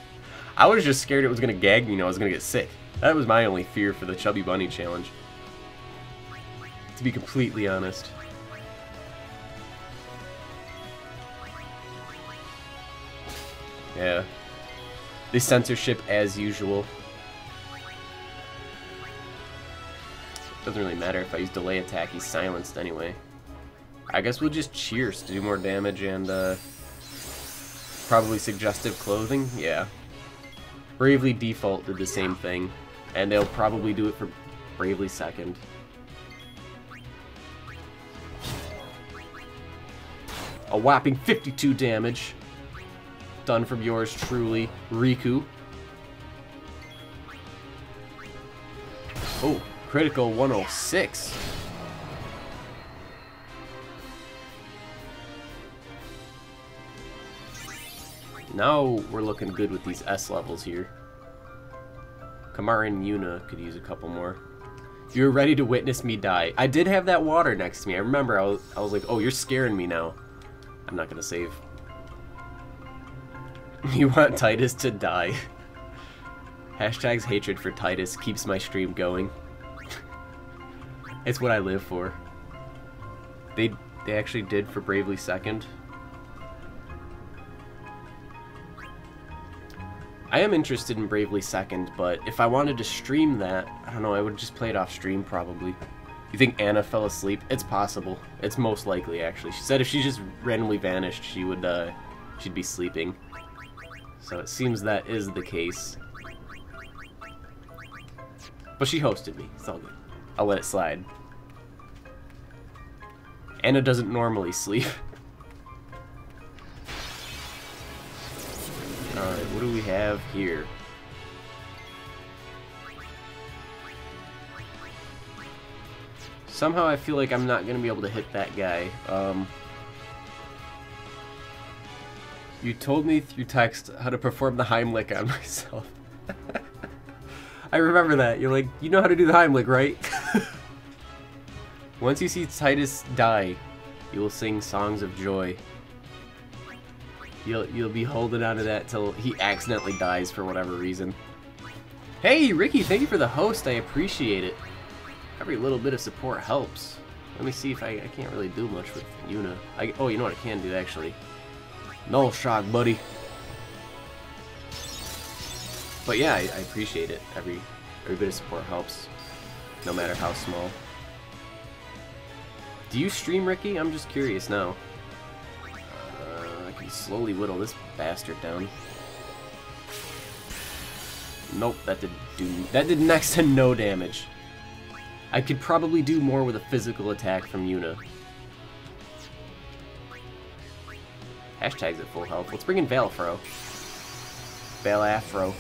I was just scared it was gonna gag me and I was gonna get sick. That was my only fear for the Chubby Bunny challenge. To be completely honest. Yeah. The censorship as usual. Doesn't really matter if I use delay attack, he's silenced anyway. I guess we'll just cheers to do more damage and uh, probably suggestive clothing. Yeah. Bravely Default did the same thing, and they'll probably do it for Bravely Second. A whopping 52 damage. done from yours truly, Rikku. Oh, critical 106. Now we're looking good with these S levels here. Kimahri and Yuna could use a couple more. You're ready to witness me die. I did have that water next to me. I remember I was, I was like, oh, you're scaring me now. I'm not going to save. You want Tidus to die. Hashtags hatred for Tidus keeps my stream going. it's what I live for. They they actually did for Bravely Second. I am interested in Bravely Second, but if I wanted to stream that, I don't know, I would just play it off stream probably. You think Anna fell asleep? It's possible. It's most likely, actually. She said if she just randomly vanished, she would, uh, she'd be sleeping. So it seems that is the case. But she hosted me. It's all good. I'll let it slide. Anna doesn't normally sleep. Alright, what do we have here? Somehow I feel like I'm not going to be able to hit that guy. Um, you told me through text how to perform the Heimlich on myself. I remember that. You're like, you know how to do the Heimlich, right? Once you see Tidus die, you will sing songs of joy. You'll you'll be holding on to that till he accidentally dies for whatever reason. Hey, Ricky, thank you for the host. I appreciate it. Every little bit of support helps. Let me see if I, I can't really do much with Yuna. I, oh, you know what I can do, actually. Null shock, buddy. But yeah, I, I appreciate it. Every, every bit of support helps, no matter how small. Do you stream, Ricky? I'm just curious now. Slowly whittle this bastard down. Nope, that did do that did next to no damage. I could probably do more with a physical attack from Yuna. Hashtags at full health. Let's bring in Valafro. Valafro.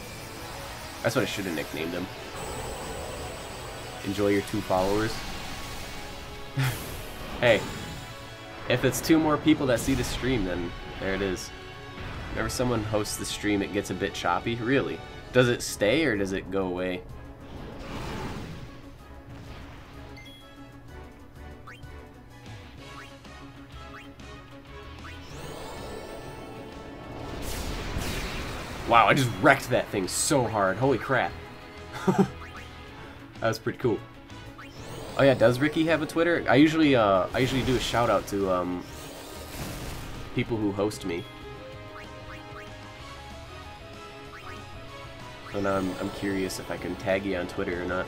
That's what I should have nicknamed him. Enjoy your two followers. hey, if it's two more people that see the stream, then there it is. Whenever someone hosts the stream, it gets a bit choppy. Really? Does it stay or does it go away? Wow, I just wrecked that thing so hard. Holy crap. that was pretty cool. Oh yeah, does Ricky have a Twitter? I usually uh I usually do a shout out to um people who host me. Oh, so now I'm I'm curious if I can tag you on Twitter or not.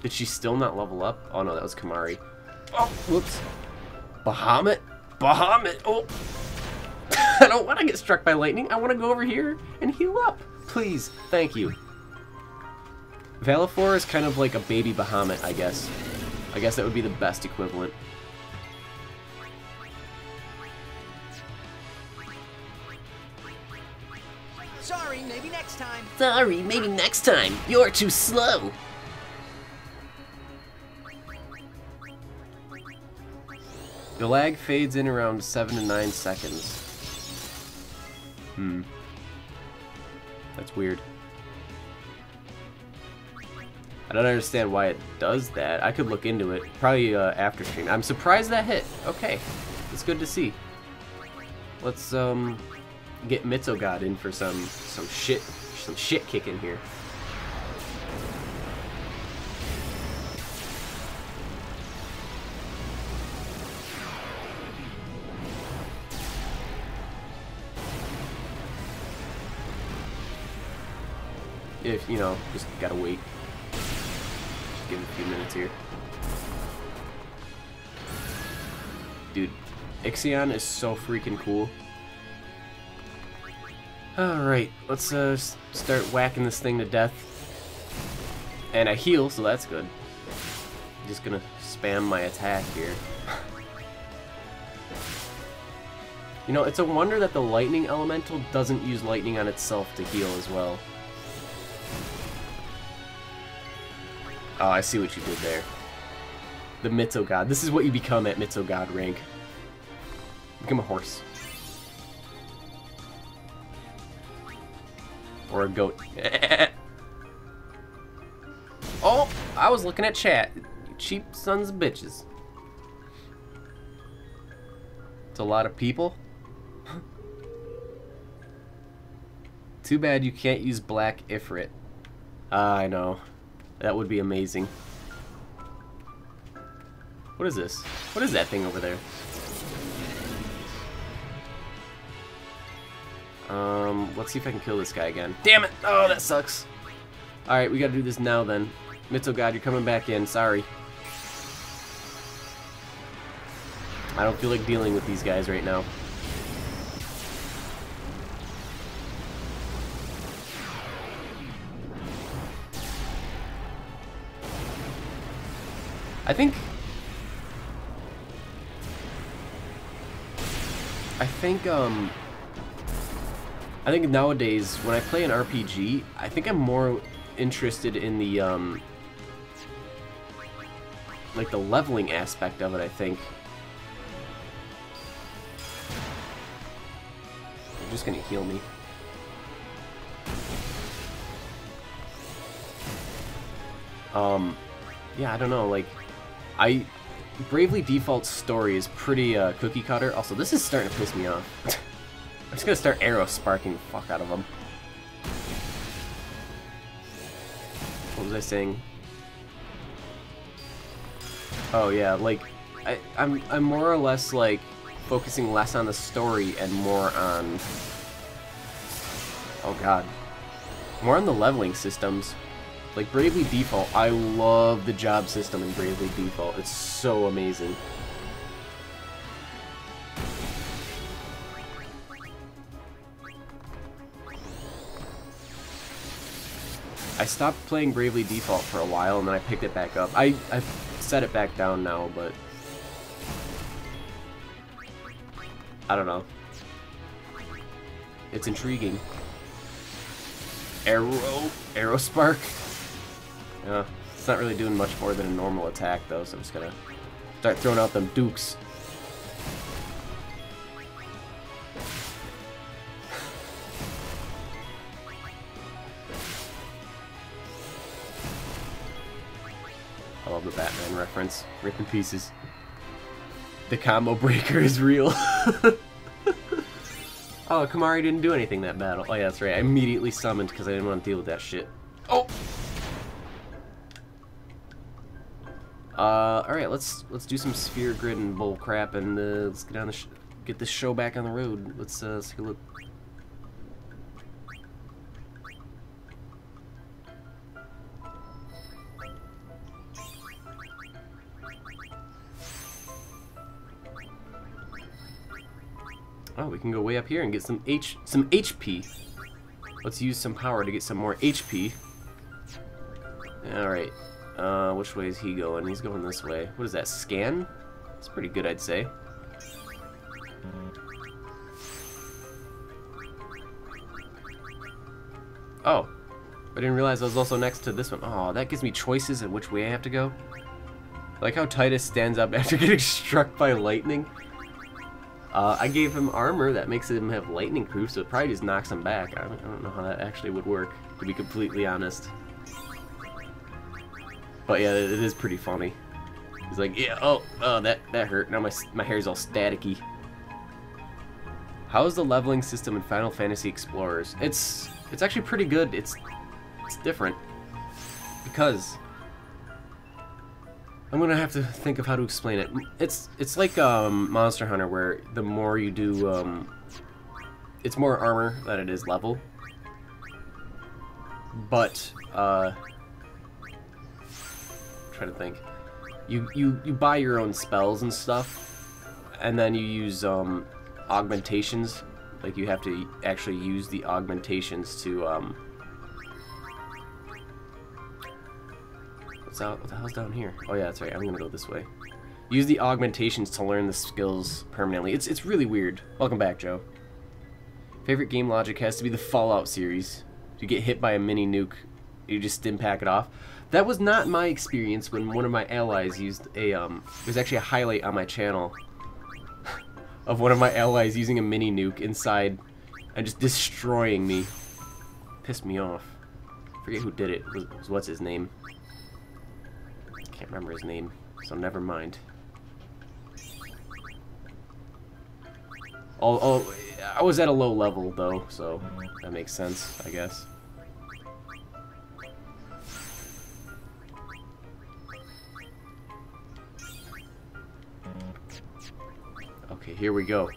Did she still not level up? Oh no, that was Kimahri. Oh, whoops. Bahamut? Bahamut! Oh! I don't want to get struck by lightning. I want to go over here and heal up. Please. Thank you. Valefor is kind of like a baby Bahamut, I guess. I guess that would be the best equivalent. Sorry, maybe next time. Sorry, maybe next time. You're too slow. The lag fades in around 7 to 9 seconds. Hmm. That's weird. I don't understand why it does that. I could look into it. Probably uh, after stream. I'm surprised that hit. Okay. It's good to see. Let's um get Mitsogod in for some some shit some shit kicking here. You know, just gotta wait. Just give him a few minutes here. Dude, Ixion is so freaking cool. Alright, let's uh, start whacking this thing to death. And I heal, so that's good. Just gonna spam my attack here. you know, it's a wonder that the lightning elemental doesn't use lightning on itself to heal as well. Oh, I see what you did there. The Mitzo God. This is what you become at Mitzo God rank. Become a horse. Or a goat. oh, I was looking at chat. Cheap sons of bitches. It's a lot of people. Too bad you can't use Black Ifrit. Ah, I know. That would be amazing. What is this? What is that thing over there? Um, let's see if I can kill this guy again. Damn it! Oh, that sucks. Alright, we gotta do this now then. Mitzo God, you're coming back in. Sorry. I don't feel like dealing with these guys right now. I think... I think, um... I think nowadays, when I play an RPG, I think I'm more interested in the, um... Like, the leveling aspect of it, I think. You're just gonna heal me. Um, yeah, I don't know, like... I Bravely Default's story is pretty uh, cookie cutter. Also, this is starting to piss me off. I'm just gonna start arrow sparking the fuck out of them. What was I saying? Oh yeah, like I, I'm I'm more or less like focusing less on the story and more on oh god, more on the leveling systems. Like Bravely Default, I love the job system in Bravely Default. It's so amazing. I stopped playing Bravely Default for a while and then I picked it back up. I, I've set it back down now, but... I don't know. It's intriguing. Arrow, arrow spark. Yeah, it's not really doing much more than a normal attack, though, so I'm just gonna start throwing out them dukes. I love the Batman reference. Rip in pieces. The combo breaker is real. oh, Kimahri didn't do anything that battle. Oh yeah, that's right. I immediately summoned because I didn't want to deal with that shit. Oh! Uh, all right, let's let's do some sphere grid and bull crap, and uh, let's get on the get this show back on the road. Let's, uh, let's take a look. Oh, we can go way up here and get some H some HP. Let's use some power to get some more HP. All right. Uh, which way is he going? He's going this way. What is that, scan? It's pretty good, I'd say. Oh. I didn't realize I was also next to this one. Oh, that gives me choices in which way I have to go. like how Tidus stands up after getting struck by lightning. Uh, I gave him armor that makes him have lightning proof, so it probably just knocks him back. I don't, I don't know how that actually would work, to be completely honest. But yeah, it is pretty funny. He's like, yeah, oh, oh, that that hurt. Now my my hair's all staticky. How is the leveling system in Final Fantasy Explorers? It's it's actually pretty good. It's it's different because I'm gonna have to think of how to explain it. It's it's like um, Monster Hunter, where the more you do, um, it's more armor than it is level. But uh, trying to think. You you you buy your own spells and stuff, and then you use um, augmentations. Like you have to actually use the augmentations to um, What's out? What the hell's down here? Oh yeah, that's right. I'm gonna go this way. Use the augmentations to learn the skills permanently. It's it's really weird. Welcome back, Joe. Favorite game logic has to be the Fallout series. You get hit by a mini nuke, you just stim pack it off. That was not my experience when one of my allies used a um. There's actually a highlight on my channel of one of my allies using a mini nuke inside and just destroying me. Pissed me off. Forget who did it. Was, was what's his name? Can't remember his name, so never mind. Oh, oh, I was at a low level though, so that makes sense, I guess. Okay, here we go.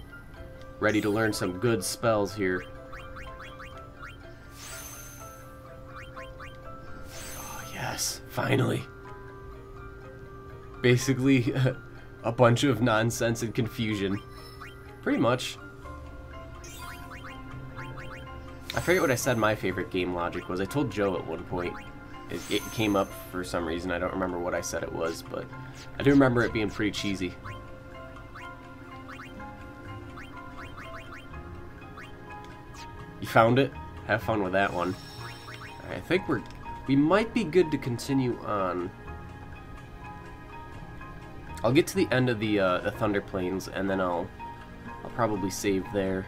Ready to learn some good spells here. Oh, yes, finally. Basically, a bunch of nonsense and confusion. Pretty much. I forget what I said my favorite game logic was. I told Joe at one point. It, it came up for some reason. I don't remember what I said it was, but I do remember it being pretty cheesy. You found it? Have fun with that one. I think we're... We might be good to continue on. I'll get to the end of the, uh, the Thunder Plains, and then I'll... I'll probably save there.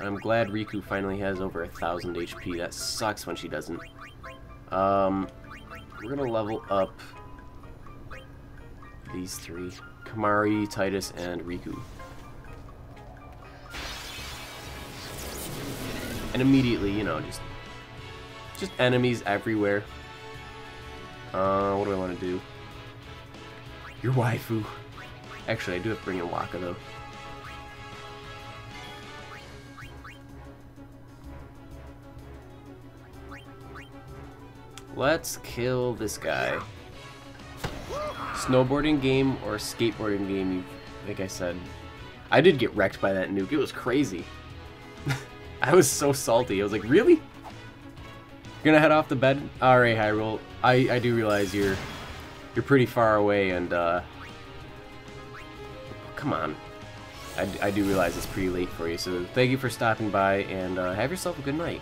I'm glad Rikku finally has over a thousand HP. That sucks when she doesn't. Um, we're gonna level up these three. Kimahri, Titus, and Rikku. And immediately, you know, just just enemies everywhere. Uh, what do I want to do? Your waifu. Actually, I do have to bring in Wakka, though. Let's kill this guy. Snowboarding game or skateboarding game, like I said. I did get wrecked by that nuke. It was crazy. I was so salty. I was like, really? You're gonna head off the bed? Alright, Hyrule. I, I do realize you're you're pretty far away and uh come on. I, I do realize it's pretty late for you, so thank you for stopping by and uh, have yourself a good night.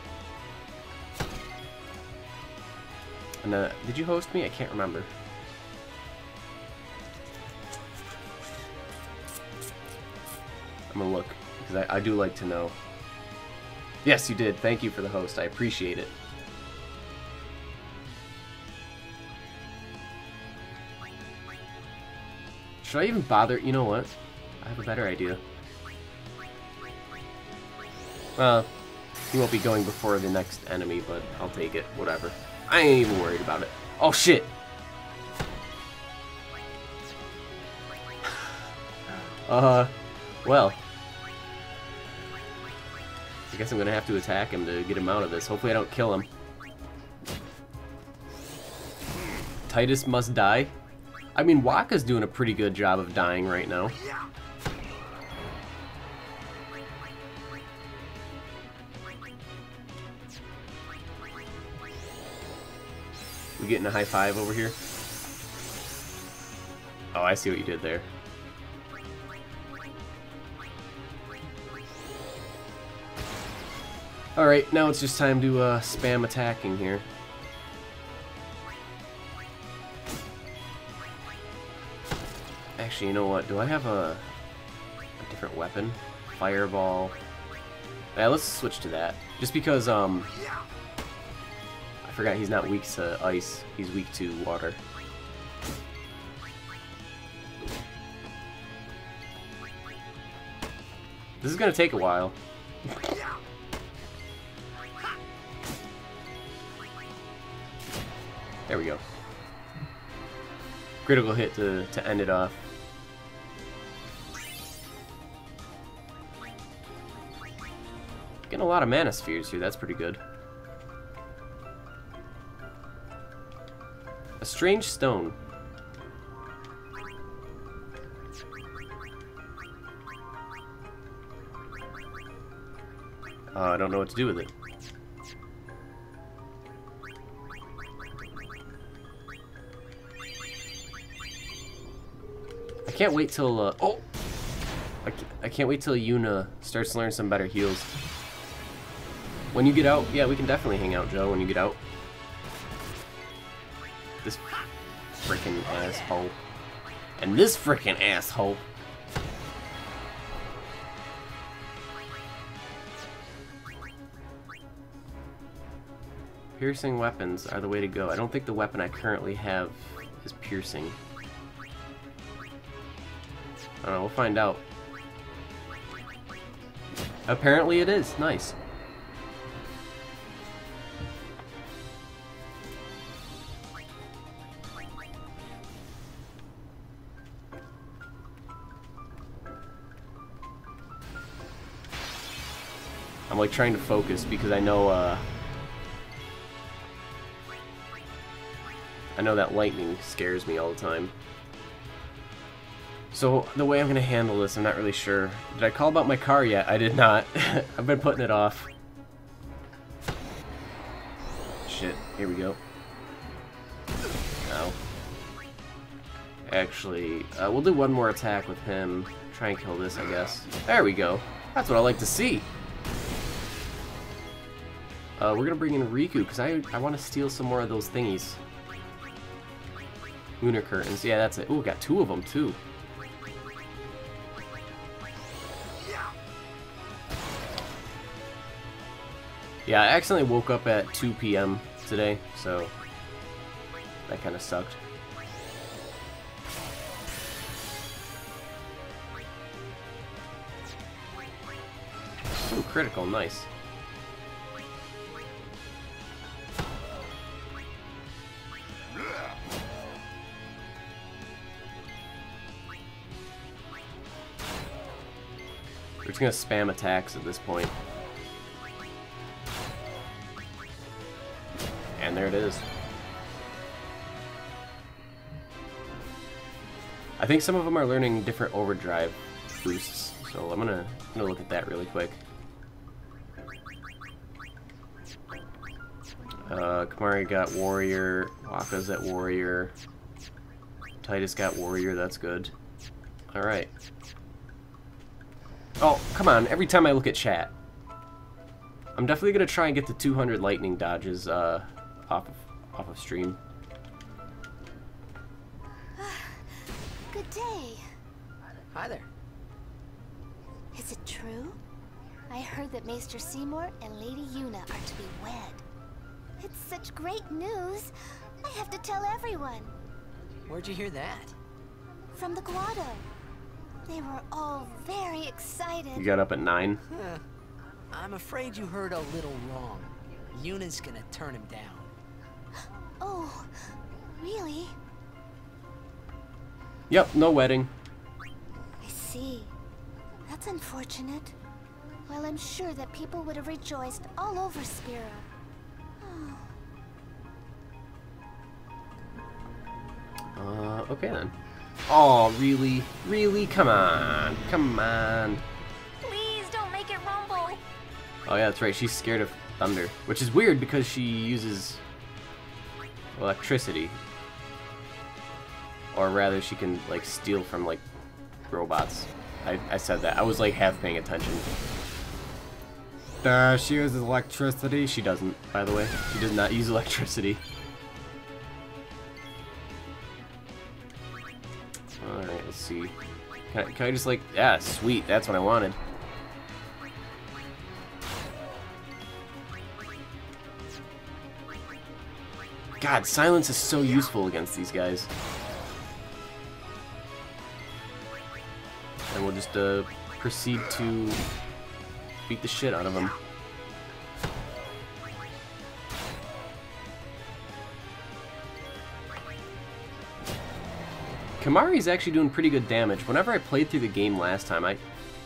And uh, did you host me? I can't remember. I'm gonna look because I, I do like to know. Yes, you did. Thank you for the host. I appreciate it. Should I even bother? You know what? I have a better idea. Well, he won't be going before the next enemy, but I'll take it. Whatever. I ain't even worried about it. Oh, shit! Uh, well. I guess I'm gonna have to attack him to get him out of this. Hopefully I don't kill him. Tidus must die? I mean, Wakka's doing a pretty good job of dying right now. We getting a high five over here? Oh, I see what you did there. Alright, now it's just time to uh, spam attacking here. Actually, you know what? Do I have a, a different weapon? Fireball. Yeah, let's switch to that. Just because, um... I forgot he's not weak to ice. He's weak to water. This is gonna take a while. There we go. Critical hit to, to end it off. Getting a lot of mana spheres here, that's pretty good. A strange stone. Uh, I don't know what to do with it. Can't wait till, uh, oh! I can't, I can't wait till Yuna starts to learn some better heals. When you get out, yeah, we can definitely hang out, Joe, when you get out. This freaking asshole. And this freaking asshole. Piercing weapons are the way to go. I don't think the weapon I currently have is piercing. Don't know, we'll find out. Apparently it is. Nice. I'm like trying to focus because I know uh I know that lightning scares me all the time. So, the way I'm going to handle this, I'm not really sure. Did I call about my car yet? I did not. I've been putting it off. Shit, here we go. Ow. Actually, uh, we'll do one more attack with him. Try and kill this, I guess. There we go. That's what I like to see. Uh, we're gonna bring in Rikku, because I, I want to steal some more of those thingies. Lunar curtains. Yeah, that's it. Ooh, got two of them, too. Yeah, I accidentally woke up at 2 p.m. today, so that kind of sucked. Ooh, critical, nice. We're just gonna spam attacks at this point. There it is. I think some of them are learning different overdrive boosts, so I'm gonna, I'm gonna look at that really quick. Uh, Kimahri got Warrior, Wakka's at Warrior, Tidus got Warrior, that's good. Alright. Oh, come on, every time I look at chat. I'm definitely gonna try and get the 200 lightning dodges, uh, off of, off of stream. Good day. Hi there. Is it true? I heard that Maester Seymour and Lady Yuna are to be wed. It's such great news. I have to tell everyone. Where'd you hear that? From the grotto. They were all very excited. You got up at 9? Huh. I'm afraid you heard a little wrong. Yuna's gonna turn him down. Oh, really? Yep, no wedding. I see. That's unfortunate. Well, I'm sure that people would have rejoiced all over Spira. Uh, okay then. Oh, really? Really? Come on. Come on. Please don't make it rumble. Oh yeah, that's right. She's scared of thunder. Which is weird because she uses electricity. Or rather, she can, like, steal from, like, robots. I, I said that. I was, like, half paying attention. Uh, she uses electricity. She doesn't, by the way. She does not use electricity. Alright, let's see. Can I, can I just, like... Yeah, sweet. That's what I wanted. God, silence is so useful against these guys. And we'll just uh, proceed to beat the shit out of them. Kimahri's actually doing pretty good damage. Whenever I played through the game last time, I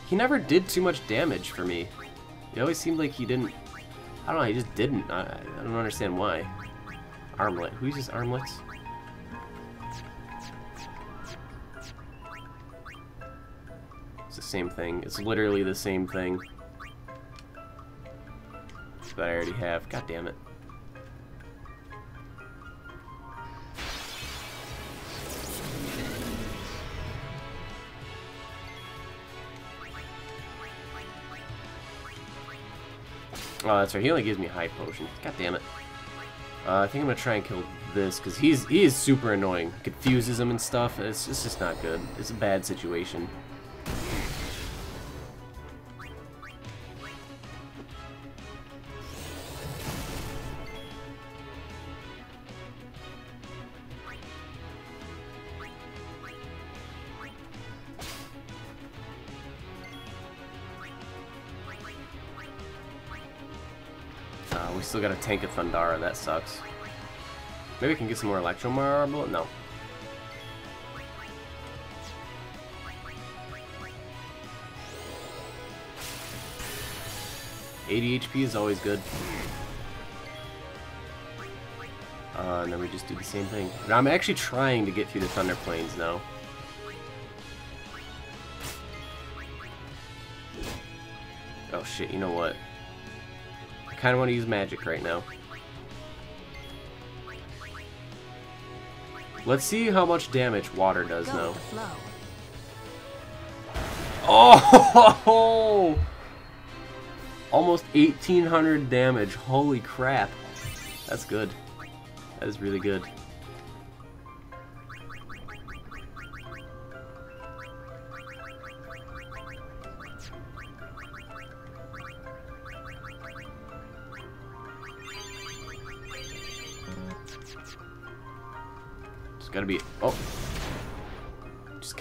he never did too much damage for me. It always seemed like he didn't... I don't know, he just didn't. I, I don't understand why armlet. Who uses armlets? It's the same thing. It's literally the same thing that I already have. God damn it. Oh, that's right. He only gives me high potion. God damn it. Uh, I think I'm gonna try and kill this because he's he is super annoying. Confuses him and stuff. It's, it's just not good. It's a bad situation. Still got a tank of Thundara, that sucks. Maybe we can get some more Electro Marble? No. Eighty HP is always good. Uh, and then we just do the same thing. I'm actually trying to get through the Thunder Plains now. Oh shit, you know what? Kind of want to use magic right now. Let's see how much damage water does Go now. with the flow. Oh! Almost 1800 damage. Holy crap. That's good. That is really good.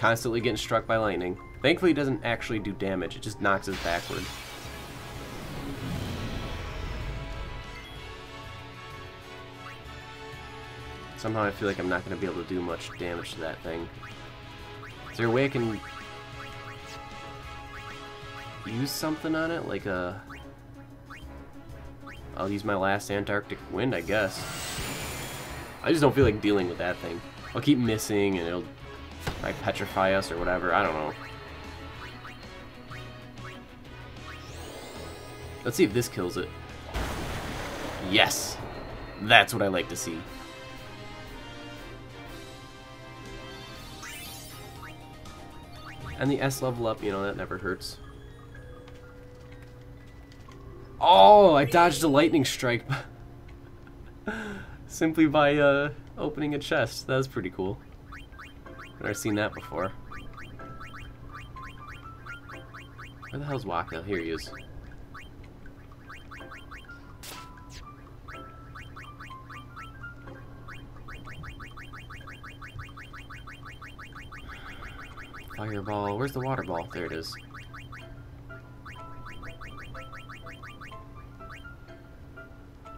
Constantly getting struck by lightning. Thankfully, it doesn't actually do damage. It just knocks us backward. Somehow I feel like I'm not going to be able to do much damage to that thing. Is there a way I can use something on it? Like a... I'll use my last Antarctic wind, I guess. I just don't feel like dealing with that thing. I'll keep missing and it'll like petrify us or whatever. I don't know. Let's see if this kills it. Yes! That's what I like to see. And the S level up, you know, that never hurts. Oh, I dodged a lightning strike simply by uh, opening a chest. That was pretty cool. I've never seen that before. Where the hell's Wakka? Here he is. Fireball. Where's the water ball? There it is.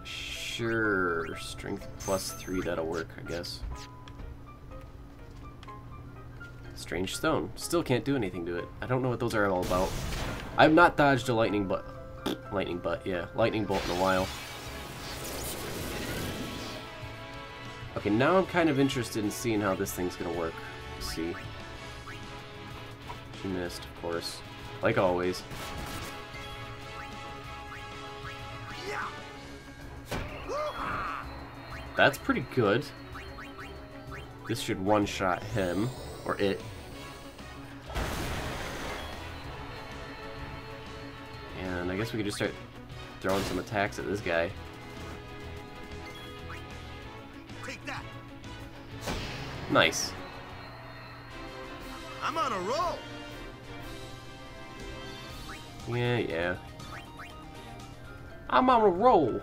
Sure. Strength plus three, that'll work, I guess. Strange stone. Still can't do anything to it. I don't know what those are all about. I've not dodged a lightning butt. Lightning butt, yeah. Lightning bolt in a while. Okay, now I'm kind of interested in seeing how this thing's gonna work. Let's see. She missed, of course. Like always. That's pretty good. This should one-shot him. Or it. I guess we could just start throwing some attacks at this guy. Take that. Nice. I'm on a roll. Yeah, yeah. I'm on a roll.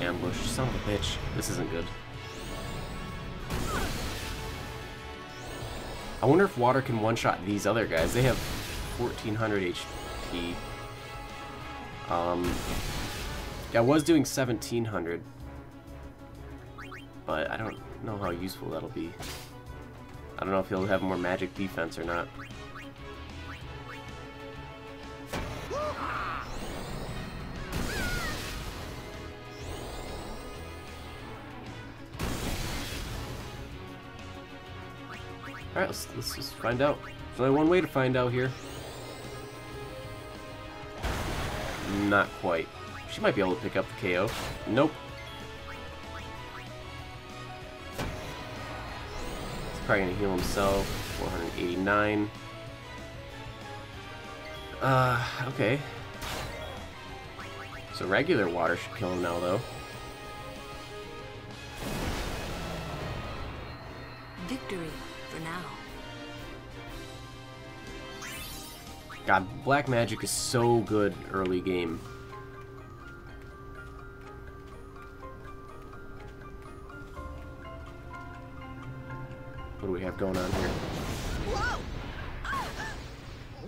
Ambush, son of a bitch. This isn't good. I wonder if water can one-shot these other guys. They have 1400 HP. Um, yeah, I was doing 1700. But I don't know how useful that'll be. I don't know if he'll have more magic defense or not. Alright, let's, let's just find out. There's only one way to find out here. Not quite. She might be able to pick up the KO. Nope. He's probably gonna heal himself. 489. Uh, okay. So regular water should kill him now, though. God, black magic is so good early game. What do we have going on here? Whoa!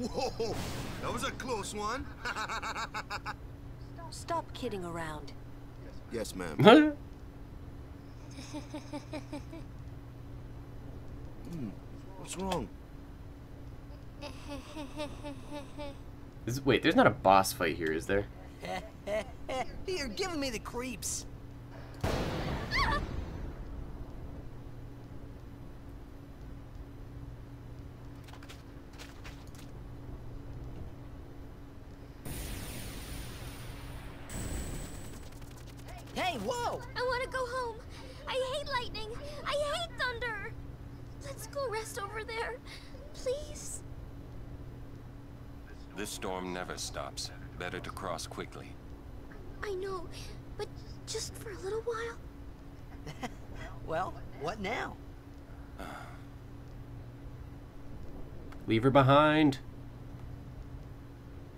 Whoa! That was a close one. Stop kidding around. yes, ma'am. Hmm, What's wrong? Is, wait, there's not a boss fight here, is there? You're giving me the creeps. Hey, whoa! I want to go home. I hate lightning. I hate thunder. Let's go rest over there. Please. This storm never stops. Better to cross quickly. I know, but just for a little while. Well, what now? Leave her behind.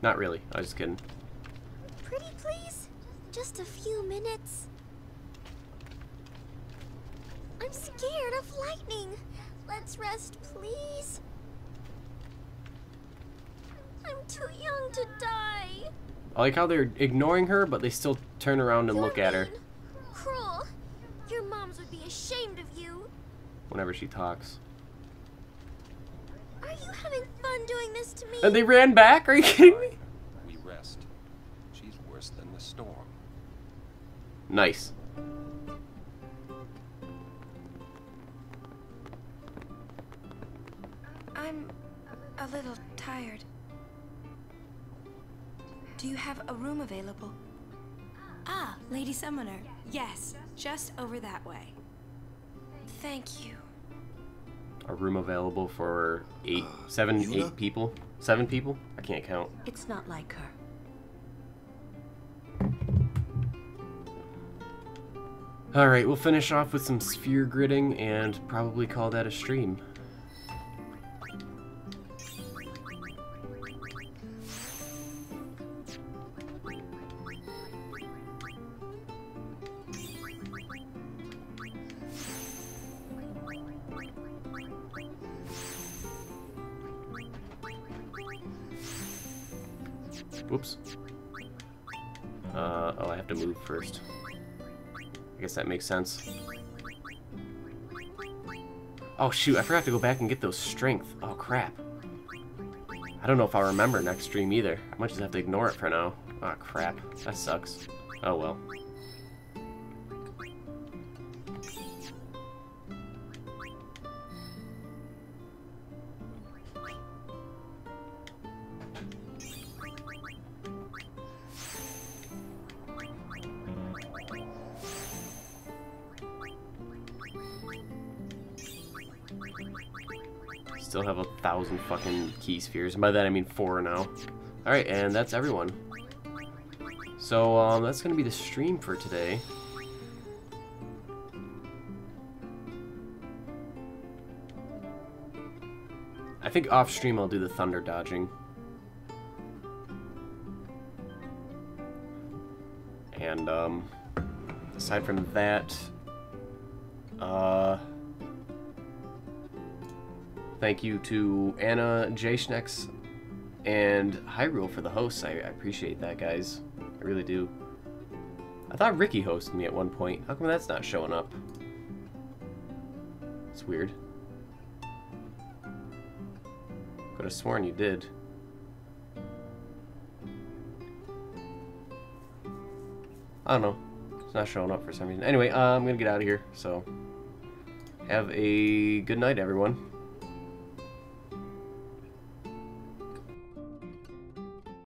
Not really. I was just kidding. Pretty please? Just a few minutes. I'm scared of lightning. Let's rest, please. I'm too young to die. I like how they're ignoring her, but they still turn around and look at her Cruel. Your moms would be ashamed of you. whenever she talks. Are you having fun doing this to me? And they ran back? Are you kidding me? We rest. She's worse than the storm. Nice. I'm a little tired. Do you have a room available? Ah, Lady Summoner. Yes, just over that way. Thank you. A room available for eight, seven, Yuna? eight people? Seven people? I can't count. It's not like her. Alright, we'll finish off with some sphere gridding and probably call that a stream. That makes sense. Oh shoot, I forgot to go back and get those strength. Oh crap. I don't know if I'll remember next stream either. I might just have to ignore it for now. Oh crap, that sucks. Oh well. Thousand fucking key spheres. And by that I mean four now. Alright, and that's everyone. So, um, that's gonna be the stream for today. I think off stream I'll do the thunder dodging. And, um, aside from that, uh, thank you to Anna Jschnex and Hyrule for the hosts. I, I appreciate that, guys. I really do. I thought Ricky hosted me at one point. How come that's not showing up? It's weird. Could have sworn you did. I don't know. It's not showing up for some reason. Anyway, uh, I'm gonna get out of here. So, have a good night, everyone.